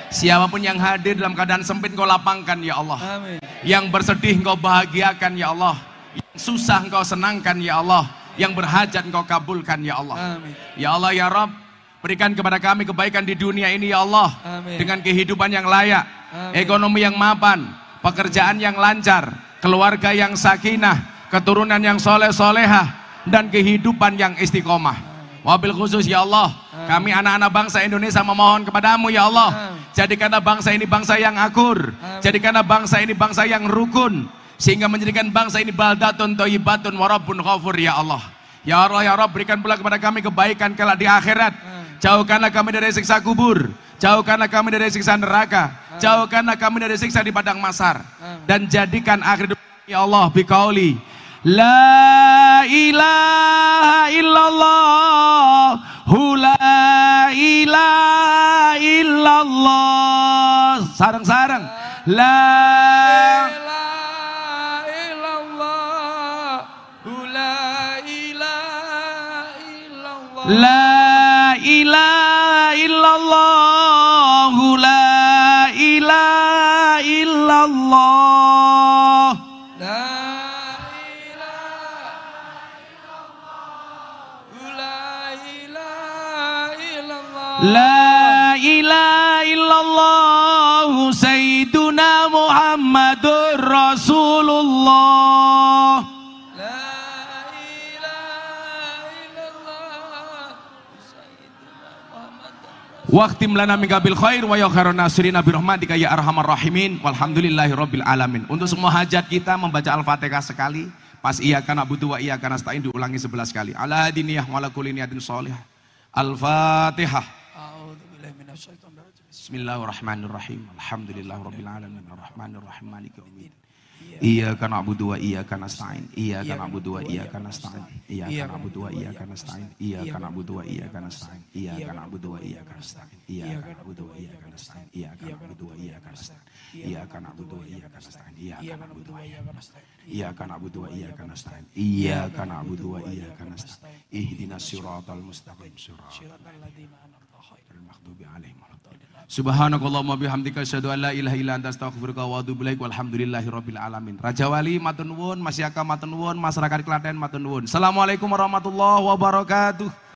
Siapa pun yang hadir dalam keadaan sempit, Engkau lapangkan ya Allah. Amin. Yang bersedih, Engkau bahagiakan ya Allah. Yang susah, Engkau senangkan ya Allah. Yang berhajat, Engkau kabulkan ya Allah. Amin. Ya Allah ya Rabb, berikan kepada kami kebaikan di dunia ini ya Allah. Amin. Dengan kehidupan yang layak, Amin. ekonomi yang mapan, pekerjaan yang lancar, keluarga yang sakinah, keturunan yang soleh solehah, dan kehidupan yang istiqomah. Wabil khusus ya Allah, kami anak-anak bangsa Indonesia memohon kepadamu ya Allah. Jadikanlah bangsa ini bangsa yang akur, jadikanlah bangsa ini bangsa yang rukun, sehingga menjadikan bangsa ini baldatun toyibatun warabun ghafur ya Allah. Ya Allah ya Rabb berikan pula kepada kami kebaikan kelak di akhirat. Jauhkanlah kami dari siksa kubur. Jauhkanlah kami dari siksa neraka. Jauhkanlah kami dari siksa di padang masar. Dan jadikan akhir hidup ya Allah bikauli. La ilaha illallah. Hu la ilaha illallah. Sarang-sarang. La La ilallah. La ilaha illallah. La ilaha الله. لا إله إلا الله. لا إله إلا الله. لا إله إلا الله سيدنا محمد رسول الله. Waktim lana min bil khair wa ya khairan nasirin bi rahmatika ya arhamar rahimin walhamdulillahi rabbil alamin. Untuk semua hajat kita membaca Al-Fatihah sekali, pas iya kana butuh wa iya kana stain diulangi 11 kali. Ala hadiniyah wa ala kulli niyatin shalihah. Al-Fatihah. Bismillahirrahmanirrahim. Alhamdulillahirabbil alamin arrahmanirrahim maliki yaumiddin. Iyyaka na'budu wa iyyaka nasta'in. Iyyaka na'budu wa iyyaka nasta'in. Iyyaka na'budu wa iyyaka nasta'in. Iyyaka na'budu wa iyyaka nasta'in. Iyyaka na'budu wa iyyaka nasta'in. Iyyaka na'budu wa iyyaka nasta'in. Iyyaka na'budu wa iyyaka nasta'in. Iyyaka na'budu wa iyyaka nasta'in. Iyyaka na'budu wa iyyaka nasta'in. Iyyaka na'budu wa iyyaka nasta'in. Iyyaka na'budu wa iyyaka nasta'in. Ihdinas siratal mustaqim. Siratal maghdubi alaihim waladdallin. Subhanakallahumma bihamdika asyhadu an la ilaha illa anta astaghfiruka wa atubu ilaik walhamdulillahi rabbil alamin. Raja Wali matur nuwun, Masyaka masyarakat Klaten matur. Assalamualaikum warahmatullahi wabarakatuh.